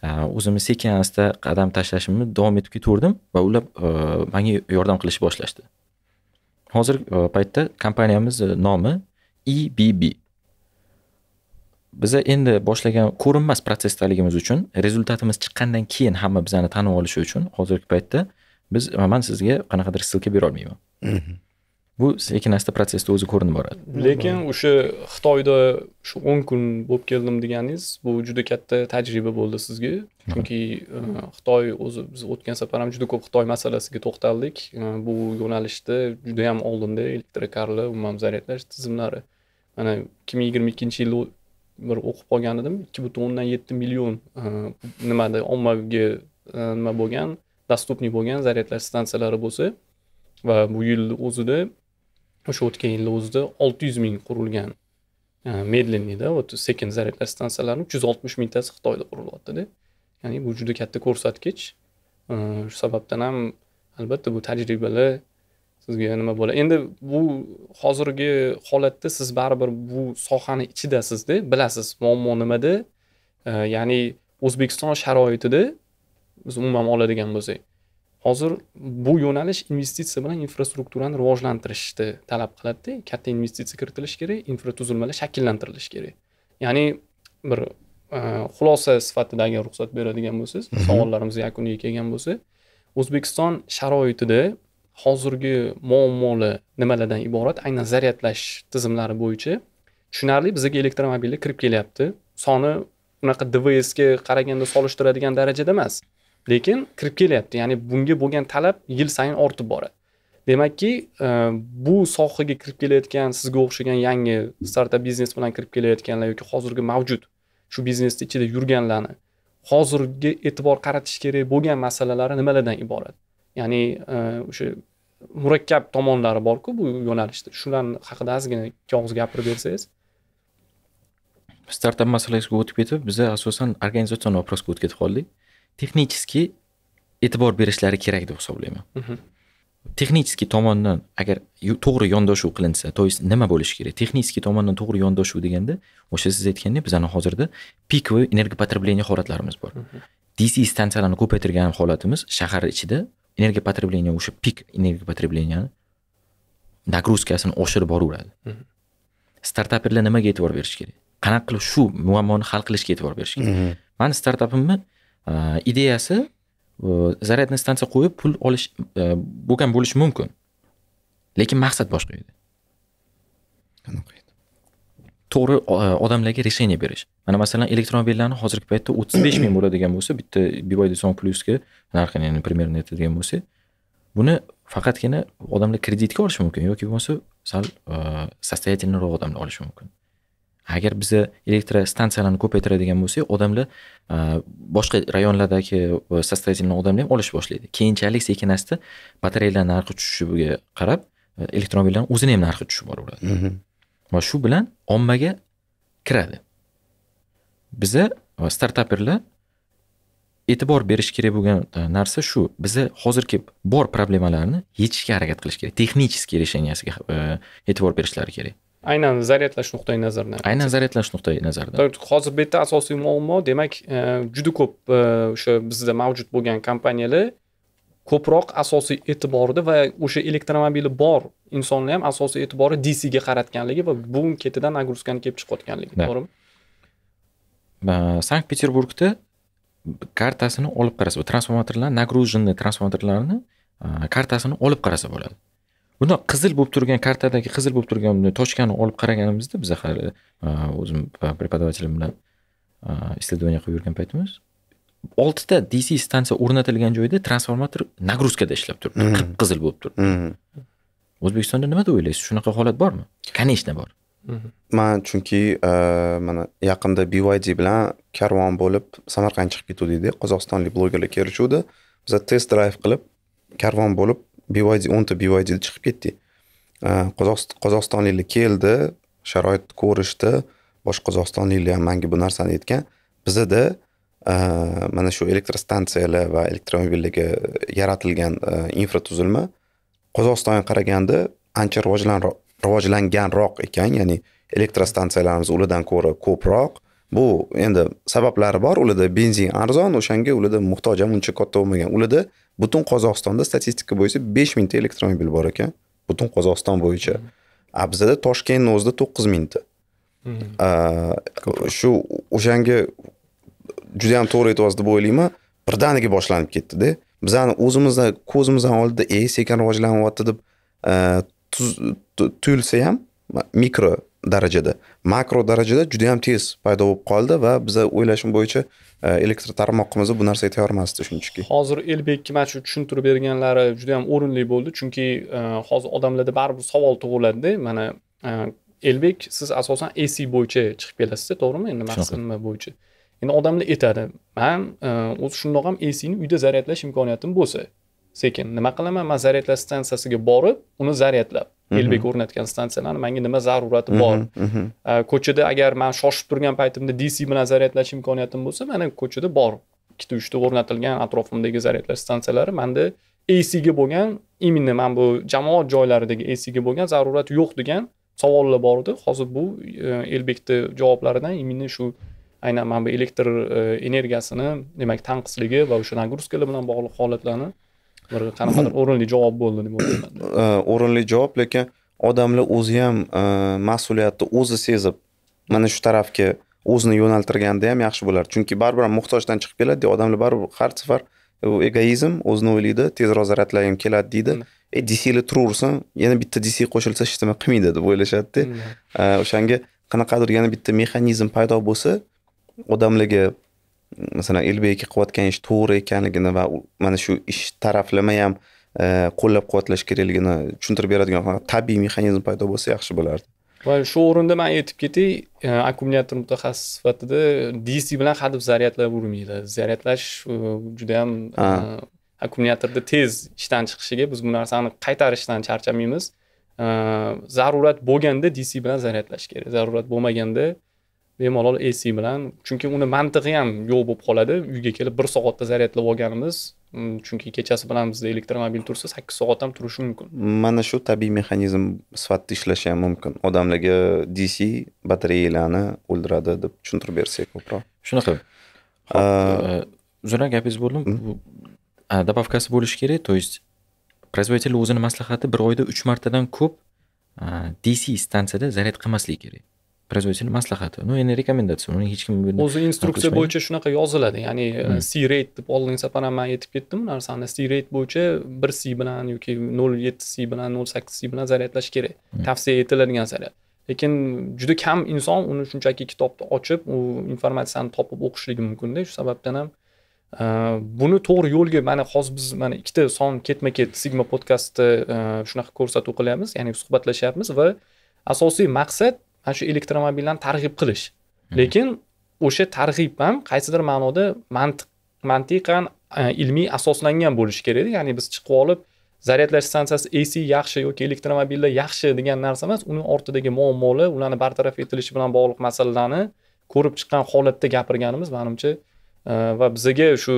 Э, o'zimni sekin asta qadam tashlashimni davom etib ketaverdim va ular e, manga yordam qilishni boshlashdi. Hozirgi e, paytda kompaniyamiz e, nomi EBB biza endi boshlagan ko'rinmas protsessdaligimiz uchun rezultatimiz chiqqandan keyin hamma bizani tanib olishi uchun hozirgi paytda biz man sizga qanaqadir ssilka bera olmayman.
Mhm.
Bu sekin asta protsessda o'zi ko'rinib boradi.
Lekin o'sha xitoyda shu o'n kun bo'lib keldim deganingiz bu juda katta tajriba bo'ldi sizga. Chunki e, xitoy o'zi biz o'tgan safar ham juda ko'p xitoy masalasiga to'xtaldik. E, bu yo'nalishda juda yam oldinda elektrokarlar umuman zaryadlash tizimlari. Mana ikki ming yigirma ikkinchi yilda bir o'qib qolgan edim ikki butun o'ndan yetti million e, nimada ommaga nima bo'lgan доступный bo'lgan zaryadlash stansiyalari bo'lsa. Va bu yilni o'zida o'sha o'tgan yilni o'zida olti yuz ming qurilgan e, вот sekin zaryadlash stansiyalarini uch yuz oltmish mingtasi xitoyda qurilyaptida ya'ni bu juda katta ko'rsatkich. E, shu sababdan ham albatta bu tajribalar sizga nima bo'ladi? Endi bu hozirgi holatda siz baribir bu sohani ichidasizda bilasiz muammo nimada. E, ya'ni o'zbekiston sharoitida biz umuman oladigan bo'lsak hozir bu yo'nalish investitsiya bilan infrastrukturani rivojlantirishni talab qiladida katta investitsiya kiritilishi kerak infratuzilmalar shakllantirilishi kerak. Ya'ni bir e, xulosa sifatida agar ruxsat beradigan bo'lsangiz savollarimiz yakuniga kelgan bo'lsa o'zbekiston sharoitida hozirgi muammolar nimalardan iborat? Aynan zaryadlash tizimlari bo'yicha. Tushunarli bizga elektromobillar kirib kelyapti. Soni unaqa dvsga qaraganda solishtiradigan darajada emas lekin kirib kelyapti. Ya'ni bunga bo'lgan talab yil sayin ortib boradi. Demakki e, bu sohaga kirib kelayotgan sizga o'xshagan yangi startap biznes bilan kirib kelayotganlar yoki hozirgi mavjud shu biznesni ichida yurganlarni hozirgi e'tibor qaratish kerak bo'lgan masalalari nimalardan iborat? Ya'ni e, o'sha murakkab tomonlari borku bu yo'nalishda. Shularni haqida ozgina ikki og'iz gapirib bersangiz.
Startap masalasiga o'tib ketib biza asosan organizatsion вопросga o'tib ketib qoldik. Texnicheskiy e'tibor berishlari kerak deb hisoblayman.
Mhm.
texnicheskiy tomondan agar to'g'ri yondashuv qilinsa то есть nima bo'lishi kerak? Texnicheskiy tomondan to'g'ri yondashuv deganda o'sha siz aytgandek bizani hozirda piковый энергопотребление holatlarimiz bor. Dc stansiyalarni ko'paytirgan holatimiz shahar ichida energiya потребление o'sha pik energiya потреблениeni nagruzkasini oshirib boraveradi.
Mhm.
startaperlar nimaga e'tibor berishi kerak? Qanaqa qilib shu muammoni hal qilishga e'tibor berish kerak?
Mhm.
mani startapimni ideyasi a, zaryadniy stansiya qo'yib pul olish a, bo'lgan bo'lishi mumkin. Lekin maqsad boshqa edi.
Qanaqa edi?
to'g'ri a, odamlarga решение berish. Mana masalan elektromobillarni hozirgi paytda o'ttiz besh ming bo'ladigan bo'lsa bitta BYD Song Plus'ga narxini ya'ni примерно aytadigan bo'lsak buni faqatgina odamlar kreditga olishi mumkin yoki bo'lmasa sal a, состоятельныйroq odamlar olishi mumkin agar biza elektrostansiyalarni ko'paytiradigan bo'lsak odamlar a, boshqa rayonlardagi состоятельный odamlar ham olishni boshlaydi. Keyinchalik sekin asta batareyalar narxi tushishiga qarab a, elektromobillarni o'zini ham narxi tushib boraveradi.
Mhm.
va shu bilan ommaga kiradi. Biza startaperlar e'tibor berish kerak bo'lgan e, narsa shu. Biza hozirgi bor problemalarni yechishga harakat qilish kerak. Texnический решенияsiga e, e'tibor berishlari kerak
aynan zaryadlash nuqtai nazaridan
aynan zaryadlash nuqtai nazaridan
hozir bu yerda asosiy muammo demak e, juda ko'p e, o'sha bizda mavjud bo'lgan kompaniyalar ko'proq asosiy e'tiborida va o'sha elektromobili bor insonni ham asosiy e'tibori dcga qaratganligi va bu ketidan nagruzkani kelib chiqayotganligi to'g'rimi?
Sankt peterburgda kartasini olib qarasa transformatorlar nagrуженный transformatorlarni a, kartasini olib qarasa bo'ladi bundoq qizil bo'lib turgan kartadagi qizil bo'lib turgan tochkani olib qaraganimizda biza hali a, o'zim a, преподавателim bilan исследование qilib yurgan paytimiz oltita dc stansiya o'rnatilgan joyda transformator nagruzkada ishlab turibdi.
Mhm.
qip qizil bo'lib turibdi.
Mhm.
o'zbekistonda nima deb o'ylaysiz? Shunaqa holat bormi? Конечно bor.
Man chunki e, mana yaqinda BYD bilan karvon bo'lib samarqand chiqib ketuvdik qozog'istonlik blogerlar kelishuvdi. Biza test drive qilib karvon bo'lib BYD o'nta BYD chiqib ketdik qozog'istonliklar keldi sharoitni ko'rishdi. Boshqa qozog'istonliklar ham manga bu narsani aytgan. Bizada mana shu elektrostansiyalar va elektromobillarga yaratilgan infratuzilma qozog'istonga qaraganda ancha rivojlanroq rivojlanganroq ekan. Ya'ni elektrostansiyalarimiz ulardan ko'ra ko'proq bu endi sabablari bor. Ularda benzin arzon o'shanga ularda muhtoj ham uncha katta bo'lmagan. Ularda butun qozog'istonda statistika bo'yicha besh mingta elektromobil bor ekan. Butun qozog'iston bo'yicha. A bizada toshkentni o'zida to'qqiz mingta. A, shu o'shanga juda yam to'g'ri aytyapsiz deb o'ylayman birdaniga boshlanib ketdida. Bizani o'zimizni ko'zimizni oldida e sekin rivojlanyapti deb tuyulsa ham mikro darajada. Makro darajada juda yam tez paydo bo'lib qoldi va biza o'ylashim bo'yicha a, elektr tarmoqimizda bu narsaga tayyor emasdi shunchaki.
Hozir elbekni mana shu tushuntirib berganlari juda yam o'rinli bo'ldi chunki e, hozir odamlarda baribir savol tug'iladida mana e, elbek siz asosan ac bo'yicha chiqib kelasizda to'g'rimi? Endi maqsad nima bo'yicha? Endi odamlar aytadi man e, o'zi shundoq ham acni uyda zaryadlash imkoniyatim bo'lsa sekin nima qilaman? Man zaryadlash stansiyasiga borib uni zaryadlab elbek o'rnatgan stansiyalarni manga nima zarurati bor?
Mhm, mhm.
Uh, ko'chada agar man shoshib turgan paytimda dc bilan zaryadlash imkoniyatim bo'lsa mana ko'chada bor ikkita uchta o'rnatilgan atrofimdagi zaryadlash stansiyalari. Manda ac ga bo'lgan именно mana bu jamoat joylaridagi ac ga bo'lgan zarurat yo'q degan savollar bor edi. Hozir bu uh, elbekni javoblaridan именно shu aynan mana bu elektr uh, energiyasini demak tanqisligi va o'sha nagruzkalar bilan bog'liq holatlarni bir qanaqadir o'rinli javob bo'ldi deb o'ylayman. [coughs]
O'rinli javob lekin odamlar o'zi ham e, mas'uliyatni o'zi sezib mana shu tarafga o'zini yo'naltirganda ham yaxshi bo'lardi chunki baribir ham muhtojdan chiqib keladi odamlar baribir har safar u egoizm o'zini o'ylaydi tezroq zaryadlagim keladi deydi.
Mm.
e dclar turaversin yana bitta dc qo'shilsa hech nima qilmaydi deb o'ylashadida. E, o'shanga qanaqadir yana bitta mexanizm paydo bo'lsa odamlarga masalan elbek qilayotgan ish to'g'ri ekanligini va mana shu ish taraflama ham qo'llab quvvatlash kerakligini tushuntirib beradigan tabiiy mexanizm paydo bo'lsa yaxshi bo'lardi
va shu o'rinda man aytib ketay akkumulyator mutaxassis sifatida dc bilan hadeb zaryadlavermaydi zaryadlash e, juda ham
Ha.
akkumulyatorda tez ishdan chiqishiga biz bu narsani qaytarishdan charchamaymiz zarurat bo'lganda dc bilan zaryadlash kerak zarurat bo'lmaganda bemalol ac bilan. Chunki uni mantig'i ham yo'q bo'lib qoladi. Uyga kelib bir soatda zaryadlab olganimiz mm, chunki kechasi bilan bizda elektromobil tursa sakkiz soat ham turishi mumkin.
Mana shu tabiiy mexanizm sifatida ishlashi ham mumkin. Odamlarga dc batareyalarni o'ldiradi deb tushuntirib bersak ko'proq.
Shunaqa.
A,
uzr gapingiz bo'ldim. bu a, добавкасы bo'lishi kerak то есть производитель o'zini maslahati bir oyda uch martadan ko'p dc stansiyada zaryad qilmaslik kerak производитель maslahati. Ну endi rekomendatsiya uni hech kim
o'zi instruksiya bo'yicha shunaqa yoziladi. Ya'ni
Hmm.
c rate deb oldingi safar ham man aytib ketdim bu narsani c rate bo'yicha bir c bilan yoki nol yetti c bilan nol sakkiz c bilan zaryadlash kerak.
Hmm.
tavsiya etiladigan zaryad lekin juda kam inson uni shunchaki kitobni ochib u informatsiyani topib o'qishligi mumkinda. Shu sababdan ham e, buni to'g'ri yo'lga mana hozir biz mana ikkita son ketma ket sigma podkastda e, shunaqa ko'rsatuv qilyapmiz. Ya'ni suhbatlashyapmiz va asosiy maqsad mana shu elektromobillarni targ'ib qilish. Lekin o'sha targ'ib ham qaysidir ma'noda mantiq mantiqan e, ilmiy asoslangan bo'lishi kerak ya'ni biz chiqib olib zaryadlash stansiyasi ac yaxshi yoki elektromobillar yaxshi degan narsa emas uni ortidagi muammolar ularni bartaraf etilishi bilan bog'liq masalalarni ko'rib chiqqan holatda gapirganimiz manimcha e, va bizaga shu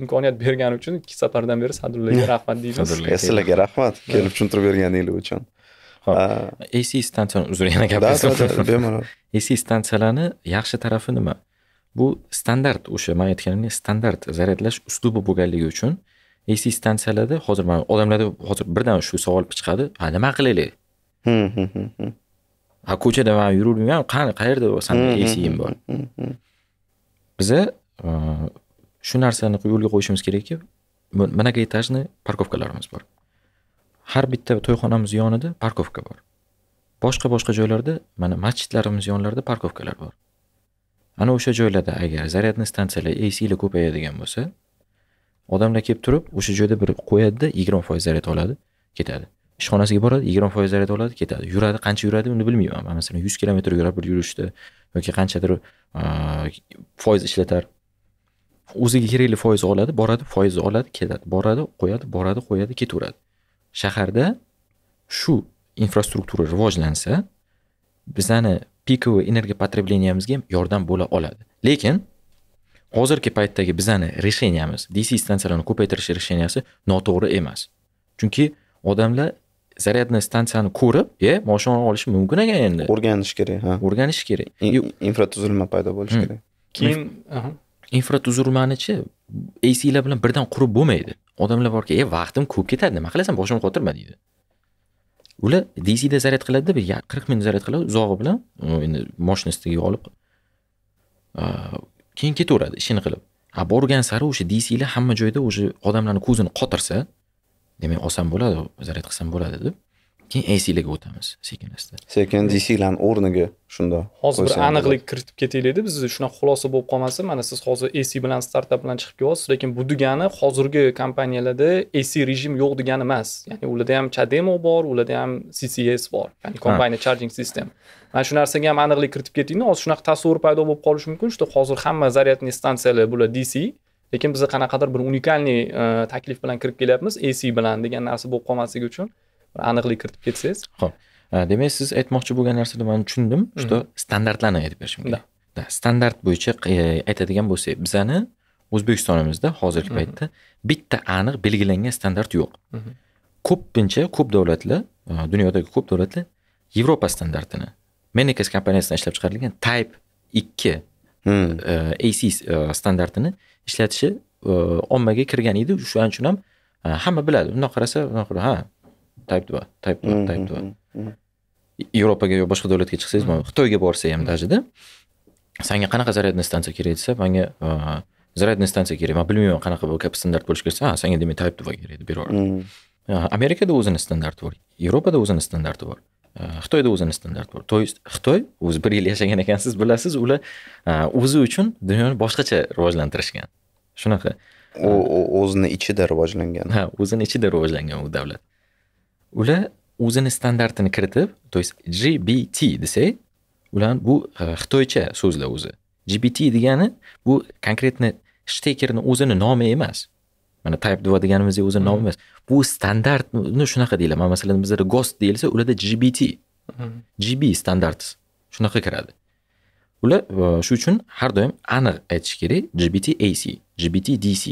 imkoniyat bergani uchun ikki safardan beri sadullaga [laughs] rahmat deymiz.
Sizlarga rahmat. kelib tushuntirib berganinglar uchun
Ho'p. Ac stansiyani uzr yana [laughs]
bemalol. [laughs]
Ac stansiyalarni yaxshi tarafi nima? Bu standart o'sha man aytganimdek standart zaryadlash uslubi bo'lganligi uchun ac stansiyalarda hozir mana odamlarda hozir birdan shu savol chiqadi ha nima qilaylik?
Hmm, hmm, hmm.
ha ko'chada man yuravermayman qani qayerda sani acing bor? biza e, shu narsani yo'lga qo'yishimiz kerakki etajni parkovkalarimiz bor har bitta to'yxonamiz yonida parkovka bor. Boshqa boshqa joylarda mana masjidlarimiz yonlarida parkovkalar bor. Ana o'sha joylarda agar zaryadniy stansiyalar aclar ko'payadigan bo'lsa odamlar kelib turib o'sha joyda bir qo'yadida yigirma foiz zaryad oladi ketadi. Ishxonasiga boradi yigirma foiz zaryad oladi ketadi. Yuradi qancha yuradi uni bilmayman. Masalan yuz kilometr yurar bir yurishda yoki qanchadir foiz ishlatar. O'ziga kerakli foizni oladi boradi foizni oladi ketadi. Boradi qo'yadi boradi qo'yadi ketaveradi. Shaharda shu infrastruktura rivojlansa bizani pikovoy energiya потреблениямizga ham yordam bo'la oladi. Lekin hozirgi paytdagi bizani решенияmiz dc stansiyalarni ko'paytirish решенияsi noto'g'ri emas. Chunki odamlar zaryadniy stansiyani ko'rib e moshina olishi mumkin ekan endi.
O'rganish kerak ha.
O'rganish kerak.
Infratuzilma paydo bo'lishi
Hmm.
kerak.
Keyin
infratuzilmanichi aclar bilan birdan qurib bo'lmaydi odamlar borki e vaqtim ko'p ketadi nima qilasan boshimni qotirma deydi. Ular dcda zaryad qiladida bir qirq minut zaryad qiladi uzog'i bilan u endi moshinasiga olib keyin ketaveradi ishini qilib. A borgan sari o'sha dclar hamma joyda o'sha odamlarni ko'zini qotirsa demak olsam bo'ladi zaryad qilsam bo'ladi deb keyin aclarga o'tamiz sekin asta
sekin dclarni o'rniga shundoq
hozir bir aniqlik kiritib ketaylikda biz shunaqa xulosa bo'lib qolmasin mana siz hozir ac bilan startap bilan chiqib kelyapsiz lekin bu degani hozirgi kompaniyalarda ac rejim yo'q degani emas. Ya'ni ularda ham chademo bor ularda ham ccs bor. Ya'ni combine charging system. Mana shu narsaga ham aniqlik kiritib ketaylikda hozir shunaqa tasavvur paydo bo'lib qolishi mumkin. Что hozir hamma zaryadniy stansiyalar bular dc lekin biz qanaqadir bir unikalniy e, taklif bilan kirib kelyapmiz ac bilan degan narsa bo'lib qolmasligi uchun aniqlik kiritib ketsangiz.
Ho'p demak siz aytmoqchi bo'lgan narsani man tushundim что standartlarni aytib berishim kerak. Da, standart bo'yicha e, aytadigan bo'lsak bizani o'zbekistonimizda hozirgi
Mhm.
paytda bitta aniq belgilangan standart yo'q.
Mhm.
ko'pincha ko'p davlatlar e, dunyodagi ko'p davlatlar yevropa standartini Mennekes kompaniyasidan ishlab chiqarilgan type ikki
Hmm.
e, ac standartini ishlatishi ommaga kirgan edi. Shuning uchun ham hamma biladi. Bundoq qarasa bundoq qarasa, ha type 2 type 2
Hmm,
type 2
hmm, hmm.
yevropaga yo boshqa davlatga chiqsangiz mana xitoyga borsa ham dajida sanga qanaqa zaryadniy stansiya kerak desa manga a, zaryadniy stansiya kerak. Man bilmayman qanaqa bu kabi standart bo'lishi kerak desa sanga demak type 2 kerak deb beraveradi
Hmm.
A, amerikada o'zini standarti bor yevropada o'zini standarti bor A, xitoyda o'zini standarti bor. To есть xitoy o'zi bir yil yashagan ekansiz bilasiz ular o'zi uchun dunyoni boshqacha rivojlantirishgan. Shunaqa.
U- o'zini ichida rivojlangan.
Ha o'zini ichida rivojlangan u davlat ular o'zini standartini kiritib то есть gbt desak ular bu e, xitoycha so'zlar o'zi. Gbt degani bu konkretni shtekerni o'zini nomi emas. Mana type 2 deganimizdek o'zini nomi emas. Bu standartni shunaqa deyiladi. Mana masalan bizada ghost deyilsa ularda gbt gb standart shunaqa kiradi. Ular e, shu uchun har doim aniq aytish kerak gbt ac gbt dc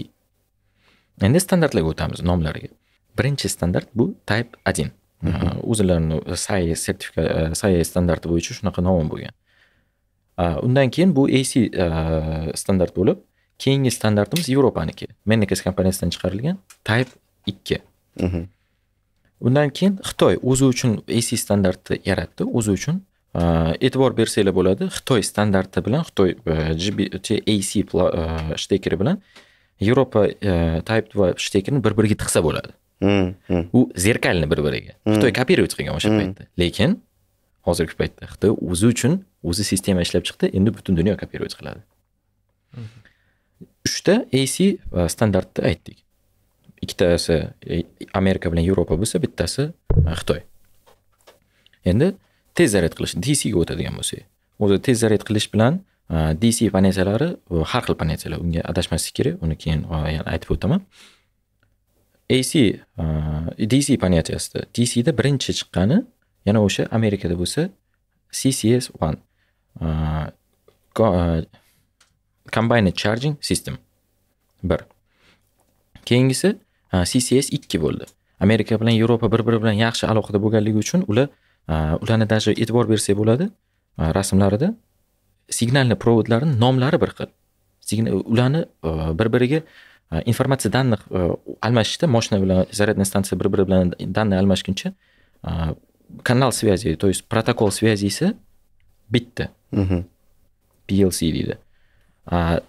endi standartlarga o'tamiz nomlariga birinchi standart bu type 1 E, o'zilarini sai sertifika e, sai standarti bo'yicha shunaqa nomi bo'lgan. Undan keyin bu ac e, standart bo'lib keyingi standartimiz yevropaniki. Mennekes kompaniyasidan chiqarilgan type 2
Mhm.
undan keyin xitoy o'zi uchun ac standartni yaratdi. O'zi uchun e, e'tibor bersanglar bo'ladi xitoy standarti bilan xitoy ac shtekeri bilan yevropa type 2 shtekerini bir biriga tiqsa bo'ladi. U zerkalni bir biriga xitoy kopировать qilgan o'sha paytda lekin hozirgi paytda xitoy o'zi uchun o'zi sistema ishlab chiqdi endi butun dunyo kopировать qiladi. Uchta ac e, standartni aytdik. Ikkitasi e, amerika bilan yevropa bo'lsa bittasi e, xitoy. Endi tez zaryad qilish dcga o'tadigan bo'lsak o'zi tez zaryad qilish bilan dc pozitsiyalari e, har xil pozitsiyalar unga adashmaslik kerak uni keyin yana aytib o'taman ac e, dc понятиясida dcda birinchi chiqqani yana o'sha amerikada bo'lsa ccs one e, combined charging system. bir keyingisi ccs ikki bo'ldi amerika bilan yevropa bir biri bilan yaxshi aloqada bo'lganligi uchun ular ularni даже e'tibor bersak bo'ladi rasmlarida signalni provodlarni nomlari bir xil ularni bir biriga informatsiya данных almashishda moshina bilan zaryadная stansiya bir biri bilan данные almashguncha kanal связи то есть protokol связisi bitta. PLC deydi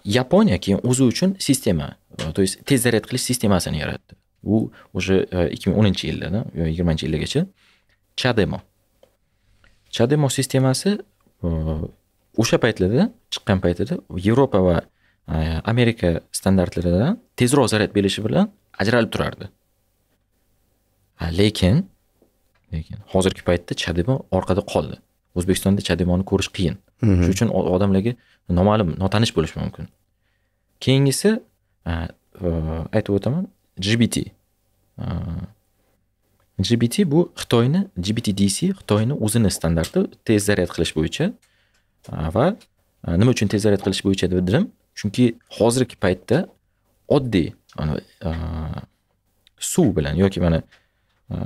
yaponiya keyin o'zi uchun sistema то есть tez zaryad qilish sistemasini yaratdi u уже ikki ming o'ninchi yillarda yigirmanchi yillargacha chademo chademo sistemasi o'sha paytlarda chiqqan paytida yevropa va amerika standartlaridan tezroq zaryad berishi bilan ajralib turardi. Lekin lekin hozirgi paytda chademo orqada qoldi. O'zbekistonda chademoni ko'rish qiyin.
Mhm.
shuning uchun odamlarga noma'lum notanish bo'lishi mumkin. Keyingisi e, aytib o'taman gbt E, gbt bu xitoyni gbtdc xitoyni o'zini standarti tez zaryad qilish bo'yicha E, va nima uchun tez zaryad qilish bo'yicha dedim chunki hozirgi paytda oddiy e, suv bilan yoki mana e,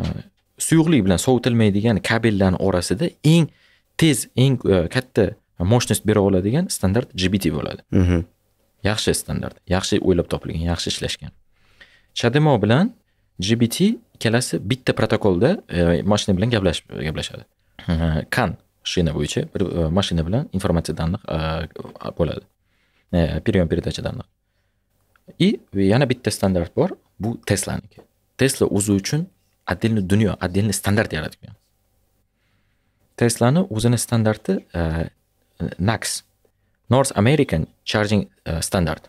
suyuqlik bilan sovitilmaydigan kabellarni orasida eng tez eng e, katta mощность bera oladigan standart gbt bo'ladi.
Mhm.
yaxshi standart yaxshi o'ylab topilgan yaxshi ishlashgan. Chademo bilan gbt ikkalasi bitta protokolda e, mashina bilan gaplashib gaplashadi. [laughs] Kan shina bo'yicha bir e, mashina bilan informatsiya данных bo'ladi E, прием передача данных и yana bitta standart bor bu teslaniki tesla o'zi uchun отдельный dunyo отдельный standart yaratgan teslani o'zini standarti nax north american charging standard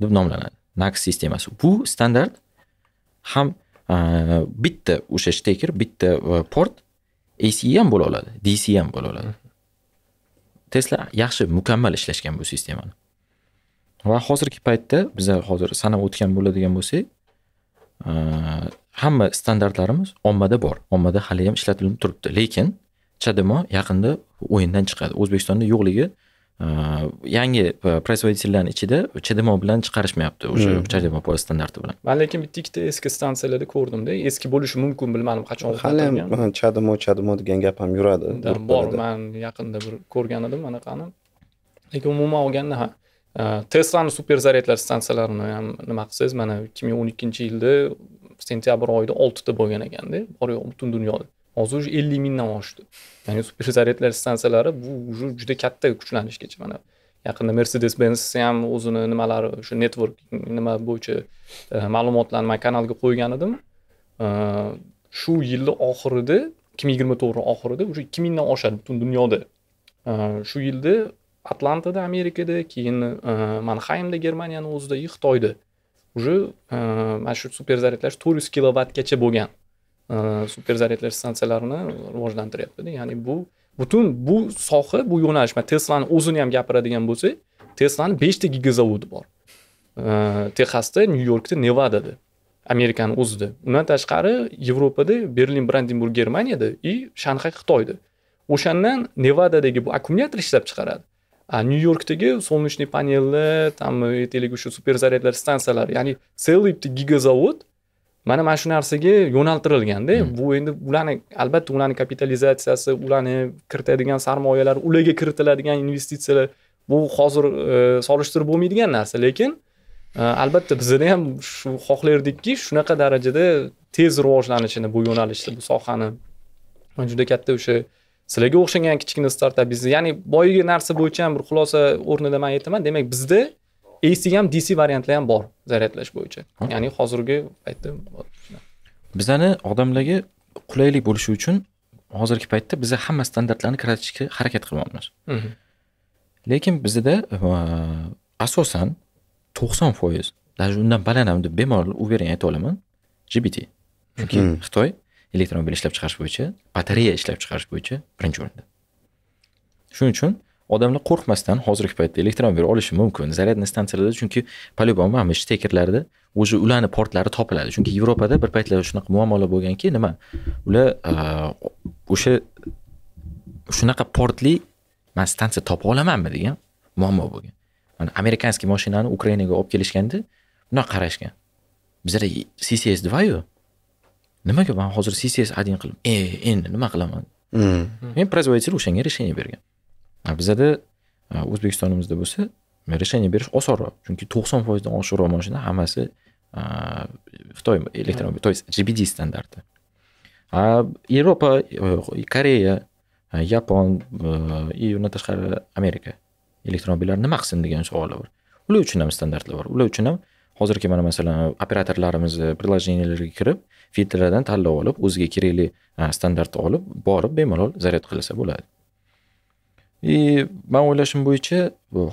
deb nomlanadi nax sistemasi bu standart ham bitta o'sha shteker bitta port ac ham bo'la oladi dc ham bo'la oladi tesla yaxshi mukammal ishlashgan bu sistemani va hozirgi paytda biza hozir sanab o'tgan bo'ladigan bo'lsak e, hamma standartlarimiz ommada bor. Ommada hali ham ishlatilib turibdi. Lekin chademo yaqinda o'yindan chiqadi. O'zbekistonda yo'qligi e, yangi производительlarni ichida chademo bilan chiqarishmayapti o'sha
Hmm.
chademo standarti bilan.
Man lekin bitta ikkita eski stansiyalarda ko'rdimda eski bo'lishi mumkin bilmadim qachon
hali ham chadimo chadimo degan gap ham yuradi.
Bor man yaqinda bir ko'rgan edim anaqani lekin umuman olganda ha teslani super zaryadlar stansiyalarini ham nima qilsangiz mana ikki ming o'n ikkinchi yilda sentyabr oyida oltita bo'lgan ekanda bor yo'q butun dunyoda. Hozir уже ellik mingdan oshdi. Ya'ni super zaryadlar stansiyalari bu уже juda katta kuchlanishgacha. Mana yaqinda mercedes benz ham o'zini nimalari o'sha network nima bo'yicha e, ma'lumotlarni man kanalga qo'ygan edim. E, shu yilni oxirida ikki ming yigirma to'g'ri oxirida уже ikki mingdan oshadi butun dunyoda. E, shu yilda atlantada amerikada keyin e, manhaymda germaniyani o'zida и xitoyda. Уже e, mana shu super zaryadlash to'rt yuz kilovattgacha bo'lgan e, super zaryadlash stansiyalarini rivojlantiryaptida. Ya'ni bu butun bu soha bu yo'nalish man teslani o'zini ham gapiradigan bo'lsak teslani beshta gigazavodi bor. E, Texasda nyu yorkda nevadada amerikani o'zida. Undan tashqari yevropada berlin brandenburg germaniyada и shanxay xitoyda. O'shandan nevadadagi bu akkumulyator ishlab chiqaradi. Nyu yorkdagi солнечный panellar там aytaylik o'sha super zaryadlar stansiyalari ya'ni целый bitta gigazavod mana mana shu narsaga yo'naltirilganda
Hmm.
bu endi ularni albatta ularni kapitalizatsiyasi ularni kiritadigan sarmoyalar ularga kiritiladigan investitsiyalar bu hozir e, solishtirib bo'lmaydigan narsa lekin e, albatta bizada ham shu xohlardikki shunaqa darajada tez rivojlanishini bu yo'nalishda bu sohani juda katta o'sha sizlarga o'xshagan kichkina startap biznes ya'ni boyagi narsa bo'yicha ham bir xulosa o'rnida man aytaman demak bizda AC ham DC variantlar ham bor zaryadlash bo'yicha
Ha.
ya'ni hozirgi paytda
bizani odamlarga qulaylik bo'lishi uchun hozirgi paytda biza hamma standartlarni kiritishga harakat qilyapmiz
Mhm.
lekin bizada e, asosan to'qson foiz даже undan baland ham deb bemalol уверен ayta olaman gbt chunki
Mhm.
xitoy elektromobil ishlab chiqarish bo'yicha batareya ishlab chiqarish bo'yicha birinchi o'rinda. Shuning uchun odamlar qo'rqmasdan hozirgi paytda elektromobil olishi mumkin zaryadniy stansiyalarda chunki по любому mana shtekerlarda уже ularni portlari topiladi. Chunki yevropada bir paytlar shunaqa muammolar bo'lganki nima? Ular o'sha shunaqa portli man stansiya topa olamanmi? degan muammo bo'lgan. Mana amerikanskiy mashinani ukrainaga olib kelishganda bunaqa qarashgan. Bizada ccs 2 yu nimaga man hozir ccs один qilib e endi nima qilaman?
Mm.
men производитель o'shanga решение bergan. Bizada o'zbekistonimizda bo'lsa решение berish osonroq chunki to'qson foizdan oshiqroq mashina hammasi xitoy elektromobil то есть gbd standarti yevropa koreya yapon и undan tashqari amerika elektromobillar nima qilsin degan savollar bor. Ular uchun ham standartlar bor. Ular uchun ham hozirgi mana masalan operatorlarimizni приложенияларga kirib filtrlardan tanlab olib o'ziga kerakli standartni olib borib bemalol zaryad qilsa bo'ladi. И man o'ylashim bo'yicha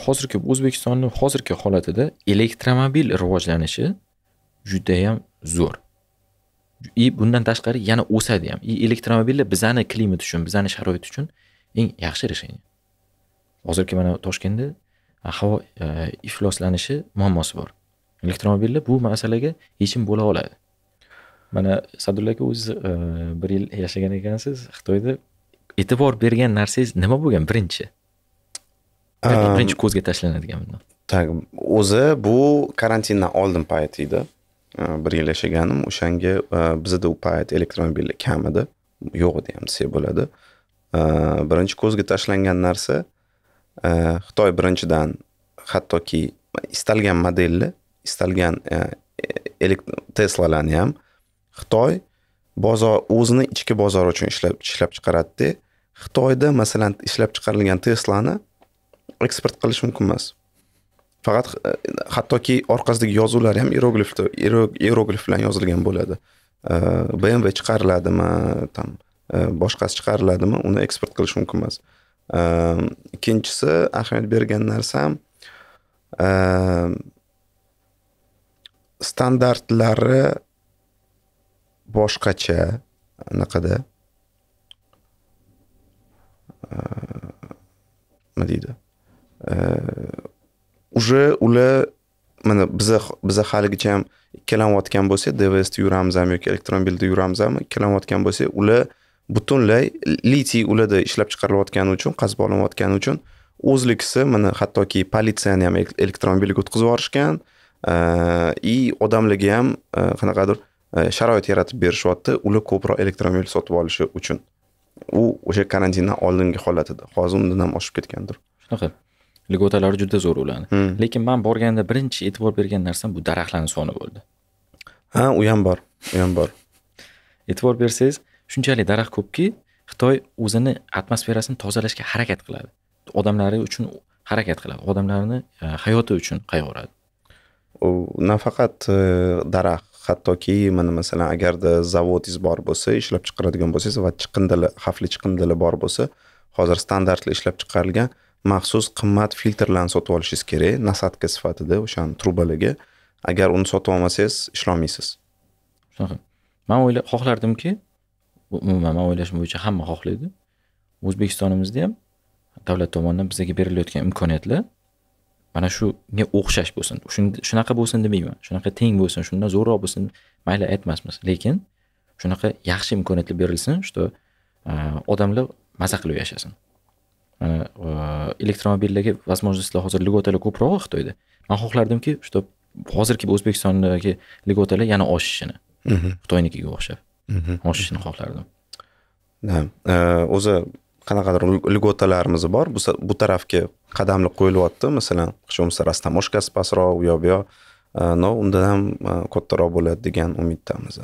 hozirgi o'zbekistonni hozirgi holatida elektromobil rivojlanishi judayam zo'r. И bundan tashqari yana o'sadi ham. И elektromobillar bizani klimat uchun bizani sharoit uchun eng yaxshi решение. Hozirgi mana toshkentda havo e, ifloslanishi muammosi bor. Elektromobillar bu masalaga yechim bo'la oladi. Mana sadulla aka o'ziz bir yil yashagan ekansiz xitoyda e'tibor bergan narsangiz nima bo'lgan? Birinchi. Birinchi ko'zga tashlanadigan
так o'zi bu karantindan oldin payti edi. Bir yil yashaganim o'shanga bizada u payt elektromobillar kam edi. Yo'q edi ham desak bo'ladi birinchi ko'zga tashlangan narsa xitoy birinchidan hattoki istalgan modelni istalgan teslalarni ham xitoy bozor o'zini ichki bozori uchun ishlab ishlab chiqaradida xitoyda masalan ishlab chiqarilgan teslani eksport qilish mumkin emas. Faqat e, hattoki orqasidagi yozuvlar ham iyeroglif iroglif bilan yozilgan bo'ladi. E, Bmw chiqariladimi там e, boshqasi chiqariladimi uni eksport qilish mumkin emas. Ikkinchisi ahamiyat bergan narsam standartlari boshqacha anaqada e, nima deydi e, уже ular mana biza biza haligacha ham ikkilanayotgan bo'lsak dvsda yuramizmi yoki elektromobilda yuramizmi ikkilanayotgan bo'lsak ular butunlay litiy ularda ishlab chiqarilayotgani uchun qazib olinayotgani uchun o'zliksi mana hattoki politsiyani ham elektromobilga o'tkazib yuborishgan e, и odamlarga ham qanaqadir sharoit yaratib berishyapti. Ular ko'proq elektromobil sotib olishi uchun. U o'sha karantindan oldingi holat edi hozir undan ham oshib ketgandir.
Shunaqa. Ligotalari juda zo'r ularni. Lekin man borganda birinchi e'tibor bergan narsam bu daraxtlarni soni bo'ldi.
Ha u ham bor u ham bor.
E'tibor bersangiz shunchalik daraxt ko'pki xitoy o'zini atmosferasini tozalashga harakat qiladi. Odamlari uchun harakat qiladi. Odamlarni hayoti uchun qayg'uradi.
U nafaqat daraxt hattoki mana masalan agarda zavodingiz bor bo'lsa ishlab chiqaradigan bo'lsangiz va chiqindilar xavfli chiqindilar bor bo'lsa hozir standartli ishlab chiqarilgan maxsus qimmat filtrlarni sotib olishingiz kerak. Nasadka sifatida o'shani trubalarga agar uni sotib olmasangiz ishlolmaysiz.
Shunaqa. Man o'yla xohlardimki umuman man o'ylashim bo'yicha hamma xohlaydi. O'zbekistonimizda ham davlat tomonidan bizga berilayotgan imkoniyatlar mana shunga o'xshash bo'lsin. Shunaqa bo'lsin demayman. Shunaqa teng bo'lsin shundan zo'rroq bo'lsin. Mayli aytmasmiz. Lekin shunaqa yaxshi imkoniyatlar berilsin что odamlar maza qilib yashasin. Mana elektromobillarga возможностьlar hozir ligotalar ko'proq xitoyda man xohlardimki что hozirgi o'zbekistondagi ligotalar yana oshishini xitoynikiga o'xshab. Oshishini xohlardim.
O'zi qanaqadir lьготаlarimiz bor. Bu tarafga qadamlar qo'yilyapti. Masalan hech bo'lmasa rastamoshkasi pastroq u yoq bu yoq но undan ham kattaroq bo'ladi degan umiddamiz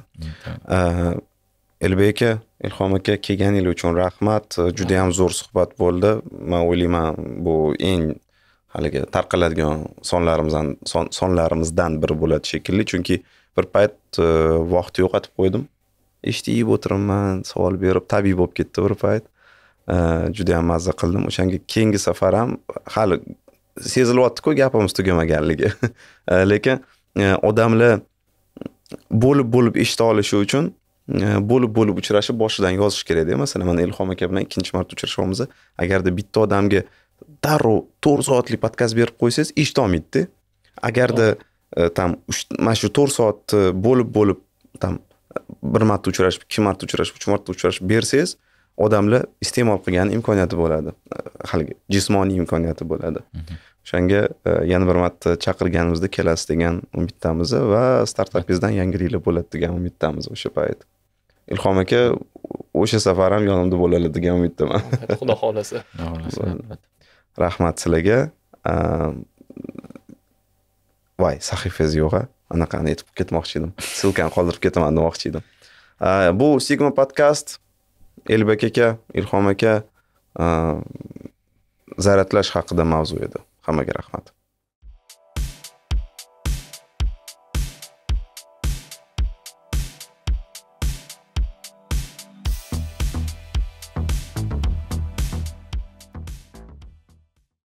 elbek aka ilhom aka kelganingiz uchun rahmat. Juda yam zo'r suhbat bo'ldi. Man o'ylayman bu eng haligi tarqaladigan sonlarimizdan sonlarimizdan biri bo'ladi shekilli. Chunki bir payt vaqt yo'qotib qo'ydim. Eshitib o'tiribman savol berib tabiiy bo'lib ketdi bir payt juda yam mazza qildim. O'shanga keyingi safar ham hali sezilyaptiku gapimiz tugamaganligi. [laughs] Lekin e, odamlar bo'lib bo'lib eshita olishi uchun e, bo'lib bo'lib uchrashib boshidan yozish kerakda masalan mana ilhom aka bilan ikkinchi marta uchrashyapmiz agarda bitta odamga darrov to'rt soatlik podkast berib qo'ysangiz eshitolmaydida agarda e, там mana shu to'rt soatni bo'lib bo'lib там bir marta uchrashib ikki marta uchrashib uch marta uchrashib bersangiz odamlar iste'mol qilgan imkoniyati bo'ladi. Haligi jismoniy imkoniyati bo'ladi. O'shanga yana bir marta chaqirganimizda kelasiz degan umiddamiz va startapingizdan yangiliklar bo'ladi degan umiddamiz o'sha payt. Ilhom aka o'sha safar ham yonimda bo'ladi degan umiddaman. [laughs]
Xudo xohlasa.
Xudo xohlasa
rahmat sizlarga. Voy sahifangiz yo'q a anaqani aytib ketmoqchi edim. Ssilkani qoldirib ketaman demoqchi edim. Uh, bu sigma podkast elbek aka ilhom aka zaryadlash haqida mavzu edi. Hammaga rahmat.